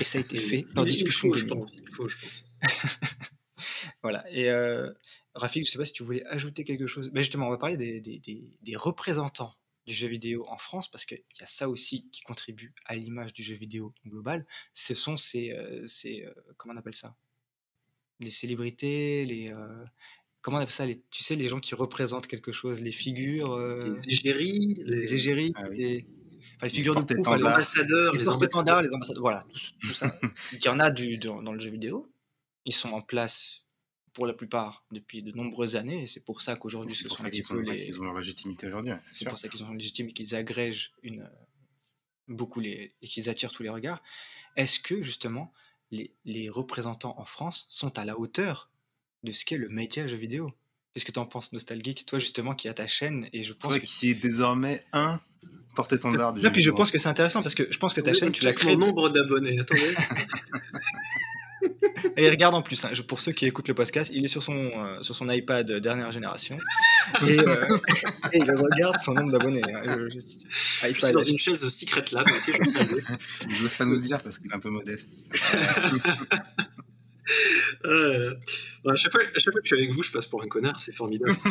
Speaker 1: Et ça a été fait dans discussion.
Speaker 3: Je pense, il faut, je pense.
Speaker 1: voilà. Et euh, Rafik, je ne sais pas si tu voulais ajouter quelque chose. Mais justement, on va parler des, des, des, représentants du jeu vidéo en France, parce qu'il y a ça aussi qui contribue à l'image du jeu vidéo global. Ce sont ces, euh, ces euh, comment on appelle ça? Les célébrités, les, euh, comment on appelle ça les, Tu sais, les gens qui représentent quelque chose, les figures. Euh,
Speaker 3: les égéries.
Speaker 1: Les, égéries. Ah les, enfin, les, figures
Speaker 3: de proue. Les ambassadeurs.
Speaker 1: Les, ambassadeurs. les ambassadeurs. Voilà, tout, ça. Il y en a du, dans, dans, le jeu vidéo. Ils sont en place pour la plupart depuis de nombreuses années. Et c'est pour ça qu'aujourd'hui, ce sont un
Speaker 2: petit peu les. Ils ont leur légitimité aujourd'hui.
Speaker 1: C'est pour ça qu'ils ont légitime et qu'ils agrègent une, beaucoup les, et qu'ils attirent tous les regards. Est-ce que justement les, les représentants en France sont à la hauteur de ce qu'est le média jeu vidéo. Qu'est-ce que tu en penses, Nostalgeek Toi, justement, qui a ta chaîne, et je pense.
Speaker 2: Que... qui est désormais un porte-étendard
Speaker 1: du Non, puis je pense que c'est intéressant parce que je pense que ta chaîne, tu l'as créée.
Speaker 3: nombre d'abonnés, attendez.
Speaker 1: Et regarde en plus, hein, pour ceux qui écoutent le podcast, il est sur son, euh, sur son iPad dernière génération et, euh, et, il regarde son nombre d'abonnés. Hein,
Speaker 3: je, je, suis dans une chaise de Secret Lab aussi, je
Speaker 2: n'ose pas nous le dire parce qu'il est un peu modeste.
Speaker 3: Euh, à, chaque fois, à, chaque fois, que je suis avec vous, je passe pour un connard, c'est formidable.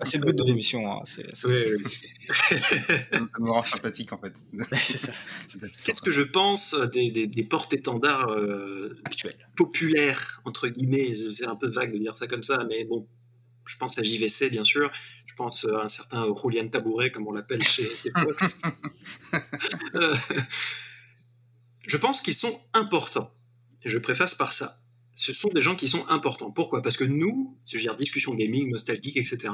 Speaker 1: Ah, c'est le but de l'émission. Hein.
Speaker 3: Oui,
Speaker 2: ça. ça me rend sympathique en fait.
Speaker 3: c'est ça. Qu'est-ce que je pense des, des, des porte-étendards euh,
Speaker 1: actuels
Speaker 3: populaires, entre guillemets C'est un peu vague de dire ça comme ça, mais bon, je pense à JVC, bien sûr. Je pense à un certain Julian Tabouret, comme on l'appelle chez Fox. euh, je pense qu'ils sont importants. Et je préface par ça. Ce sont des gens qui sont importants. Pourquoi? Parce que nous, c'est-à-dire discussion gaming, nostalgique, etc.,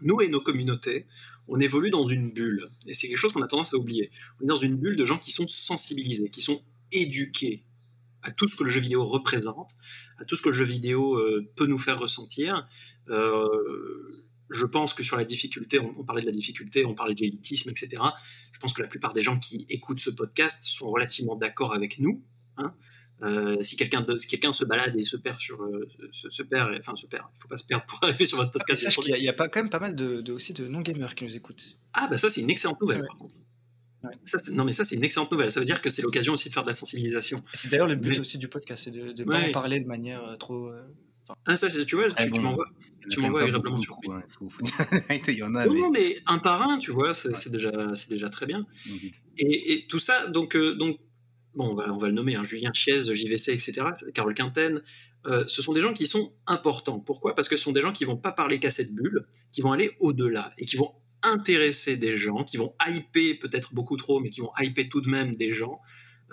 Speaker 3: nous et nos communautés, on évolue dans une bulle. Et c'est quelque chose qu'on a tendance à oublier. On est dans une bulle de gens qui sont sensibilisés, qui sont éduqués à tout ce que le jeu vidéo représente, à tout ce que le jeu vidéo euh, peut nous faire ressentir. Euh, je pense que sur la difficulté, on, parlait de la difficulté, on parlait de l'élitisme, etc. Je pense que la plupart des gens qui écoutent ce podcast sont relativement d'accord avec nous. Hein. Euh, si quelqu'un quelqu'un se balade et se perd sur euh, se, perd enfin se perd il faut pas se perdre pour arriver sur votre podcast.
Speaker 1: ah, il y, a, pas quand même pas mal de, aussi de non gamers qui nous écoutent.
Speaker 3: Ah bah ça c'est une excellente nouvelle par contre. Ça, non mais ça c'est une excellente nouvelle. Ça veut dire que c'est l'occasion aussi de faire de la sensibilisation.
Speaker 1: C'est d'ailleurs le but aussi du podcast c'est de ne pas en parler de manière euh, trop
Speaker 3: ah, ça, tu vois, tu, m'envoies, tu m'envoies agréablement surpris. il y en a. Non, mais... un par un, tu vois, c'est déjà, c'est déjà très bien. Et, et, tout ça, donc, euh, donc bon, on va, on va le nommer, hein, Julien Chiez, JVC, etc., Carole Quinten, euh, ce sont des gens qui sont importants. Pourquoi? Parce que ce sont des gens qui vont pas parler qu'à cette bulle, qui vont aller au-delà et qui vont intéresser des gens, qui vont hyper, peut-être beaucoup trop, mais qui vont hyper tout de même des gens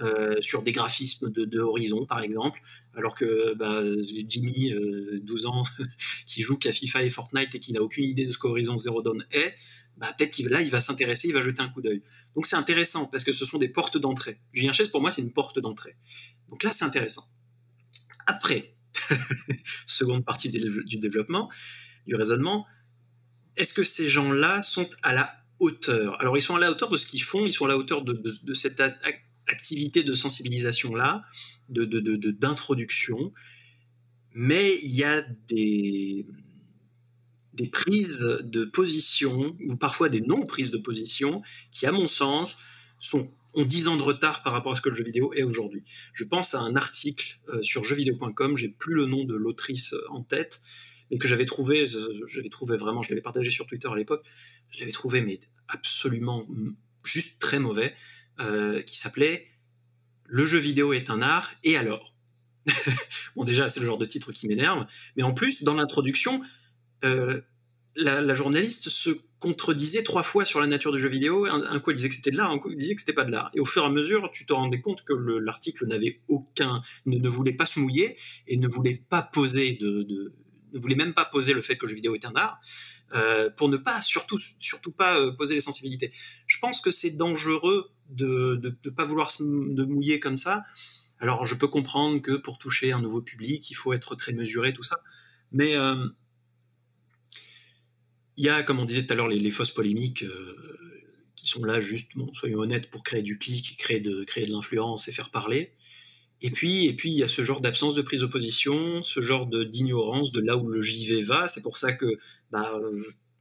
Speaker 3: euh, sur des graphismes de, Horizon, par exemple, alors que bah, Jimmy, 12 euh, ans, qui joue qu'à FIFA et Fortnite et qui n'a aucune idée de ce qu'Horizon Zero Dawn est, bah, peut-être qu'il là, il va s'intéresser, il va jeter un coup d'œil. Donc c'est intéressant parce que ce sont des portes d'entrée. Julien Chaise, pour moi, c'est une porte d'entrée. Donc là, c'est intéressant. Après, seconde partie du développement, du raisonnement, est-ce que ces gens-là sont à la hauteur? Alors, ils sont à la hauteur de ce qu'ils font, ils sont à la hauteur de, cette activité de sensibilisation là, de, d'introduction, mais il y a des, des prises de position, ou parfois des non-prises de position, qui, à mon sens, sont, ont 10 ans de retard par rapport à ce que le jeu vidéo est aujourd'hui. Je pense à un article euh, sur jeuxvideo.com, j'ai plus le nom de l'autrice euh, en tête, mais que j'avais trouvé, j'avais trouvé vraiment, je l'avais partagé sur Twitter à l'époque, je l'avais trouvé mais absolument juste très mauvais. Euh, qui s'appelait Le jeu vidéo est un art, et alors? Bon, déjà, c'est le genre de titre qui m'énerve, mais en plus, dans l'introduction, euh, la, journaliste se contredisait trois fois sur la nature du jeu vidéo. Un, coup, elle disait que c'était de l'art, un coup, elle disait que c'était pas de l'art. Et au fur et à mesure, tu te rendais compte que l'article n'avait aucun, ne, voulait pas se mouiller et ne voulait pas poser de, ne voulait même pas poser le fait que le jeu vidéo est un art. Euh, pour ne pas surtout surtout pas poser les sensibilités. Je pense que c'est dangereux de ne pas vouloir se mouiller comme ça. Alors, je peux comprendre que pour toucher un nouveau public, il faut être très mesuré, tout ça. Mais euh, il y a, comme on disait tout à l'heure, les, fausses polémiques euh, qui sont là juste, bon, soyons honnêtes, pour créer du clic, créer de, créer de l'influence et faire parler. Et puis, et puis, il y a ce genre d'absence de prise de position, ce genre d'ignorance de, là où le JV va. C'est pour ça que bah,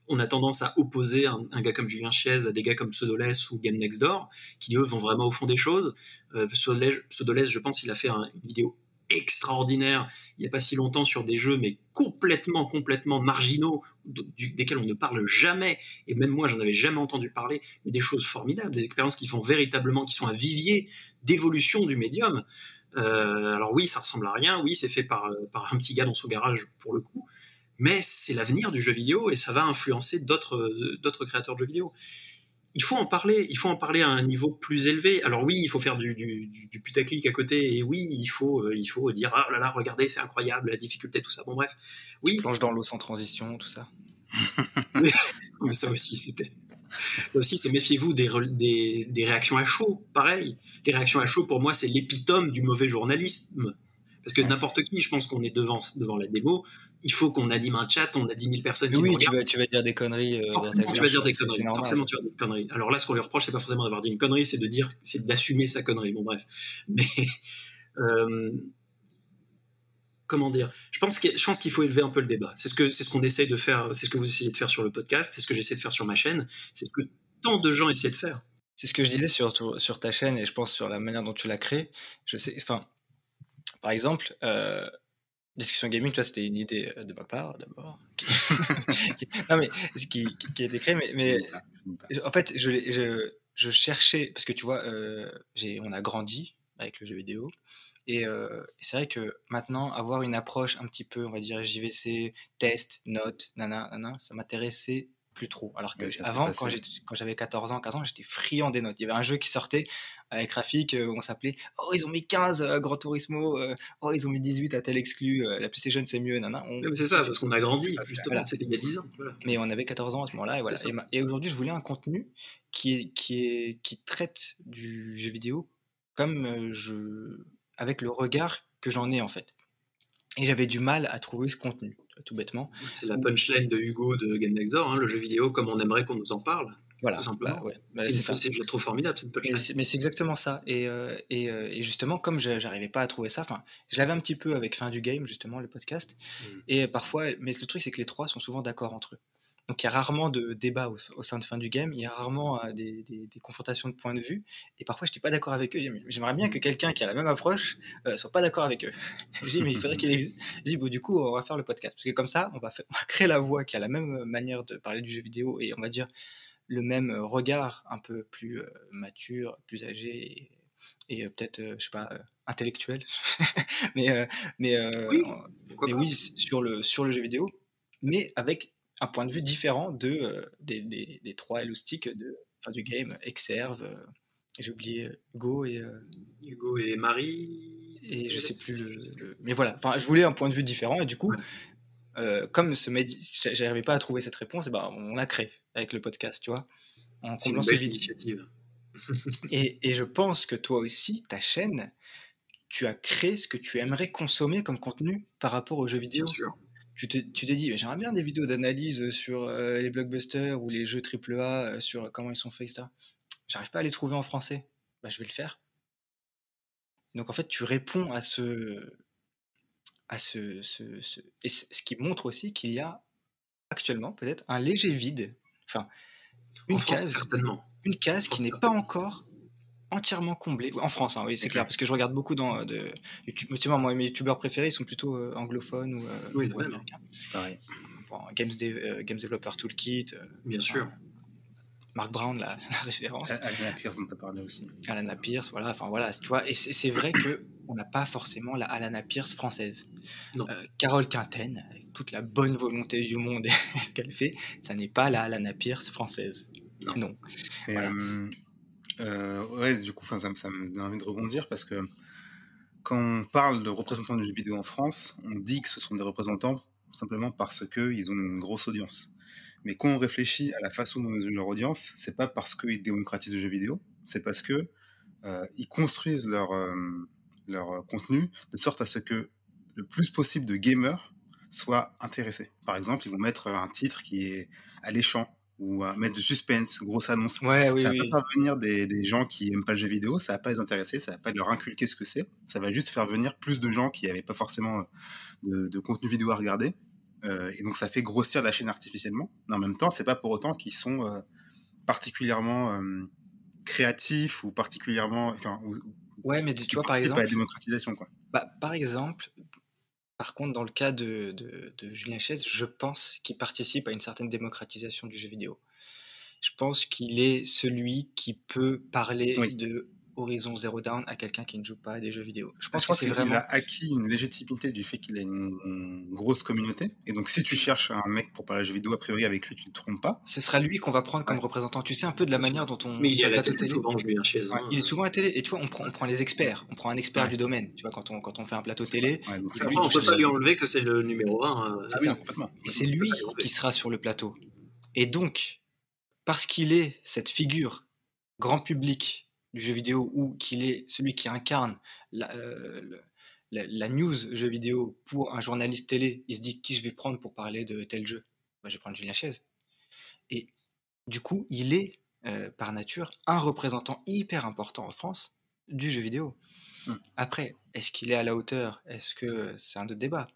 Speaker 3: on a tendance à opposer un, gars comme Julien Chiez à des gars comme Pseudoless ou Game Next Door, qui eux vont vraiment au fond des choses. Euh, je pense, il a fait une vidéo extraordinaire. Il n'y a pas si longtemps sur des jeux mais complètement complètement marginaux desquels on ne parle jamais. Et même moi j'en avais jamais entendu parler. Mais des choses formidables des expériences qui font véritablement qui sont un vivier d'évolution du médium. Euh, alors oui ça ressemble à rien. Oui c'est fait par, par un petit gars dans son garage pour le coup. Mais c'est l'avenir du jeu vidéo et ça va influencer d'autres d'autres créateurs de jeux vidéo. Il faut en parler, il faut en parler à un niveau plus élevé. Alors oui, il faut faire du, du, du putaclic à côté, et oui, il faut, euh, il faut dire ah là là, regardez, c'est incroyable, la difficulté, tout ça. Bon bref, oui.
Speaker 1: Plonge dans l'eau sans transition, tout ça.
Speaker 3: mais, ça aussi, c'était. Ça aussi, c'est méfiez-vous des, des, des réactions à chaud. Pareil, les réactions à chaud pour moi, c'est l'épitome du mauvais journalisme. Parce que n'importe qui, je pense qu'on est devant, devant la démo, il faut qu'on anime un chat, on a 10 000 personnes qui
Speaker 1: Oui, tu vas, tu vas dire des conneries.
Speaker 3: Euh, forcément, tu vas dire des conneries. Forcément, tu vas dire des conneries. Alors là, ce qu'on lui reproche, c'est pas forcément d'avoir dit une connerie, c'est de dire, c'est d'assumer sa connerie. Bon, bref. Mais, euh, comment dire? Je pense que, je pense qu'il faut élever un peu le débat. C'est ce que, c'est ce qu'on essaye de faire, c'est ce que vous essayez de faire sur le podcast, c'est ce que j'essaie de faire sur ma chaîne, c'est ce que tant de gens essaient de faire.
Speaker 1: C'est ce que je disais sur, sur ta chaîne et je pense sur la manière dont tu l'as créée. Je sais, enfin, par exemple, euh, discussion gaming, tu c'était une idée de ma part d'abord. non, mais qui, qui, a été créée, mais, mais en fait, je, je, je, cherchais, parce que tu vois, euh, on a grandi avec le jeu vidéo, et, euh, c'est vrai que maintenant, avoir une approche un petit peu, on va dire, JVC, test, note, nana, nana, ça m'intéressait plus trop. Alors que avant, quand, j'avais 14 ans, 15 ans, j'étais friand des notes. Il y avait un jeu qui sortait avec graphique où on s'appelait Oh, ils ont mis 15 à Gran Turismo, euh, oh, ils ont mis 18 à tel exclu, euh, la PlayStation c'est mieux, nana.
Speaker 3: C'est ça, parce qu'on a grandi, justement, c'était il y a 10 ans.
Speaker 1: Mais on avait 14 ans à ce moment-là, et voilà. Et, aujourd'hui, je voulais un contenu qui, est, qui, est, qui traite du jeu vidéo comme euh, je. avec le regard que j'en ai en fait. Et j'avais du mal à trouver ce contenu tout bêtement.
Speaker 3: C'est la punchline de Hugo de Game Next Door, hein, le jeu vidéo comme on aimerait qu'on nous en parle. Voilà, bah, ouais. Bah, c'est je trouve formidable cette punchline.
Speaker 1: Mais c'est exactement ça. Et, euh, et, euh, et, justement, comme j'arrivais pas à trouver ça, enfin, je l'avais un petit peu avec Fin du Game, justement, le podcast. Mm. Et parfois, mais le truc, c'est que les trois sont souvent d'accord entre eux. Donc il y a rarement de débat au, sein de fin du game, il y a rarement euh, des, confrontations de points de vue, et parfois je n'étais pas d'accord avec eux. J'aimerais bien que quelqu'un qui a la même approche ne euh, soit pas d'accord avec eux. je dis mais il faudrait qu'il existe. Je dis bon, du coup on va faire le podcast, parce que comme ça on va, créer la voix qui a la même manière de parler du jeu vidéo, et on va dire le même regard un peu plus euh, mature, plus âgé, et, peut-être, je sais pas, intellectuel. mais mais, oui, mais oui, sur le, sur le jeu vidéo, mais avec un point de vue différent de, euh, des, des, des, trois éloustiques de, du game, Exerve, euh, j'ai oublié Hugo et. Euh,
Speaker 3: Hugo et Marie.
Speaker 1: Et je sais plus le, Mais voilà, enfin, je voulais un point de vue différent et du coup. comme ce j'arrivais pas à trouver cette réponse, ben on l'a créé avec le podcast, tu vois.
Speaker 3: C'est une belle initiative.
Speaker 1: et, et, je pense que toi aussi, ta chaîne, tu as créé ce que tu aimerais consommer comme contenu par rapport aux jeux vidéo.
Speaker 3: Bien sûr
Speaker 1: tu te, tu te dis, j'aimerais bien des vidéos d'analyse sur euh, les blockbusters ou les jeux AAA, euh, sur comment ils sont faits, etc. J'arrive pas à les trouver en français. Bah, je vais le faire. Donc en fait, tu réponds à ce. À ce, ce, ce... Et ce qui montre aussi qu'il y a actuellement peut-être un léger vide. Enfin, une case.
Speaker 3: certainement.
Speaker 1: Une case qui n'est pas encore entièrement comblé. En France, hein, oui, c'est clair, parce que je regarde beaucoup dans de YouTube. Moi, mes youtubeurs préférés, ils sont plutôt euh, anglophones ou, euh,
Speaker 3: oui, américains.
Speaker 1: Pareil. Games, euh, Games Developer Toolkit.
Speaker 3: Bien sûr.
Speaker 1: Mark Brown, la, référence.
Speaker 2: Alana Pierce, on t'a parlé aussi.
Speaker 1: Alana Pierce, voilà. Enfin voilà, tu vois. Et c'est vrai que on n'a pas forcément la Alana Pierce française.
Speaker 3: Non.
Speaker 1: Carole Quinten, avec toute la bonne volonté du monde et ce qu'elle fait, ça n'est pas la Alana Pierce française. Non. non.
Speaker 2: Euh, ouais, du coup, ça, ça me donne envie de rebondir parce que quand on parle de représentants du jeu vidéo en France, on dit que ce sont des représentants simplement parce qu'ils ont une grosse audience. Mais quand on réfléchit à la façon dont ils ont leur audience, c'est pas parce qu'ils démocratisent le jeu vidéo, c'est parce que euh, ils construisent leur, euh, leur contenu de sorte à ce que le plus possible de gamers soient intéressés. Par exemple, ils vont mettre un titre qui est alléchant, ou à mettre du suspense, grosse annonce.
Speaker 1: Ouais, oui,
Speaker 2: ça
Speaker 1: va
Speaker 2: pas venir des, des, gens qui aiment pas le jeu vidéo, ça va pas les intéresser, ça va pas leur inculquer ce que c'est. Ça va juste faire venir plus de gens qui n'avaient pas forcément de, de, contenu vidéo à regarder. Euh, et donc ça fait grossir la chaîne artificiellement. Mais en même temps, c'est pas pour autant qu'ils sont euh, particulièrement euh, créatifs ou particulièrement. Enfin,
Speaker 1: ouais, mais tu vois par exemple. Pas
Speaker 2: la démocratisation quoi.
Speaker 1: Bah, par exemple, par contre, dans le cas de, de, Julien Chaise, je pense qu'il participe à une certaine démocratisation du jeu vidéo. Je pense qu'il est celui qui peut parler de Horizon Zero Dawn à quelqu'un qui ne joue pas à des jeux vidéo.
Speaker 2: Je pense, que c'est vraiment. a acquis une légitimité du fait qu'il a une, grosse communauté. Et donc, si tu cherches un mec pour parler de jeux vidéo, a priori, avec lui, tu ne te trompes pas.
Speaker 1: Ce sera lui qu'on va prendre comme représentant. Tu sais un peu de la manière dont on.
Speaker 3: Mais il, a la télé, souvent,
Speaker 1: hein. il est souvent à télé. Et tu vois, on prend, on prend les experts. On prend un expert du domaine. Tu vois, quand on, quand on fait un plateau télé.
Speaker 3: on ne peut pas lui enlever que c'est le numéro 1.
Speaker 2: Hein. Ah oui, complètement.
Speaker 1: Et c'est lui qui sera sur le plateau. Et donc, parce qu'il est cette figure grand public du jeu vidéo ou qu'il est celui qui incarne euh, la, la, news jeu vidéo pour un journaliste télé, il se dit qui je vais prendre pour parler de tel jeu? Je vais prendre Julien Chaise. Et du coup, il est euh, par nature un représentant hyper important en France du jeu vidéo. Mmh. Après, est-ce qu'il est à la hauteur? Est-ce que c'est un autre débat?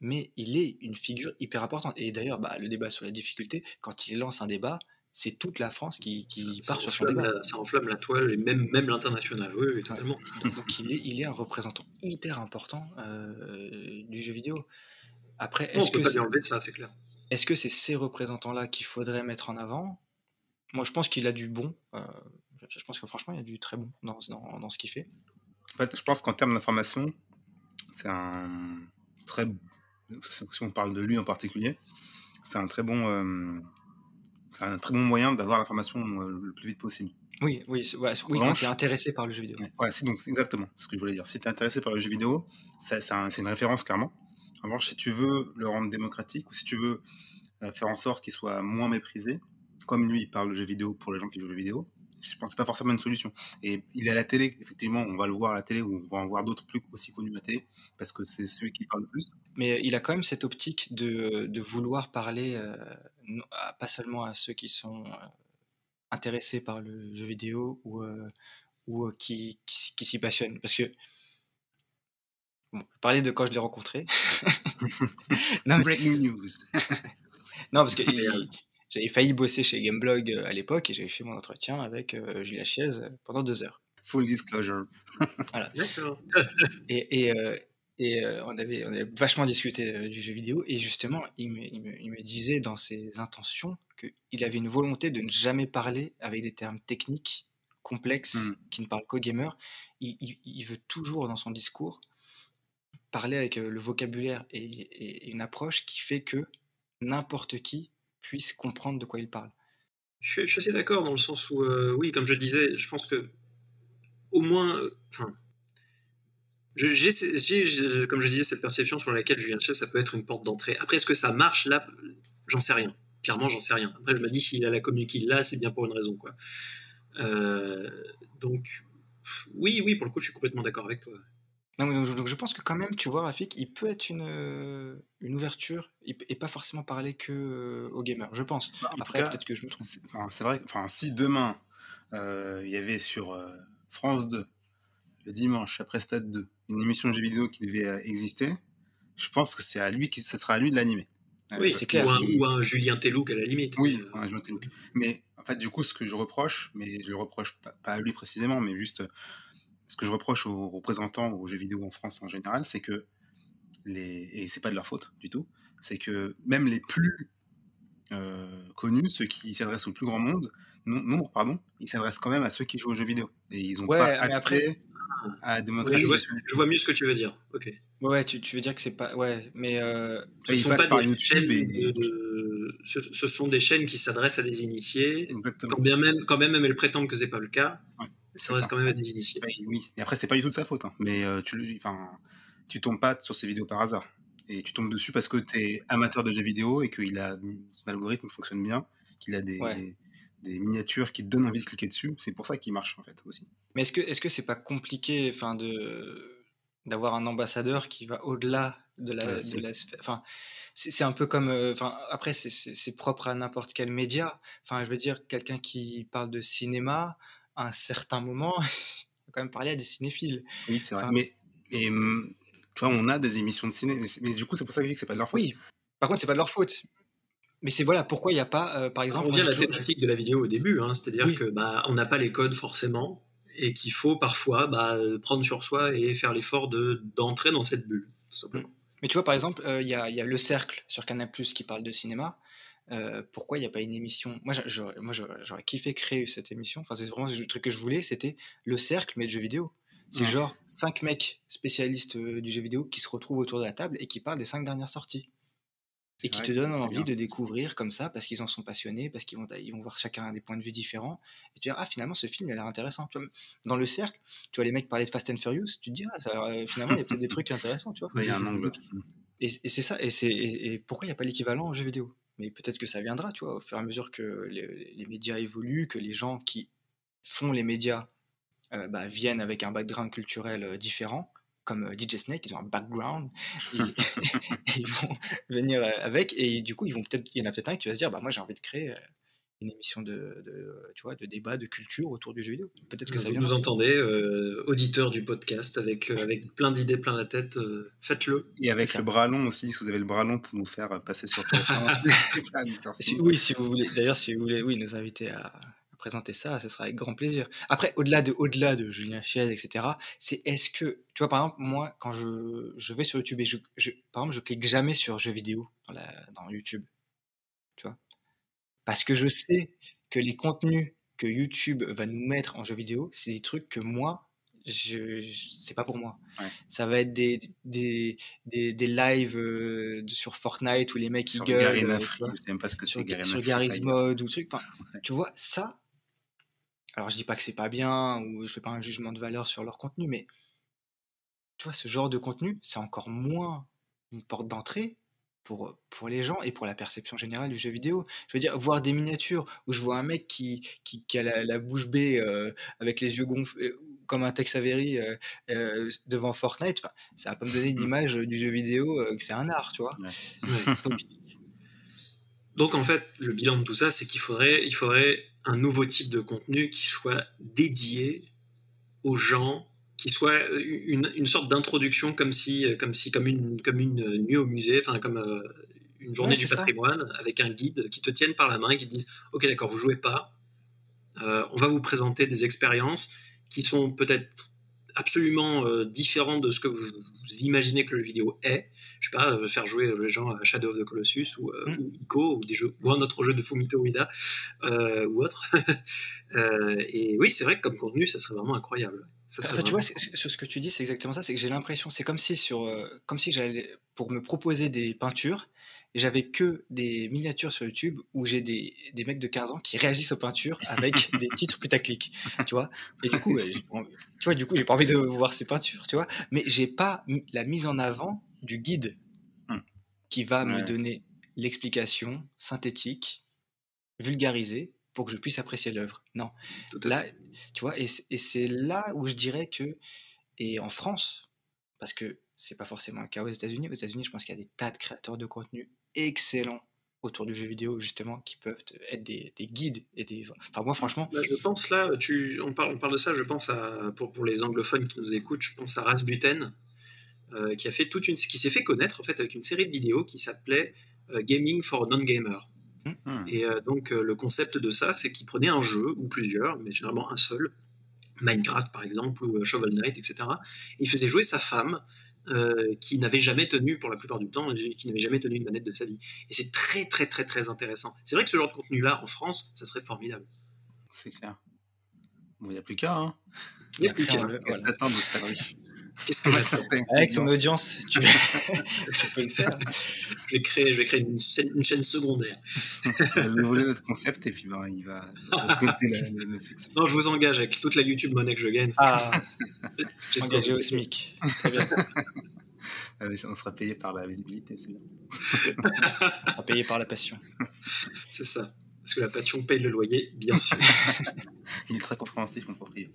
Speaker 1: Mais il est une figure hyper importante. Et d'ailleurs, bah, le débat sur la difficulté, quand il lance un débat, c'est toute la France qui, qui
Speaker 3: part sur son débat. ça enflamme la toile et même, même l'international, oui, totalement.
Speaker 1: Donc, il, est, il est un représentant hyper important euh, du jeu vidéo. Après,
Speaker 3: est-ce que c'est ça, c'est clair.
Speaker 1: Est-ce que c'est ces représentants-là qu'il faudrait mettre en avant? Moi, je pense qu'il a du bon. Euh, je pense que franchement, il y a du très bon dans, dans, dans ce qu'il fait.
Speaker 2: En fait, je pense qu'en termes d'information, c'est un très. Si on parle de lui en particulier, c'est un très bon. Euh, c'est un très bon moyen d'avoir l'information euh, le plus vite possible.
Speaker 1: Oui, oui, ouais, oui quand tu es intéressé par le jeu vidéo.
Speaker 2: Ouais, c'est donc exactement ce que je voulais dire. Si tu es intéressé par le jeu vidéo, c'est une référence clairement. En revanche, si tu veux le rendre démocratique ou si tu veux euh, faire en sorte qu'il soit moins méprisé, comme lui il parle de jeu vidéo pour les gens qui jouent aux jeux vidéo, je pense que pas forcément une solution. Et il est à la télé, effectivement, on va le voir à la télé ou on va en voir d'autres plus aussi connus à la télé parce que c'est celui qui parle le plus.
Speaker 1: Mais il a quand même cette optique de, de vouloir parler euh, pas seulement à ceux qui sont euh, intéressés par le jeu vidéo ou, euh, ou qui, qui, s'y passionnent. Parce que Bon, je parlais de quand je l'ai rencontré.
Speaker 2: non, Breaking news.
Speaker 1: non, parce que j'avais failli bosser chez Gameblog euh, à l'époque et j'avais fait mon entretien avec euh, Julia Chiez euh, pendant deux heures.
Speaker 2: Full disclosure.
Speaker 1: voilà. Et, et, et on, avait, on avait vachement discuté du jeu vidéo et justement, il me, il me, il me disait dans ses intentions qu'il avait une volonté de ne jamais parler avec des termes techniques complexes hmm. qui ne parlent qu'aux gamers. Il, il, veut toujours dans son discours parler avec le vocabulaire et, et une approche qui fait que n'importe qui puisse comprendre de quoi il parle.
Speaker 3: Je, suis assez d'accord dans le sens où, euh, oui, comme je disais, je pense que au moins, j'ai, comme je disais, cette perception sur laquelle Julien Chess, ça peut être une porte d'entrée. Après, est-ce que ça marche? Là J'en sais rien. Clairement, j'en sais rien. Après, je me dis, s'il a la commu qu'il a, c'est bien pour une raison, quoi. Euh, donc, oui, oui, pour le coup, je suis complètement d'accord avec toi.
Speaker 1: Non, donc, je pense que quand même, tu vois, Rafik, il peut être une, euh, une ouverture et pas forcément parler que euh, aux gamers, je pense. Bah, Après, peut-être que je me trompe.
Speaker 2: C'est vrai, enfin, si demain euh, il y avait sur France 2, le dimanche après Stade 2, une émission de jeux vidéo qui devait exister, je pense que c'est à lui qui, ce sera à lui de l'animer.
Speaker 3: Oui, c'est clair. Ou un, Julien Tellouk à la limite.
Speaker 2: Oui, un Julien Tellouk. Mais en fait, du coup, ce que je reproche, mais je le reproche pas, pas à lui précisément, mais juste ce que je reproche aux représentants aux jeux vidéo en France en général, c'est que les et c'est pas de leur faute du tout, c'est que même les plus euh, connus, ceux qui s'adressent au plus grand monde, non, pardon, ils s'adressent quand même à ceux qui jouent aux jeux vidéo et ils ont pas accès à la
Speaker 3: démocratie. je, vois, mieux ce que tu veux dire. Ok.
Speaker 1: Ouais, tu, tu veux dire que c'est pas ouais, mais euh...
Speaker 3: ce sont pas des chaînes de... ce, sont des chaînes qui s'adressent à des initiés. Exactement. Quand bien même, quand même, même elles prétendent que c'est pas le cas. Ouais ça reste quand même à des initiés.
Speaker 2: Oui, et après, c'est pas du tout de sa faute, hein. mais euh, tu, tu tombes pas sur ces vidéos par hasard. Et tu tombes dessus parce que tu es amateur de jeux vidéo et que a, son algorithme fonctionne bien, qu'il a des, des, miniatures qui te donnent envie de cliquer dessus. C'est pour ça qu'il marche, en fait, aussi.
Speaker 1: Mais est-ce que est-ce que c'est pas compliqué enfin, de d'avoir un ambassadeur qui va au-delà de la, de la enfin c'est un peu comme euh, enfin après c'est propre à n'importe quel média enfin je veux dire quelqu'un qui parle de cinéma à un certain moment, il faut quand même parler à des cinéphiles.
Speaker 2: Oui, c'est vrai. mais, tu vois, on a des émissions de ciné, mais, du coup, c'est pour ça que je dis que c'est pas de leur faute.
Speaker 1: Oui, par contre, c'est pas de leur faute. Mais c'est voilà pourquoi il n'y a pas, euh, par exemple.
Speaker 3: On revient à la thématique de la vidéo au début, hein, c'est-à-dire que bah, on n'a pas les codes forcément et qu'il faut parfois bah, prendre sur soi et faire l'effort de d'entrer dans cette bulle, tout simplement.
Speaker 1: Mais tu vois, par exemple, euh, il y, a, y, a, Le Cercle sur Canal qui parle de cinéma. Euh, pourquoi il n'y a pas une émission? Moi, j'aurais kiffé créer cette émission. Enfin, c'est vraiment le truc que je voulais, c'était le cercle, mais de jeux vidéo. C'est genre cinq mecs spécialistes euh, du jeu vidéo qui se retrouvent autour de la table et qui parlent des cinq dernières sorties. Et qui te donnent envie de découvrir comme ça, parce qu'ils en sont passionnés, parce qu'ils vont, ils vont voir chacun des points de vue différents. Et tu dis, ah, finalement, ce film, il a l'air intéressant. dans le cercle, tu vois les mecs parler de Fast and Furious, tu te dis, ah, ça, euh, finalement, il y a peut-être des trucs intéressants, tu vois.
Speaker 2: Il y a un angle.
Speaker 1: Et, c'est ça, et, et pourquoi il n'y a pas l'équivalent en jeu vidéo? Mais peut-être que ça viendra, tu vois, au fur et à mesure que les, médias évoluent, que les gens qui font les médias euh, bah, viennent avec un background culturel euh, différent, comme euh, DJ Snake, ils ont un background, et, ils vont venir avec, et du coup, ils vont peut-être, il y en a peut-être un qui va se dire, bah moi j'ai envie de créer une émission de, tu vois, de débat, de culture autour du jeu vidéo.
Speaker 3: Peut-être que vous nous entendez, euh, auditeur du podcast, avec, euh, avec plein d'idées plein la tête, euh, faites-le.
Speaker 2: Et avec le bras long aussi, si vous avez le bras long pour nous faire passer sur
Speaker 1: Oui, si vous voulez. D'ailleurs, si vous voulez, oui, nous inviter à, présenter ça, ce sera avec grand plaisir. Après, au-delà de, au-delà de Julien Chiez, etc., c'est est-ce que, tu vois, par exemple, moi, quand je, je vais sur YouTube et je, je, par exemple, je clique jamais sur jeux vidéo dans, la, dans YouTube, tu vois, parce que je sais que les contenus que YouTube va nous mettre en jeu vidéo, c'est des trucs que moi, je, c'est pas pour moi. Ça va être des, des, des, des lives euh, sur Fortnite où les mecs
Speaker 2: sur
Speaker 1: ils gueulent.
Speaker 2: Garena euh, Free, je sais même pas ce que c'est
Speaker 1: Garena Sur Garry's Mode ou truc. Enfin, tu vois, ça. Alors je dis pas que c'est pas bien ou je fais pas un jugement de valeur sur leur contenu, mais tu vois, ce genre de contenu, c'est encore moins une porte d'entrée pour, pour les gens et pour la perception générale du jeu vidéo. Je veux dire, voir des miniatures où je vois un mec qui, qui, qui a la, bouche bée euh, avec les yeux gonflés, euh, comme un Tex Avery euh, devant Fortnite, ça va pas me donner une image du jeu vidéo que c'est un art, tu vois.
Speaker 3: Donc, Donc, en fait, le bilan de tout ça, c'est qu'il faudrait, il faudrait un nouveau type de contenu qui soit dédié aux gens qui soit une, une sorte d'introduction comme si, comme si, comme une, comme une nuit au musée, enfin comme euh, une journée du patrimoine, avec un guide qui te tienne par la main et qui te dise, ok d'accord, vous jouez pas, euh, on va vous présenter des expériences qui sont peut-être absolument euh, différentes de ce que vous, imaginez que le jeu vidéo est. Je sais pas, faire jouer les gens à Shadow of the Colossus ou, mm. ou Ico ou des jeux ou un autre jeu de Fumito Ueda ou autre. et oui, c'est vrai que comme contenu, ça serait vraiment incroyable
Speaker 1: tu vois, sur ce que tu dis, c'est exactement ça. C'est que j'ai l'impression, c'est comme si sur, euh, comme si j'allais pour me proposer des peintures, j'avais que des miniatures sur YouTube où j'ai des, des, mecs de 15 ans qui réagissent aux peintures avec des titres putaclic, tu vois? Et du coup, tu vois, du coup, j'ai pas envie de voir ces peintures, tu vois? Mais j'ai pas la mise en avant du guide hmm. qui va me donner l'explication synthétique, vulgarisée pour que je puisse apprécier l'œuvre. Non. Là, tu vois, et, c'est là où je dirais que, et en France, parce que c'est pas forcément le cas aux États-Unis, aux États-Unis, je pense qu'il y a des tas de créateurs de contenu excellents autour du jeu vidéo, justement, qui peuvent être des, guides et des. Enfin, moi, franchement.
Speaker 3: Bah, je pense là, tu, on, parle, on parle de ça, je pense à. Pour, pour les anglophones qui nous écoutent, je pense à Rasbuten, euh, qui a fait toute une. qui s'est fait connaître, en fait, avec une série de vidéos qui s'appelait euh, Gaming for Non-Gamer. Hmm. Et euh, donc euh, le concept de ça, c'est qu'il prenait un jeu, ou plusieurs, mais généralement un seul, Minecraft par exemple, ou euh, Shovel Knight, etc. Et il faisait jouer sa femme, qui n'avait jamais tenu, pour la plupart du temps, qui n'avait jamais tenu une manette de sa vie. Et c'est très très très très intéressant. C'est vrai que ce genre de contenu-là, en France, ça serait formidable.
Speaker 2: C'est clair. Bon, il n'y a plus qu'à. Hein.
Speaker 3: Il n'y a plus qu'à.
Speaker 1: Qu'est-ce que j'attends Avec ton audience, tu, peux le faire.
Speaker 3: je vais créer, je vais créer une, chaîne, secondaire.
Speaker 2: Je voler notre concept et puis ben, il va compter le, succès.
Speaker 3: Non, je vous engage avec toute la YouTube monnaie que je gagne.
Speaker 1: Ah, engagé au SMIC. Très bien.
Speaker 2: Ah, on sera payé par la visibilité, c'est bien.
Speaker 1: on sera payé par la passion.
Speaker 3: C'est ça. Parce que la passion paye le loyer, bien sûr.
Speaker 2: il est très compréhensif, mon propriétaire.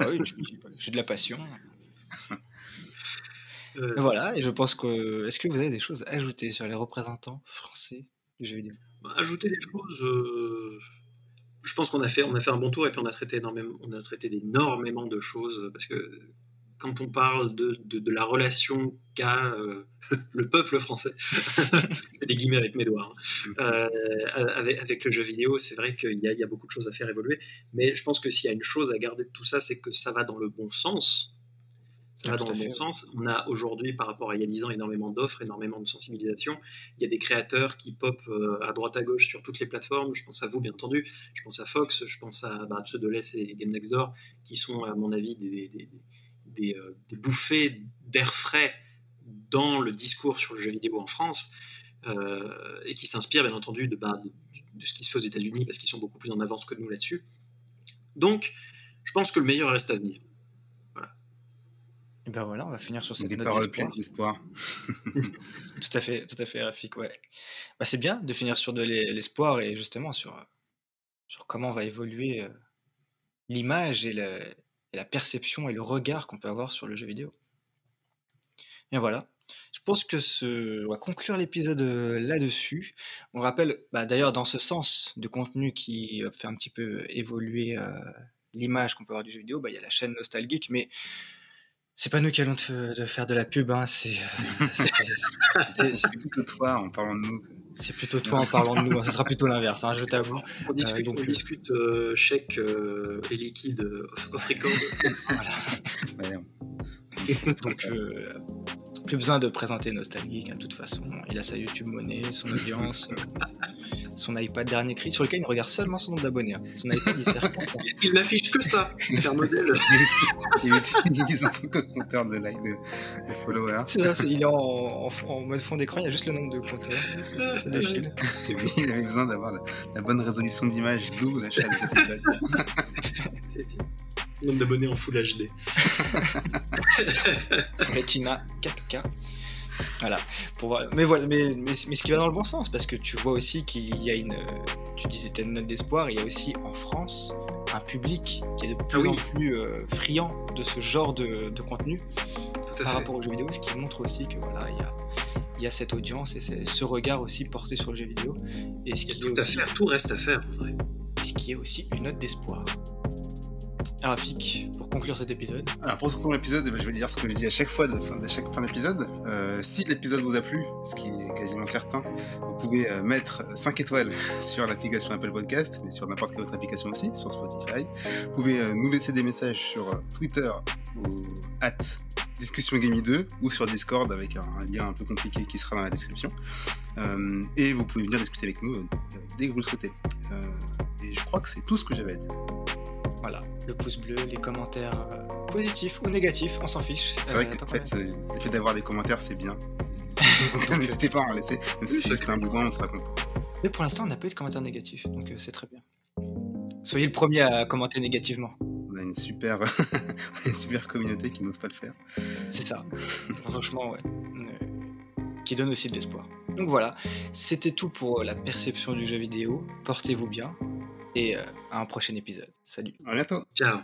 Speaker 1: Ah oui, j'ai de la passion. Euh, voilà, et je pense que. Est-ce que vous avez des choses à ajouter sur les représentants français du jeu vidéo?
Speaker 3: Bah, Ajouter des choses. Euh, je pense qu'on a fait, on a fait un bon tour et puis on a traité énormément, on a traité d'énormément de choses parce que quand on parle de, de, la relation qu'a euh, le peuple français, des guillemets avec mes doigts, hein, avec, avec, le jeu vidéo, c'est vrai qu'il y, y, a beaucoup de choses à faire évoluer. Mais je pense que s'il y a une chose à garder de tout ça, c'est que ça va dans le bon sens ça va dans le bon sens. On a aujourd'hui, par rapport à il y a 10 ans, énormément d'offres, énormément de sensibilisation. Il y a des créateurs qui pop euh, à droite à gauche sur toutes les plateformes. Je pense à vous, bien entendu. Je pense à Fox, je pense à bah, ceux de l'Est et Game Next Door, qui sont, à mon avis, des, des, des, euh, bouffées d'air frais dans le discours sur le jeu vidéo en France. Euh, et qui s'inspirent, bien entendu, de, bah, de, de, ce qui se fait aux États-Unis, parce qu'ils sont beaucoup plus en avance que nous là-dessus. Donc, je pense que le meilleur reste à venir.
Speaker 1: Et ben voilà, on va finir sur cette
Speaker 2: Des note d'espoir.
Speaker 1: tout à fait, tout à fait, Rafik, ouais. Bah, c'est bien de finir sur de l'espoir et justement sur, sur comment va évoluer euh, l'image et, la perception et le regard qu'on peut avoir sur le jeu vidéo. Et voilà, je pense que ce... on va conclure l'épisode là-dessus. On rappelle, bah, d'ailleurs, dans ce sens de contenu qui fait un petit peu évoluer l'image qu'on peut avoir du jeu vidéo, bah, il y a la chaîne Nostalgique, mais c'est pas nous qui allons te, faire de la pub, hein, c'est
Speaker 2: plutôt toi en parlant de nous.
Speaker 1: C'est plutôt toi en parlant de nous, hein, ce sera plutôt l'inverse, hein, je t'avoue.
Speaker 3: On discute, on discute chèque et liquide off, record.
Speaker 1: voilà. donc, plus besoin de présenter Nostalgique, hein, de toute façon. Il a sa YouTube monnaie, son audience, euh, son iPad dernier cri, sur lequel il regarde seulement son nombre d'abonnés. Hein. Son iPad, il sert
Speaker 3: Il n'affiche que ça. C'est un modèle.
Speaker 2: il utilise un compteur de likes, de, followers.
Speaker 1: C'est ça, il est en, mode fond d'écran, il y a juste le nombre de compteurs. Ça, défile.
Speaker 2: il avait besoin d'avoir la, bonne résolution d'image, d'où l'achat de
Speaker 3: Nombre d'abonnés en Full HD.
Speaker 1: Retina 4K. Voilà. Pour Mais voilà, mais, mais, ce qui va dans le bon sens, parce que tu vois aussi qu'il y a une. Tu disais une note d'espoir, il y a aussi en France un public qui est de plus ah en plus euh, friand de ce genre de, contenu par rapport aux jeux vidéo, ce qui montre aussi que voilà, il y a, il y a cette audience et ce regard aussi porté sur le jeu vidéo. Et ce qui
Speaker 3: tout, à faire, tout reste à faire, en vrai.
Speaker 1: Ce qui est aussi une note d'espoir. Rafik, pour conclure cet épisode
Speaker 2: Alors pour conclure l'épisode, je vais dire ce que je dis à chaque fois, de fin, de chaque fin d'épisode. Euh, si l'épisode vous a plu, ce qui est quasiment certain, vous pouvez euh, mettre 5 étoiles sur l'application Apple Podcast, mais sur n'importe quelle autre application aussi, sur Spotify. Vous pouvez euh, nous laisser des messages sur Twitter ou at Discussion 2 ou sur Discord avec un, lien un peu compliqué qui sera dans la description. et vous pouvez venir discuter avec nous dès que vous le souhaitez. et je crois que c'est tout ce que j'avais à dire.
Speaker 1: Voilà, le pouce bleu, les commentaires euh, positifs ou négatifs, on s'en fiche.
Speaker 2: C'est vrai euh, que fait, le fait d'avoir des commentaires, c'est bien. N'hésitez pas à en laisser, même si c'est un bougon, on sera content.
Speaker 1: Mais pour l'instant, on n'a pas eu de commentaires négatifs, donc euh, c'est très bien. Soyez le premier à commenter négativement.
Speaker 2: On a une super, une super communauté qui n'ose pas le faire.
Speaker 1: C'est ça. Franchement, ouais. Qui donne aussi de l'espoir. Donc voilà, c'était tout pour la perception du jeu vidéo. Portez-vous bien et euh, à un prochain épisode. Salut.
Speaker 2: À bientôt.
Speaker 3: Ciao.